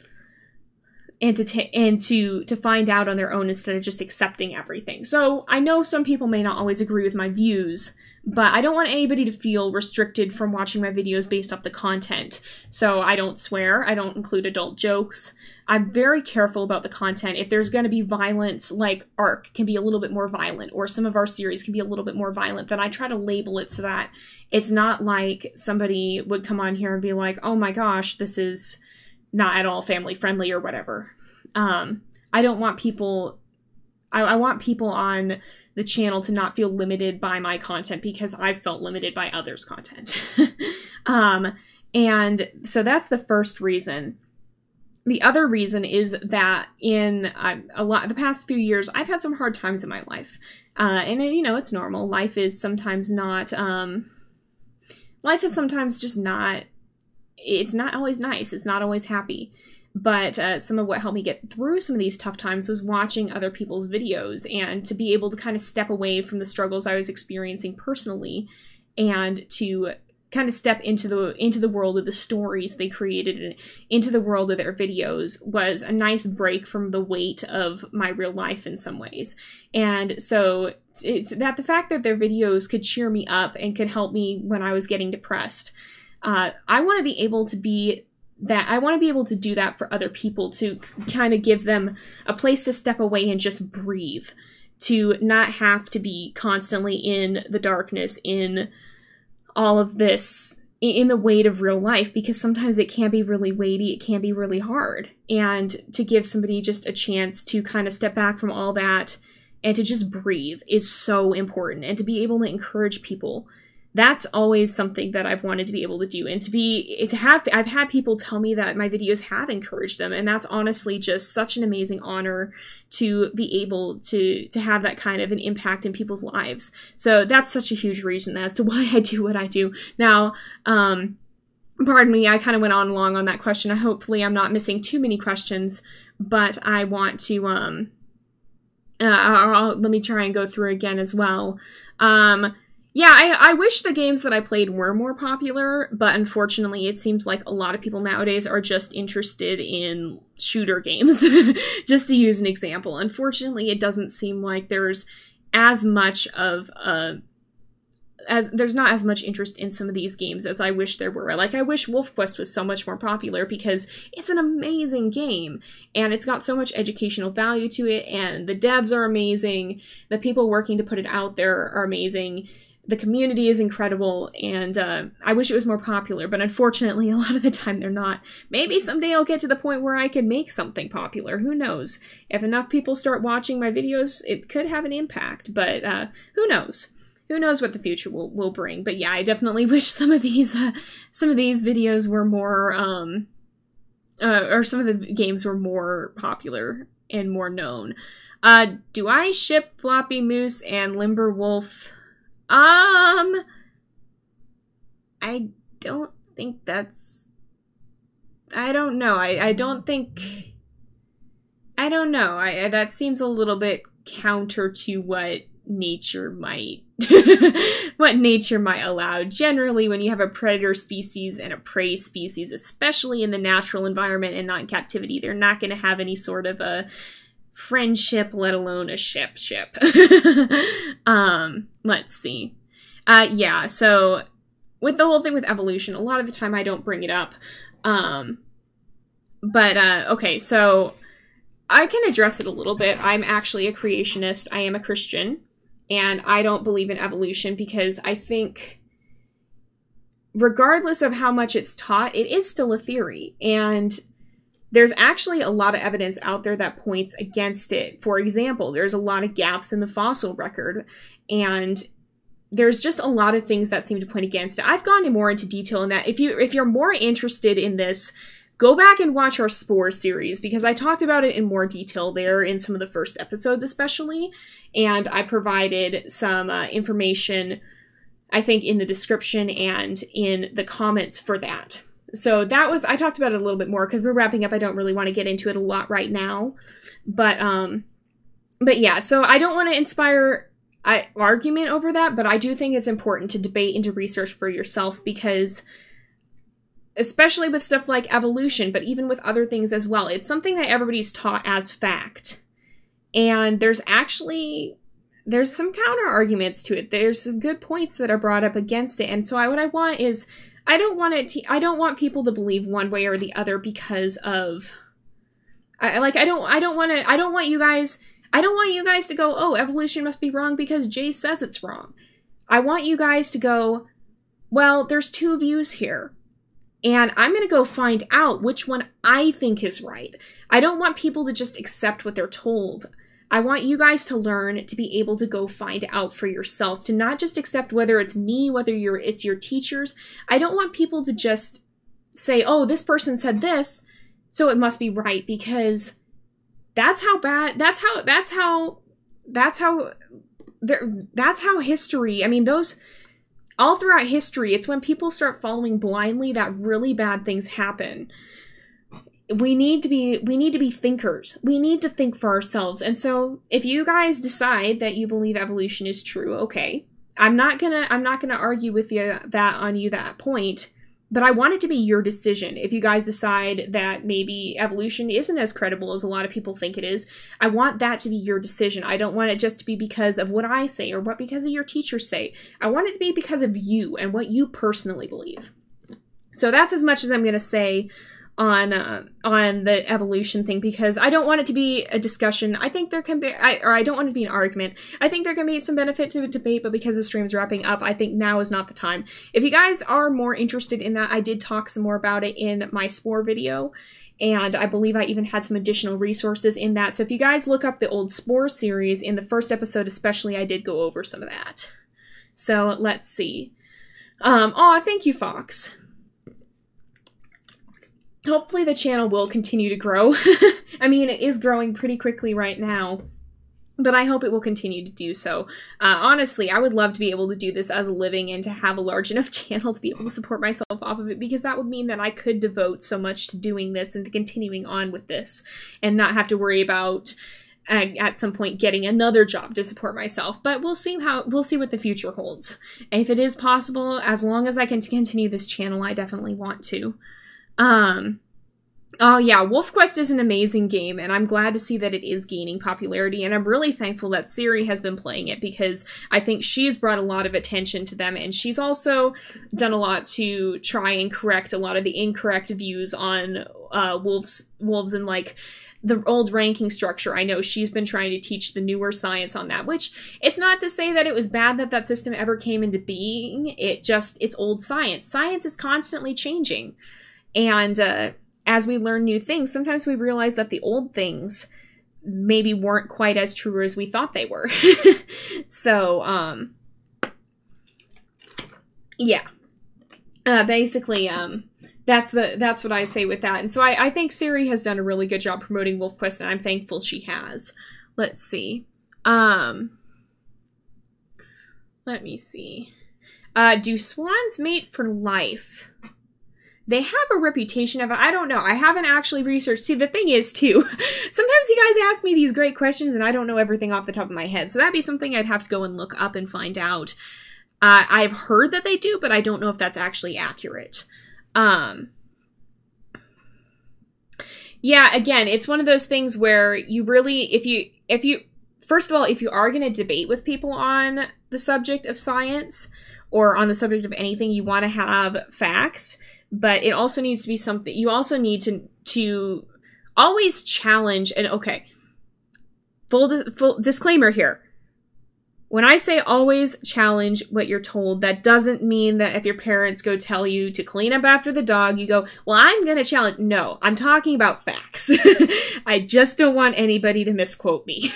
and to and to to find out on their own instead of just accepting everything. So I know some people may not always agree with my views, but I don't want anybody to feel restricted from watching my videos based off the content. So I don't swear, I don't include adult jokes. I'm very careful about the content. If there's going to be violence, like Ark can be a little bit more violent, or some of our series can be a little bit more violent, then I try to label it so that it's not like somebody would come on here and be like, oh my gosh, this is not at all family friendly or whatever. Um, I don't want people. I, I want people on the channel to not feel limited by my content because I've felt limited by others' content. um, and so that's the first reason. The other reason is that in uh, a lot the past few years, I've had some hard times in my life, uh, and you know it's normal. Life is sometimes not. Um, life is sometimes just not. It's not always nice. It's not always happy. But uh, some of what helped me get through some of these tough times was watching other people's videos and to be able to kind of step away from the struggles I was experiencing personally and to kind of step into the into the world of the stories they created and into the world of their videos was a nice break from the weight of my real life in some ways and so it's that the fact that their videos could cheer me up and could help me when i was getting depressed uh, i want to be able to be that I want to be able to do that for other people to kind of give them a place to step away and just breathe, to not have to be constantly in the darkness, in all of this, in the weight of real life, because sometimes it can be really weighty, it can be really hard. And to give somebody just a chance to kind of step back from all that and to just breathe is so important, and to be able to encourage people that's always something that I've wanted to be able to do and to be to have I've had people tell me that my videos have encouraged them and that's honestly just such an amazing honor to be able to to have that kind of an impact in people's lives. So that's such a huge reason as to why I do what I do. Now, um pardon me, I kind of went on long on that question. I hopefully I'm not missing too many questions, but I want to um uh, I'll, let me try and go through again as well. Um, yeah, I, I wish the games that I played were more popular, but unfortunately, it seems like a lot of people nowadays are just interested in shooter games, just to use an example. Unfortunately, it doesn't seem like there's as much of a as there's not as much interest in some of these games as I wish there were. Like I wish WolfQuest was so much more popular because it's an amazing game and it's got so much educational value to it and the devs are amazing, the people working to put it out there are amazing the community is incredible and uh, i wish it was more popular but unfortunately a lot of the time they're not. Maybe someday i'll get to the point where i can make something popular who knows? If enough people start watching my videos it could have an impact but uh, who knows? Who knows what the future will, will bring but yeah i definitely wish some of these uh, some of these videos were more um, uh, or some of the games were more popular and more known. Uh, do i ship floppy moose and limber wolf um, I don't think that's. I don't know. I I don't think. I don't know. I that seems a little bit counter to what nature might what nature might allow. Generally, when you have a predator species and a prey species, especially in the natural environment and not in captivity, they're not going to have any sort of a friendship, let alone a ship ship. um, let's see. Uh, yeah, so with the whole thing with evolution, a lot of the time I don't bring it up. Um, but uh, okay, so I can address it a little bit. I'm actually a creationist. I am a Christian, and I don't believe in evolution because I think regardless of how much it's taught, it is still a theory. And there's actually a lot of evidence out there that points against it. For example, there's a lot of gaps in the fossil record, and there's just a lot of things that seem to point against it. I've gone more into detail in that. If you if you're more interested in this, go back and watch our Spore series because I talked about it in more detail there in some of the first episodes, especially, and I provided some uh, information. I think in the description and in the comments for that so that was i talked about it a little bit more because we're wrapping up. I don't really want to get into it a lot right now. But um but yeah so i don't want to inspire I, argument over that but i do think it's important to debate and to research for yourself because especially with stuff like evolution but even with other things as well it's something that everybody's taught as fact. And there's actually there's some counter arguments to it. There's some good points that are brought up against it. And so I, what i want is I don't want it to, I don't want people to believe one way or the other because of I like I don't I don't want to I don't want you guys I don't want you guys to go, "Oh, evolution must be wrong because Jay says it's wrong." I want you guys to go, "Well, there's two views here." And I'm going to go find out which one I think is right. I don't want people to just accept what they're told. I want you guys to learn to be able to go find out for yourself, to not just accept whether it's me, whether you're it's your teachers. I don't want people to just say, "Oh, this person said this, so it must be right," because that's how bad. That's how. That's how. That's how. That's how history. I mean, those all throughout history, it's when people start following blindly that really bad things happen we need to be we need to be thinkers. We need to think for ourselves. And so if you guys decide that you believe evolution is true okay. I'm not gonna i'm not gonna argue with you that on you that point but i want it to be your decision. If you guys decide that maybe evolution isn't as credible as a lot of people think it is i want that to be your decision. I don't want it just to be because of what i say or what because of your teachers say. I want it to be because of you and what you personally believe. So that's as much as i'm to say on uh, on the evolution thing because I don't want it to be a discussion. I think there can be, I, or I don't want it to be an argument. I think there can be some benefit to debate, but because the stream's wrapping up, I think now is not the time. If you guys are more interested in that, I did talk some more about it in my Spore video. And I believe I even had some additional resources in that. So if you guys look up the old Spore series, in the first episode especially, I did go over some of that. So let's see. Um, oh, thank you, Fox hopefully the channel will continue to grow. I mean, it is growing pretty quickly right now, but I hope it will continue to do so. Uh, honestly, I would love to be able to do this as a living and to have a large enough channel to be able to support myself off of it because that would mean that I could devote so much to doing this and to continuing on with this and not have to worry about uh, at some point getting another job to support myself but we'll see how we'll see what the future holds if it is possible as long as i can continue this channel i definitely want to um, Oh yeah, WolfQuest is an amazing game, and I'm glad to see that it is gaining popularity. And I'm really thankful that Siri has been playing it because I think she's brought a lot of attention to them, and she's also done a lot to try and correct a lot of the incorrect views on uh, wolves, wolves, and like the old ranking structure. I know she's been trying to teach the newer science on that, which it's not to say that it was bad that that system ever came into being. It just it's old science. Science is constantly changing. And uh, as we learn new things, sometimes we realize that the old things maybe weren't quite as true as we thought they were. so, um, yeah. Uh, basically, um, that's the that's what I say with that. And so I, I think Siri has done a really good job promoting WolfQuest, and I'm thankful she has. Let's see. Um, let me see. Uh, do swans mate for life? They have a reputation of I don't know. I haven't actually researched. See, the thing is too, sometimes you guys ask me these great questions and I don't know everything off the top of my head. So that'd be something I'd have to go and look up and find out. Uh, I've heard that they do, but I don't know if that's actually accurate. Um, yeah, again, it's one of those things where you really, if you, if you, first of all, if you are going to debate with people on the subject of science or on the subject of anything, you want to have facts but it also needs to be something you also need to to always challenge and okay full full disclaimer here when I say always challenge what you're told, that doesn't mean that if your parents go tell you to clean up after the dog, you go, Well, I'm going to challenge. No, I'm talking about facts. I just don't want anybody to misquote me.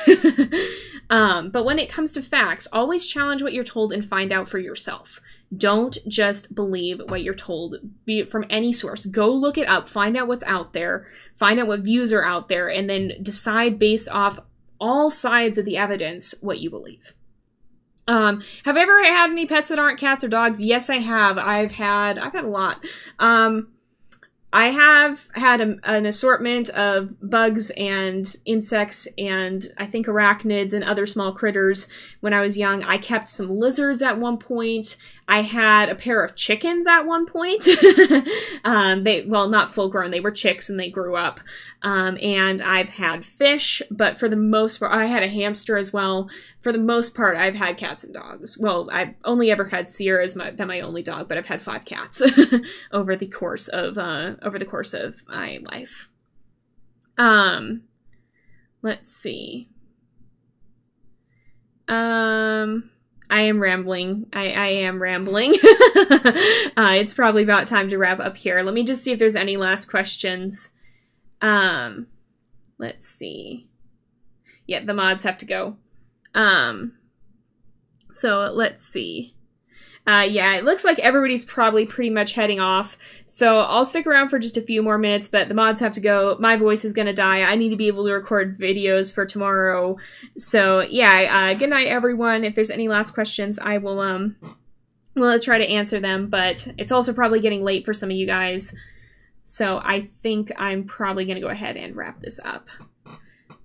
um, but when it comes to facts, always challenge what you're told and find out for yourself. Don't just believe what you're told, be it from any source. Go look it up, find out what's out there, find out what views are out there, and then decide based off all sides of the evidence what you believe. Um, have I ever had any pets that aren't cats or dogs? Yes, I have. I've had I've had a lot. Um, I have had a, an assortment of bugs and insects and I think arachnids and other small critters when I was young. I kept some lizards at one point. I had a pair of chickens at one point. um, they well, not full grown. They were chicks and they grew up. Um, and I've had fish, but for the most part, I had a hamster as well. For the most part, I've had cats and dogs. Well, I've only ever had Sierra as my been my only dog, but I've had five cats over the course of uh, over the course of my life. Um, let's see. Um I am rambling. I, I am rambling. uh, it's probably about time to wrap up here. Let me just see if there's any last questions. Um, let's see. yeah, the mods have to go. Um, so let's see. Uh, yeah, it looks like everybody's probably pretty much heading off. So I'll stick around for just a few more minutes, but the mods have to go. My voice is gonna die. I need to be able to record videos for tomorrow. So yeah, uh, good night, everyone. If there's any last questions, I will um, well, try to answer them. But it's also probably getting late for some of you guys. So I think I'm probably gonna go ahead and wrap this up.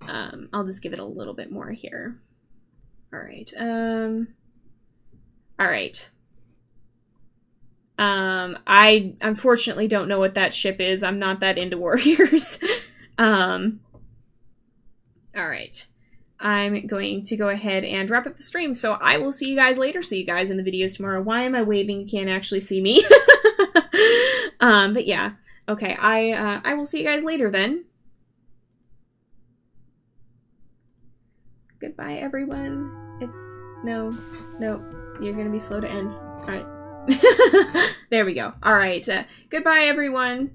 Um, I'll just give it a little bit more here. All right. Um. All right. Um, I unfortunately don't know what that ship is. I'm not that into warriors. um, all right. I'm going to go ahead and wrap up the stream. So I will see you guys later. See you guys in the videos tomorrow. Why am I waving? You can't actually see me. um, but yeah. Okay. I, uh, I will see you guys later then. Goodbye, everyone. It's no, no. You're gonna be slow to end. All right. there we go. All right. Uh, goodbye, everyone.